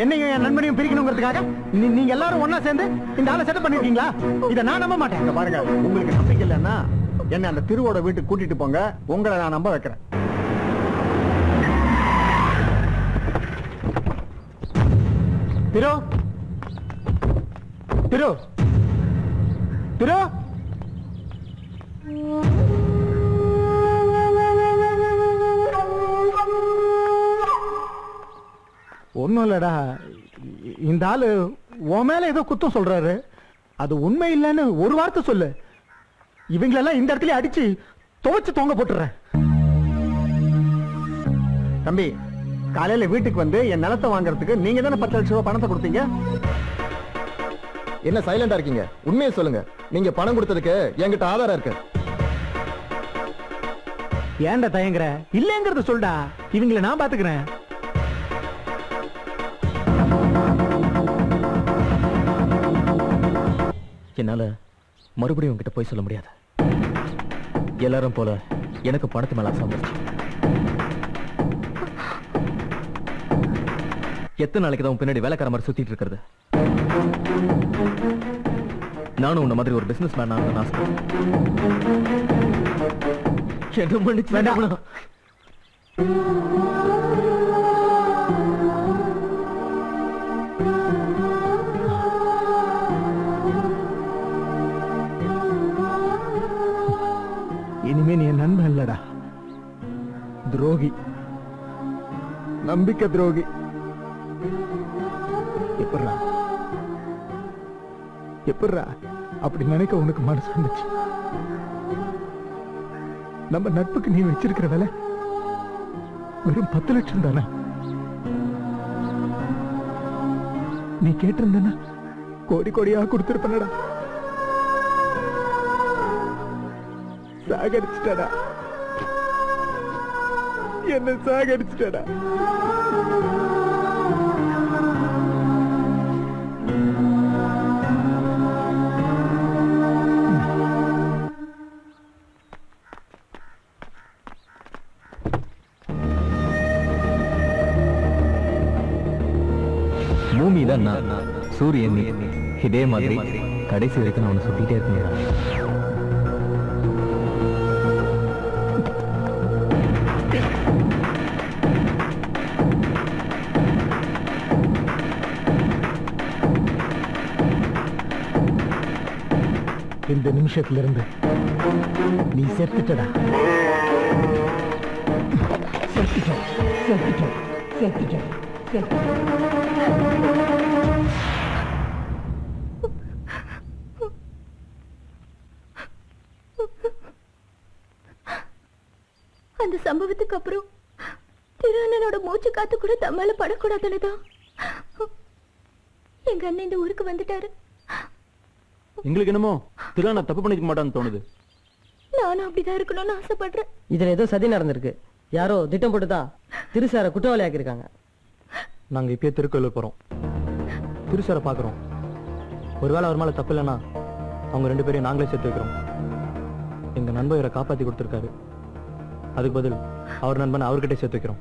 என்னையும் என் நண்பனையும் பிரிக்கணுங்கிறதுக்காக நீங்க எல்லாரும் ஒண்ணா சேர்ந்து இந்த ஆளை செட்டப் பண்ணிருக்கீங்களா? இதை நான் நம்ப மாட்டேன். பாருங்க உங்களுக்கு நம்பிக்கை இல்லைன்னா என்ன அந்த திருவோட வீட்டுக்கு கூட்டிட்டு போங்க. உங்களை நான் நம்ப வைக்கிறேன். திரு? திரு? திரு? ஒண்ணும் இல்லடா. இந்த ஆளு உன் மேல ஏதோ குத்தம் சொல்றாரு. அது உண்மை இல்லைன்னு ஒரு வார்த்தை சொல்லு. இவங்களெல்லாம் இந்த இடத்துல அடிச்சு துவைச்சு தொங்க போட்டுறேன். தம்பி காலையில வீட்டுக்கு வந்து என் நிலத்தை வாங்குறதுக்கு நீங்க தானே பத்து லட்சம் ரூபாய் பணத்தை கொடுத்தீங்க? என்ன சைலண்டா இருக்கீங்க? உண்மையை சொல்லுங்க. நீங்க பணம் கொடுத்ததுக்கு என்கிட்ட ஆதாரம் இருக்கு. ஏன்டா தயங்குற? இல்லைங்கிறத சொல்டா. இவங்கள நான் பாத்துக்கிறேன். என்னால் மறுபடியும் உங்ககிட்ட போய் சொல்ல முடியாது. எல்லாரும் போல எனக்கு பணத்து மேல ஆசை எத்தனை நாளைக்கு தான் உன் பின்னாடி வேலைக்கார மாதிரி சுத்திட்டு இருக்கிறது? நானும் உன்ன மாதிரி ஒரு பிசினஸ் மேன் ஆகணும்னு ஆசைப்படுறேன் என்ன மன்னிச்சு வேண்டாம் துரோகி. நம்பிக்கை துரோகி. எப்படா எப்படா அப்படி நினைக்க உனக்கு மனசு வந்துச்சு. நம்ம நட்புக்கு நீ வச்சிருக்கிற வேலை வெறும் பத்து லட்சம் தானே? நீ கேட்டிருந்தனா கோடி கோடியா கொடுத்திருப்பனடா. சாகரிச்சிட்டடா என்ன சாகடிச்சிட்டடா பூமி தான் நான் சூரியன் இதே மாதிரி கடைசி வரைக்கும் நான் உன்னை சுத்திட்டே இருக்கேன் இந்த நிமிஷத்துல இருந்து நீ செத்துட்டடா. செத்துட்ட செத்துட்ட செத்துட்ட அந்த சம்பவத்துக்கு அப்புறம் திரு அண்ணனோட மூச்சு காத்து கூட தம்மால படக்கூடாதுன்னுதான் எங்க அண்ணன் இந்த ஊருக்கு வந்துட்டாரு. எங்களுக்கு என்னமோ திருவண்ணா தப்பு பண்ணிக்க மாட்டான்னு தோணுது. நானும் அப்படிதான் இருக்கணும்னு ஆசைப்படுறேன். இதுல ஏதோ சதி நடந்திருக்கு. யாரோ திட்டம் போட்டு தான் திருசார குற்றவாளி ஆக்கியிருக்காங்க நாங்க இப்பயே திருக்கோயிலூர் போறோம். திருசாரை பார்க்குறோம். ஒருவேளை அவர் மேல தப்பு இல்லைன்னா அவங்க ரெண்டு பேரையும் நாங்களே சேர்த்து வைக்கிறோம். எங்க நண்பன் இவரை காப்பாத்தி கொடுத்துருக்காரு. அதுக்கு பதில் அவர் நண்பனை அவர்கிட்ட சேர்த்து வைக்கிறோம்.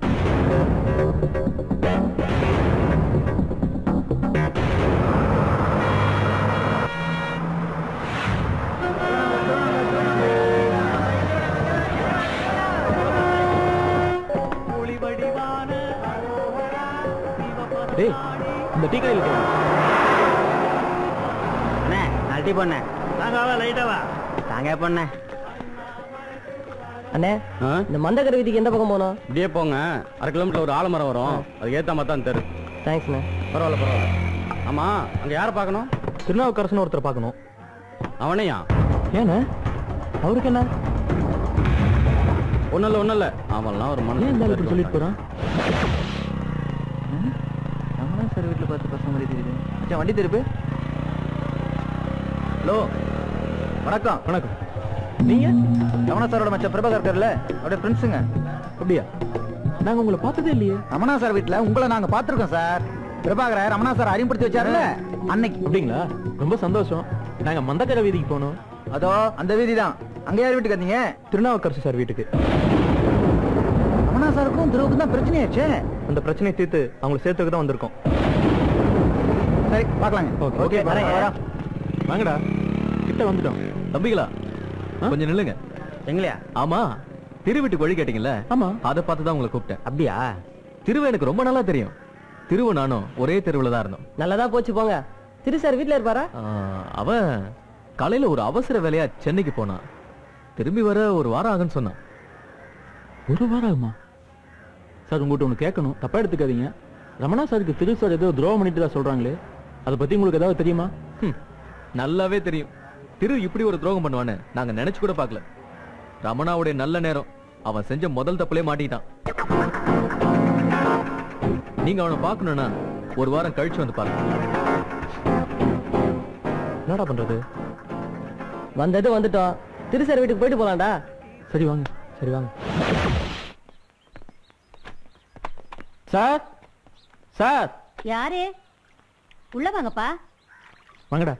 டீ கடையில் அண்ணே அல்டி பொண்ணே தாங்க வா லைட்டா வா. தாங்க பொண்ணே அண்ணே இந்த மந்தகர வீதிக்கு எந்த பக்கம் போனோம் இப்படியே போங்க. அரை கிலோமீட்டர் ஒரு ஆலமரம் வரும். அதுக்கு ஏத்த மாதிரி தான் தெரு. தேங்க்ஸ்ண்ணே பரவாயில்ல பரவாயில்ல. ஆமா அங்க யாரை பார்க்கணும்? திருநாவுக்கரசன் ஒருத்தரை பார்க்கணும். அவனையா? ஏண்ணே அவருக்கு என்ன? ஒன்னும் இல்ல ஒன்னும் இல்ல. அவன்லாம் ஒரு மனசு சொல்லிட்டு போறான் ரமணா சார் வீட்டில் பார்த்து பசங்க மாதிரி மச்சான் வண்டி திருப்பு. ஹலோ வணக்கம். வணக்கம். நீங்க? ரமணா சாரோட மச்சான் பிரபாகர் இருக்கார்ல அவருடைய ஃப்ரெண்ட்ஸுங்க அப்படியா? நாங்க உங்களை பார்த்ததே இல்லையே. ரமணா சார் வீட்டில் உங்களை நாங்க பார்த்துருக்கோம் சார். பிரபாகரை ரமணா சார் அறிமுகப்படுத்தி வச்சாருல்ல அன்னைக்கு. அப்படிங்களா? ரொம்ப சந்தோஷம். நாங்க மந்தக்கரை வீதிக்கு போனோம். அதோ அந்த வீதி தான் அங்க யார் வீட்டுக்கு வந்தீங்க? திருநாவுக்கரசு சார் வீட்டுக்கு. ரமணா சாருக்கும் துருவுக்கும் தான் பிரச்சனையாச்சே. அந்த பிரச்சனையை தீர்த்து அவங்களை சேர்த்துக்கு தான் வந்திருக்கோம். சரி பார்க்கலாங்க. ஓகே. ஓகே வாங்கடா. கிட்ட வந்துட்டோம். தம்பிகளா? கொஞ்சம் நில்லுங்க. எங்களையா? ஆமா. திரு வீட்டுக்கு வழி கேட்டீங்கல்ல? ஆமா. அதை பார்த்து தான் உங்களை கூப்பிட்டேன். அப்படியா? திருவு எனக்கு ரொம்ப நல்லா தெரியும். திருவு நானும் ஒரே தெருவுல தான் இருந்தோம். நல்லதா போச்சு போங்க. திருசார் வீட்ல இருப்பாரா? ஆ, அவன் காலையில ஒரு அவசர வேலையா சென்னைக்கு போனான். திரும்பி வர ஒரு வாரம் ஆகுன்னு சொன்னான். ஒரு வாரம் ஆகுமா? சார் உங்கள்கிட்ட ஒன்று கேட்கணும். தப்பா எடுத்துக்காதீங்க. ரமணா சாருக்கு திரு சார் ஏதோ துரோகம் பண்ணிட்டு தான் சொல்றாங்களே. அதை பத்தி உங்களுக்கு ஏதாவது தெரியுமா? நல்லாவே தெரியும். திரு இப்படி ஒரு துரோகம் பண்ணுவான்னு நாங்க நினைச்சு கூட பார்க்கல. ரமணாவுடைய நல்ல நேரம். அவன் செஞ்ச முதல் தப்புலே மாட்டிட்டான். நீங்க அவனை பார்க்கணும்னா ஒரு வாரம் கழிச்சு வந்து பாருங்க. என்னடா பண்றது? வந்தது வந்துட்டோம். திருசார் வீட்டுக்கு போயிட்டு போலாம்டா. சரி வாங்க சரி வாங்க. சார்? சார்? யாரு? உள்ள வாங்கப்பா. வாங்கடா.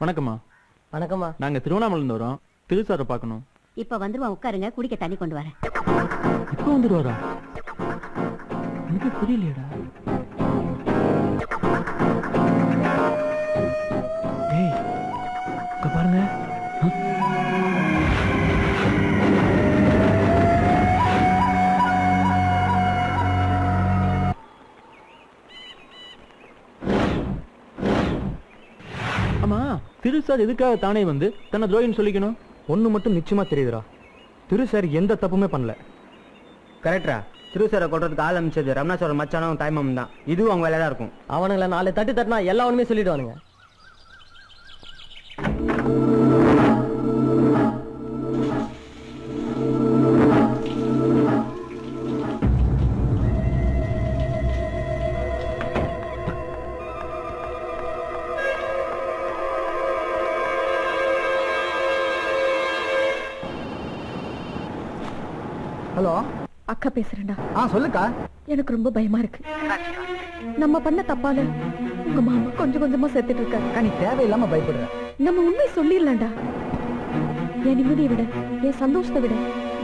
வணக்கம்மா. வணக்கம்மா. நாங்க திருவண்ணாமலை இருந்து வரோம். திரு சாரை பார்க்கணும். இப்ப வந்துருவான் உட்காருங்க குடிக்க தண்ணி கொண்டு வரேன். இப்போ வந்துடுவாரா எனக்கு புரியலையடா. திரு சார் எதுக்காக தானே வந்து தன்னை துரோகின்னு சொல்லிக்கணும்? ஒண்ணு மட்டும் நிச்சயமா தெரியுதுடா. திரு சார் எந்த தப்புமே பண்ணல. கரெக்டா திருசாரை கொள்றதுக்கு ஆள் அமைச்சது ரமணாஸ்வரர் மச்சானும் தாய்மாமன் தான். இதுவும் அவங்க வேலையா தான் இருக்கும். அவனுங்கள நாலு தட்டு தட்டினா எல்லா ஒண்ணுமே சொல்லிடுவானுங்க. அக்கா பேசுறேன்டா. ஆ சொல்லுக்கா. எனக்கு ரொம்ப பயமா இருக்கு. நம்ம பண்ண தப்பால உங்க மாமா கொஞ்சம் கொஞ்சமா செத்துட்டு இருக்காரு. நீ தேவையில்லாம பயப்படுற. நம்ம உண்மை சொல்லிடலாம்டா. என் நிம்மதியை விட என் சந்தோஷத்தை விட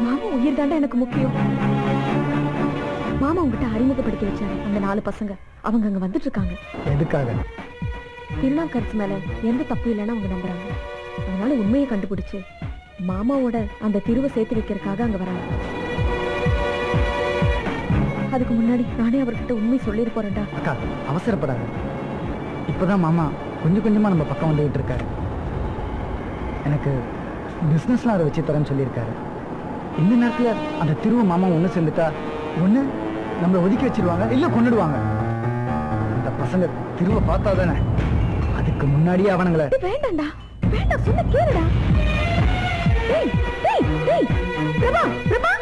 மாமா உயிர் தாண்டா எனக்கு முக்கியம். மாமா உங்ககிட்ட அறிமுகப்படுத்தி வச்சாரு அந்த நாலு பசங்க. அவங்க அங்க வந்துட்டு இருக்காங்க. எதுக்காக? திருநாக்கரசு மேல எந்த தப்பு இல்லைன்னு அவங்க நம்புறாங்க. அதனால உண்மையை கண்டுபிடிச்சு மாமாவோட அந்த திருவை சேர்த்து வைக்கிறதுக்காக அங்க வராங்க. அதுக்கு முன்னாடி நானே அவர்கிட்ட உண்மை சொல்லிட்டு போறேன்டா அக்கா அவசரப்படாத. இப்பதான் மாமா கொஞ்சம் கொஞ்சமா நம்ம பக்கம் வந்துகிட்டு இருக்காரு. எனக்கு பிஸ்னஸ்லாம் அதை வச்சு தரேன்னு சொல்லியிருக்காரு. இந்த நேரத்துல அந்த திருவ மாமா ஒண்ணு சேர்ந்துட்டா ஒண்ணு நம்மளை ஒதுக்கி வச்சிருவாங்க இல்ல கொன்னுடுவாங்க. அந்த பசங்க திருவ பார்த்தா தானே. அதுக்கு முன்னாடியே அவனுங்களை வேண்டாம்டா. வேண்டாம் சொன்ன கேளுடா. பிரபா பிரபா.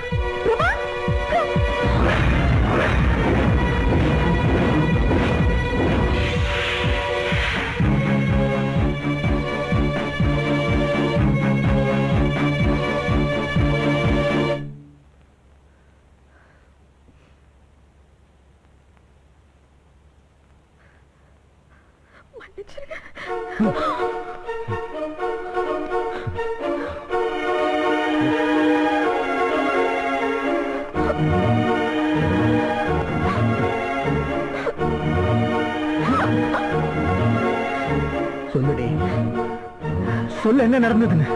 என்ன நடந்ததுன்னு?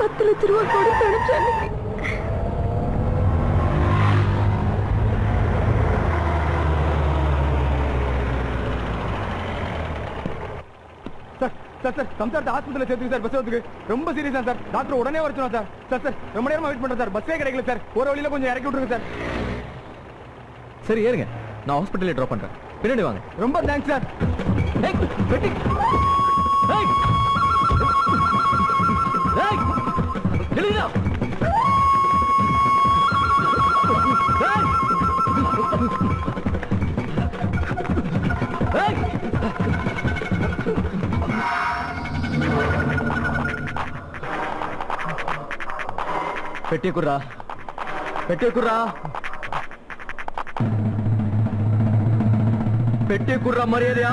பத்து லட்ச ரூபா கொடுத்து அனுப்பிச்சாங்க சார் சார் சார் சம்சாரத்தை ஹாஸ்பிட்டல் சேர்த்துக்கு சார் பஸ் வரதுக்கு ரொம்ப சீரியஸா சார். டாக்டர் உடனே வர சொன்னா சார். சார் சார் ரொம்ப நேரமா வெயிட் பண்றேன் சார். பஸ்ஸே கிடைக்கல சார். ஒரு வழியில கொஞ்சம் இறக்கி விட்டுருங்க சார். சரி ஏறுங்க. நான் ஹாஸ்பிட்டலே ட்ராப் பண்றேன். பின்னாடி வாங்க. ரொம்ப தேங்க்ஸ் சார் ஏய், வெட்டி. ஏய். ஏய், பெட்டியை குடுறா. பெட்டியை குடுறா. பெட்டியை குடுற மரியாதையா?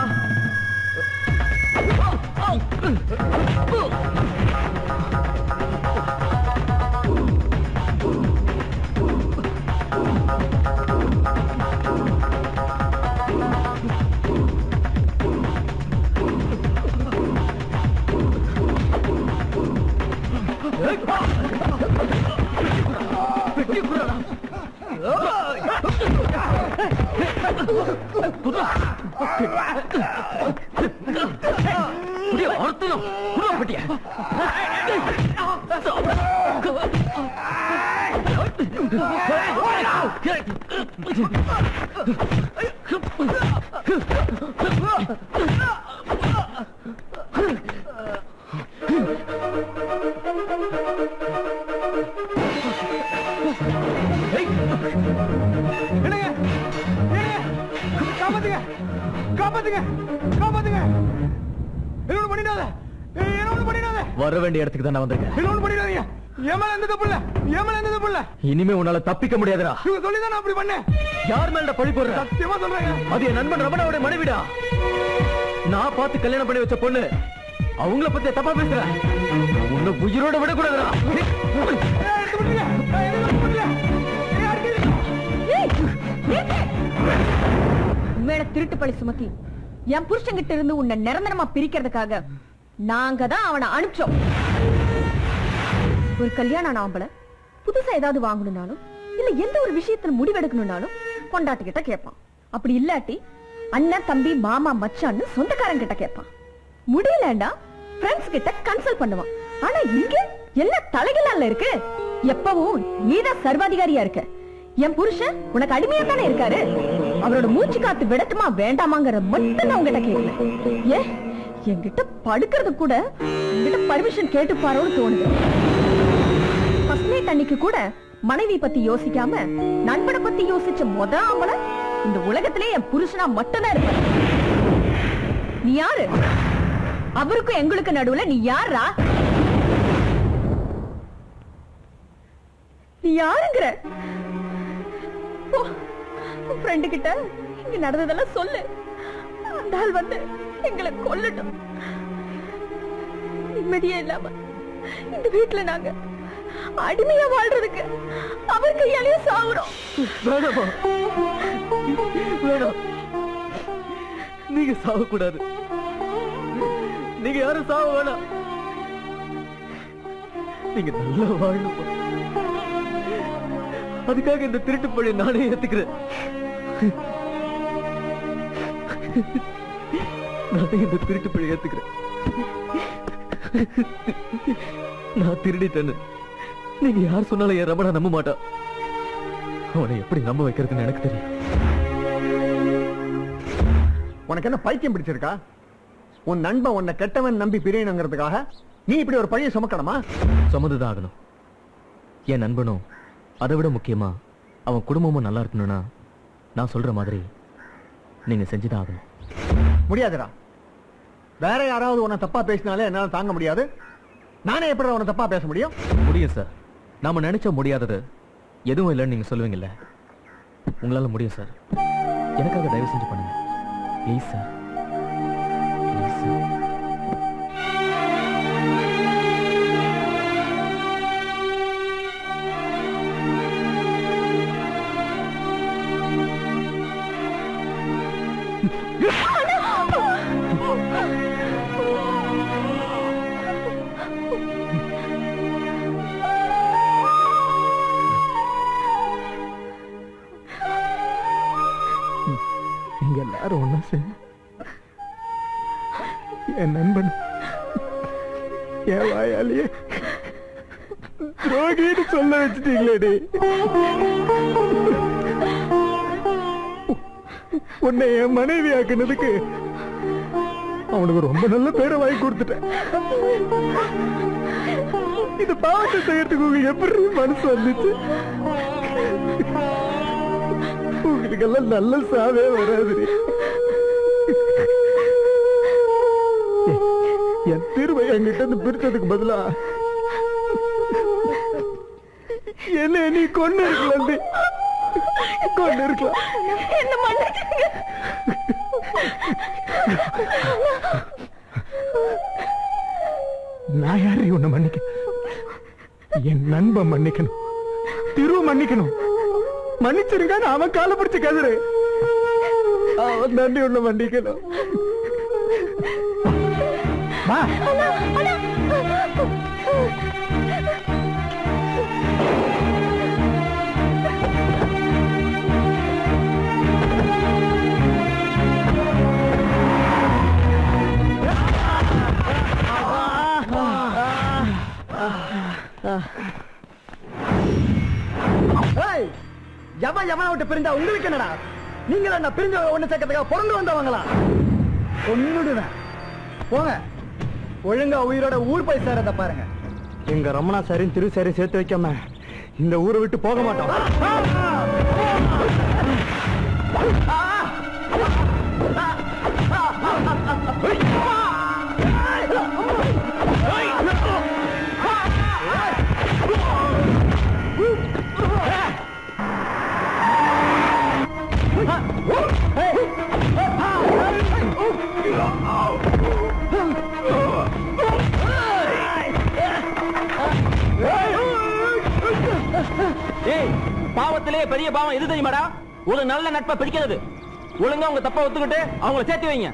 Come on! இனிமே உன்னால தப்பிக்க முடியாதுடா. இவங்க சொல்லி நான் அப்படி பண்ணேன். யார் மேல பழி போடுற? சத்தியமா சொல்றேங்க. அது என் நண்பன் ரமணாவோட மனைவிடா. நான் பார்த்து கல்யாணம் பண்ணி வச்ச பொண்ணு அவங்கள பத்தி தப்பா பேசுற? உன்னை உயிரோட விடக்கூடாதுடா. மேல திருட்டு பழி சுமத்தி என் புருஷன்கிட்ட இருந்து உன்னை நிரந்தரமா பிரிக்கிறதுக்காக நாங்க தான் அவனை அனுப்பிச்சோம். ஒரு கல்யாணம் ஆன ஆம்பளை புதுசா ஏதாவது வாங்கணும்னாலும் இல்ல எந்த ஒரு விஷயத்துல முடிவெடுக்கணும்னாலும் பொண்டாட்டிக்கிட்ட கேட்பான் அப்படி இல்லாட்டி அண்ணன் தம்பி மாமா மச்சான்னு சொந்தக்காரங்க கிட்ட கேட்பான் முடியலண்டா ஃப்ரெண்ட்ஸ் கிட்ட கன்சல்ட் பண்ணுவான். ஆனா இங்க எல்லாம் தலைகளால இருக்கு. எப்பவும் நீதான் சர்வாதிகாரியா இருக்க. என் புருஷன் உனக்கு அடிமையா தானே இருக்காரு. அவரோட மூச்சு காத்து விடட்டுமா வேண்டாமாங்கிற மட்டும் நான் உங்ககிட்ட கேட்கல ஏ என்கிட்ட படுக்கிறது கூட உங்ககிட்ட பர்மிஷன் கேட்டு பாரோன்னு தோணுது. ஃபர்ஸ்ட் அன்னைக்கு கூட மனைவி பத்தி யோசிக்காம நண்பனை பத்தி யோசிச்ச முத ஆம்பளை இந்த உலகத்திலே என் புருஷனா மட்டும்தான் இருப்பேன் நீ யாரு? அவருக்கும் எங்களுக்கு நடுவுல நீ யாரா நீ யாருங்கிற? ஃப்ரெண்டு கிட்ட இங்க நடந்ததெல்லாம் சொல்லு. அந்த ஆள் வந்து எங்களை கொல்லட்டும். நிம்மதியே இல்லாம இந்த வீட்டுல நாங்க அடிமையா வாழ்றதுக்கு அவர் கையாலேயே சாவுறோம். வேணாமா? வேணாம். நீங்க சாகக்கூடாது நீங்க யாரும் சாவ வேணாம். நீங்க நல்லா வாழணும்? அதுக்காக இந்த திருட்டு பழி நானே ஏத்துக்கிறேன். நானே இந்த திருட்டு பழி ஏத்துக்கிறேன். நான் திருடிட்டேன்னு. நீங்க யார் சொன்னாலும் என் ரமணா நம்ப மாட்டா. அவனை எப்படி நம்ப வைக்கிறதுன்னு எனக்கு தெரியும். உனக்கு என்ன பைத்தியம் பிடிச்சிருக்கா? உன் நண்பன் உன்னை கெட்டவன் நம்பி பிரியணுங்கிறதுக்காக நீ இப்படி ஒரு பழியை சுமக்கணுமா? சுமந்துதான் ஆகணும். என் நண்பனும் அதை விட முக்கியமா அவன் குடும்பமும் நல்லா இருக்கணும்னா நான் சொல்ற மாதிரி நீங்க செஞ்சுதான் ஆகணும். முடியாதுடா. வேற யாராவது உன்னை தப்பா பேசினாலே என்னால தாங்க முடியாது. நானே எப்படி உன்னை தப்பா பேச முடியும்? முடியும் சார். நாம நினைச்ச முடியாதது எதுவும் இல்லைன்னு நீங்க சொல்லுவீங்கல்ல. உங்களால முடியும் சார் எனக்காக தயவு செஞ்சு பண்ணுங்க. ப்ளீஸ் சார் நல்ல பேரை வாங்கி கொடுத்துட்டேன். இந்த பாவத்தை செய்யறதுக்கு உங்களுக்கு எப்படி மனசு வந்துச்சு? உங்களுக்கெல்லாம் நல்ல சாவே வராது. என் தீர்வை என்கிட்ட இருந்து பிரிச்சதுக்கு பதிலா என்ன நீ கொண்டு இருக்கல நான் அவன் காலை பிடிச்சு கதறு. அவன் தாண்டி உன்னை மன்னிக்கணும். எவன் எவனை விட்டு பிரிஞ்சா உங்களுக்கு என்னடா? நீங்க என்ன பிரிஞ்ச ஒண்ணு சேர்க்கறதுக்காக பிறந்து வந்தவங்களா? ஒண்ணுடுவேன் போங்க. ஒழுங்கா உயிரோட ஊர் போய் சேரத பாருங்க. எங்க ரமணா சாரையும் திரு சாரையும் சேர்த்து வைக்காம இந்த ஊரை விட்டு போக மாட்டோம். பாவத்திலே பெரிய பாவம் எது தெரியுமாடா? ஒரு நல்ல நட்பை பிடிக்கிறது ஒழுங்கா உங்க தப்ப ஒத்துக்கிட்டு அவங்கள சேர்த்து வைங்க.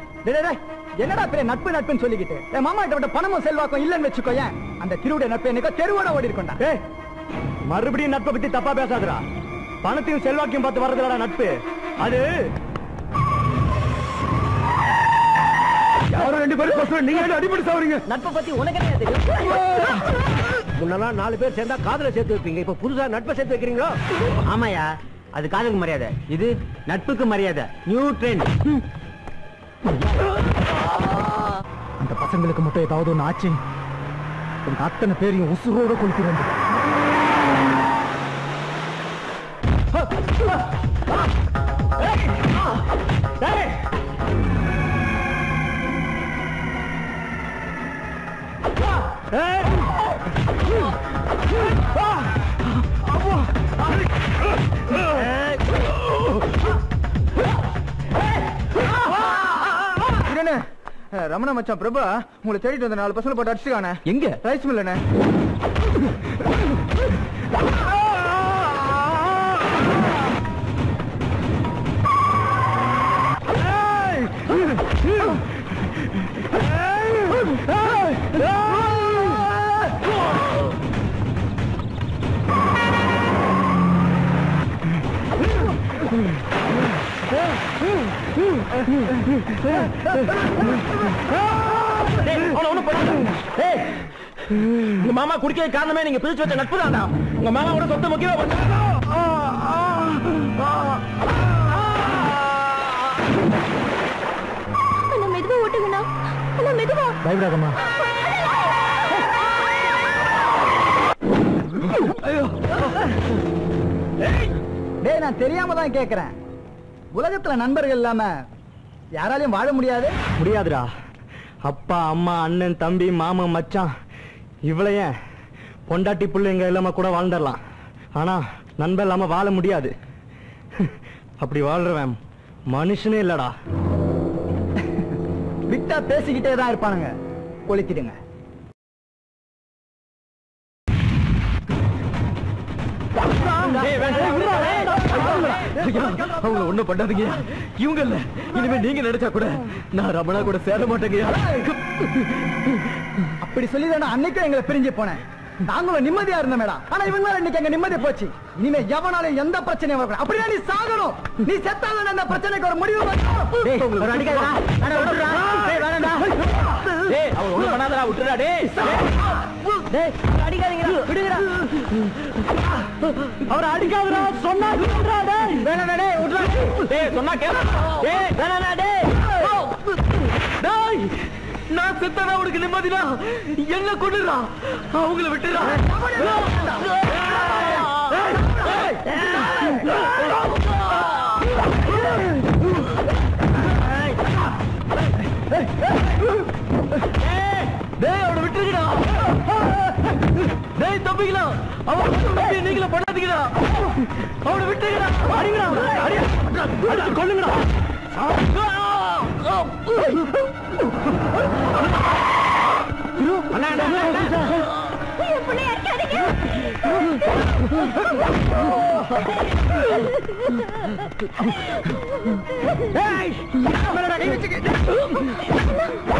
என்னடா பெரிய நட்பு நட்புன்னு சொல்லிக்கிட்டு? என் மாமா கிட்ட விட்ட பணமும் செல்வாக்கும் இல்லைன்னு வச்சுக்கோ ஏன் அந்த திருவுடைய நட்பு என்னைக்கோ தெருவோட ஓடி இருக்கோண்டா மறுபடியும் நட்பை பத்தி தப்பா பேசாதடா. பணத்தையும் செல்வாக்கையும் பார்த்து வர்றதுலடா நட்பு. அது யாரும் ரெண்டு பேரும் நீங்க ரெண்டு அடிப்படை சாவறீங்க. நட்பை பத்தி உனக்கு தெரியும்? முன்னெல்லாம் நாலு பேர் சேர்ந்தா காதல சேர்த்து வைப்பீங்க. இப்ப புதுசா நட்பை சேர்த்து வைக்கிறீங்களோ? ஆமாயா அது காதலுக்கு மரியாதை. இது நட்புக்கு மரியாதை. நியூ ட்ரெண்ட் அந்த பசங்களுக்கு மட்டும் ஏதாவது ஒண்ணு ஆச்சு? உங்க அத்தனை பேரையும் உசுரோட கொளுத்திடுங்க என்னண்ணே ரமண மச்சான் பிரபா உங்களை தேடிட்டு வந்த நாலு பசங்களை போட்டு அடிச்சுக்கானே எங்க? ரைஸ் மில்லண்ணே. உங்க மாமா குடிக்க காரணமே நீங்க பிரிச்சு வச்ச நட்பு தானா உங்க மாமா கூட சொத்த முக்கியமா மெதுவா ஓட்டுங்கண்ணா. மெதுவா. பயப்படாதம்மா. டேய் நான் தெரியாம தான் கேக்குறேன். உலகத்துல நண்பர்கள் இல்லாம யாராலையும் வாழ முடியாது? முடியாதுடா. அப்பா அம்மா அண்ணன் தம்பி மாமன் மச்சான் இவ்வளைய பொண்டாட்டி பிள்ளைங்க இல்லாம கூட வாழ்ந்துடலாம். ஆனா நண்பன் இல்லாம வாழ முடியாது. அப்படி வாழ்றவன் மனுஷனே இல்லடா. விட்டா பேசிக்கிட்டே தான் இருப்பானுங்க. கொளுத்திடுங்க அவங்க ஒண்ணும் பண்ணாதீங்க. இவங்க இல்ல இனிமே நீங்க நினைச்சா கூட நான் ரமணா கூட சேர மாட்டேங்கய்யா அப்படி சொல்லி தானே அன்னைக்கும் எங்களை பிரிஞ்சு போனேன். நாங்களும் நிம்மதியா இருந்தோம் மேடம் ஆனா இவங்க இன்னைக்கு எங்க நிம்மதி போச்சு. இனிமே எவனாலும் எந்த பிரச்சனையும் வரக்கூடாது. அப்படியே நீ சாகணும். நீ செத்தாலும் அந்த பிரச்சனைக்கு ஒரு முடிவு. அவரை அடிக்காதடா, சொன்னா டேய், விட்டுடுறா. டேய், சொன்னா கேளு. நான் செத்தானா உனக்கு நிம்மதினா? என்ன கொண்டுடா அவங்கள விட்டுடா டேய் அவனை விட்டுருக்கடா டேய் தம்பிங்களா அவன் தம்பி நீங்கள பண்ணாதீங்கடா. அவனை விட்டுருக்கடா அடிங்கடா. அடி அடிச்சு கொல்லுங்கடா அண்ணா, அண்ணா,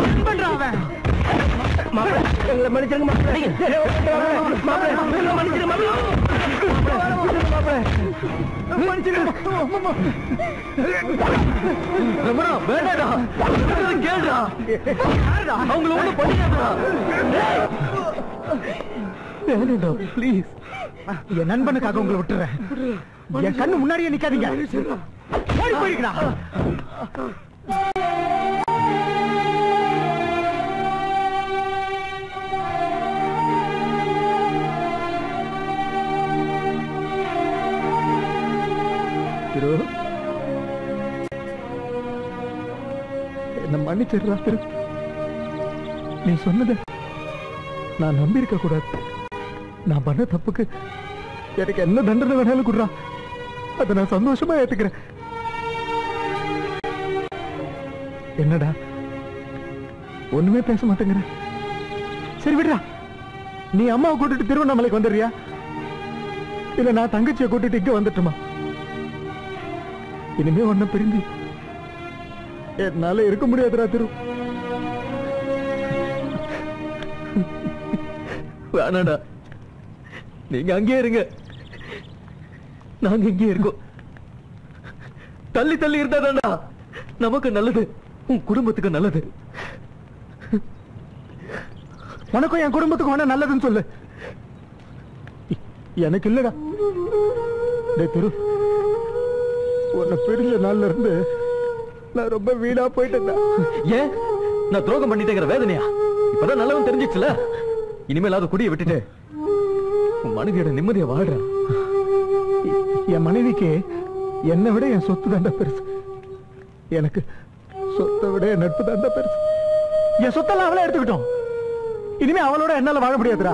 என்ன பண்றான் அவன்? மாப்பிள்ளை, மன்னிச்சிருங்க, மாப்பிள்ளை. மாப்பிள்ளை, மன்னிச்சிருங்க, ரமணா வேண்டாடா. சொல்றதை கேளுடா. அவங்கள ஒண்ணு வேண்டாடா ப்ளீஸ் என் நண்பனுக்காக உங்களை விட்டுறேன். என் கண்ணு முன்னாடியே நிக்காதீங்க. ஓடி போயிருக்கா குரு. என்ன மன்னிச்சிடுறா திரு நீ சொன்னத நான் நம்பியிருக்க கூடாது. நான் பண்ண தப்புக்கு எனக்கு என்ன தண்டனை வேணாலும் குடுறா. அதை நான் சந்தோஷமா ஏத்துக்கிறேன். என்னடா? ஒண்ணுமே பேச மாட்டேங்கிற. சரி விடுறா. நீ அம்மாவை கூட்டிட்டு திருவண்ணாமலைக்கு வந்துடுறியா? இல்ல நான் தங்கச்சியை கூட்டிட்டு இங்க வந்துட்டுமா? இனிமே ஒன்ன பிரிஞ்சு என்னால இருக்க முடியாதுடா திரு வேணாடா. நீங்க அங்கேயே இருங்க. நாங்க இங்கே இருக்கோம். தள்ளி தள்ளி இருந்தாடா நமக்கு நல்லது. உன் குடும்பத்துக்கு நல்லது. உனக்கும் என் குடும்பத்துக்கும் வேணா நல்லதுன்னு சொல்லு. எனக்கு இல்லடா. திரு. உன்னை பிரிஞ்ச நாள்ல இருந்து நான் ரொம்ப வீணா போயிட்டேன்டா ஏன்? நான் துரோகம் பண்ணிட்டேங்கிற வேதனையா? இப்பதான் நல்லவன் தெரிஞ்சிச்சுல? இனிமேல் அதை குடிய விட்டுட்டு உன் மனைவியோட நிம்மதியா வாழ்ற. என் மனைவிக்கு என்னை விட என் சொத்து தாண்டா பெருசு. எனக்கு சொத்தை விட என் நட்பு தாண்டா பெருசு. என் சொத்தெல்லாம் அவளே எடுத்துக்கிட்டோம். இனிமே அவளோட என்னால வாழ முடியாதுடா.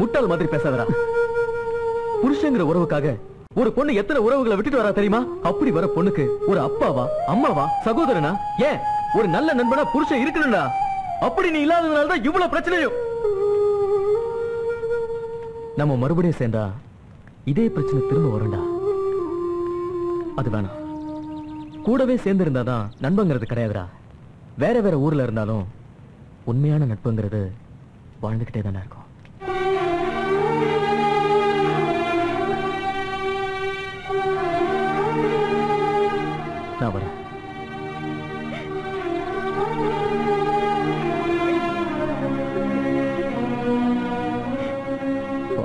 முட்டாள் மாதிரி பேசாதடா. புருஷங்கிற உறவுக்காக ஒரு பொண்ணு எத்தனை உறவுகளை விட்டுட்டு வரா தெரியுமா? அப்படி வர பொண்ணுக்கு ஒரு அப்பாவா அம்மாவா சகோதரனா? ஏன்? ஒரு நல்ல நண்பனா புருஷன் இருக்கணும்டா. அப்படி நீ இல்லாததுனால தான் இவ்வளவு பிரச்சனையும். நம்ம மறுபடியும் சேர்ந்தா இதே பிரச்சனை திரும்ப வரும்டா. அது வேணாம். கூடவே சேர்ந்து இருந்தாதான் நண்பங்கிறது கிடையாதுடா. வேற வேற ஊர்ல இருந்தாலும் உண்மையான நட்புங்கிறது வாழ்ந்துகிட்டே தானே இருக்கும். நான் வரேன்.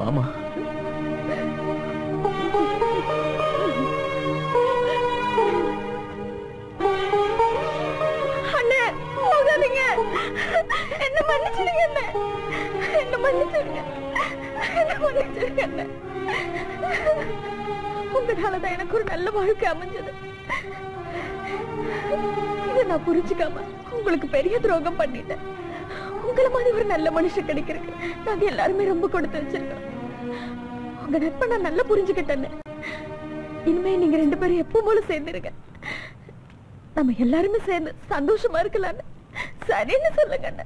ஆமா அண்ணே போகாதீங்க. என்ன மன்னிச்சிடுங்க அண்ணே. என்ன மன்னிச்சிருங்க என்ன மன்னிச்சிடுங்க அண்ணே எனக்கு ஒரு நல்ல வாழ்க்கை அமைஞ்சது. இதை நான் புரிஞ்சுக்காம உங்களுக்கு பெரிய துரோகம் பண்ணிட்டேன். உங்களை மாதிரி ஒரு நல்ல மனுஷன் கிடைக்கிறதுக்கு நாங்க எல்லாருமே ரொம்ப கொடுத்து வச்சிருக்கோம் உங்க நட்பை நான் நல்லா புரிஞ்சுக்கிட்டேன்னு. இனிமே நீங்க ரெண்டு பேரும் எப்பவும் போல சேர்ந்துருங்க. நம்ம எல்லாருமே சேர்ந்து சந்தோஷமா இருக்கலாம்னு. சரின்னு சொல்லுங்க அண்ணா.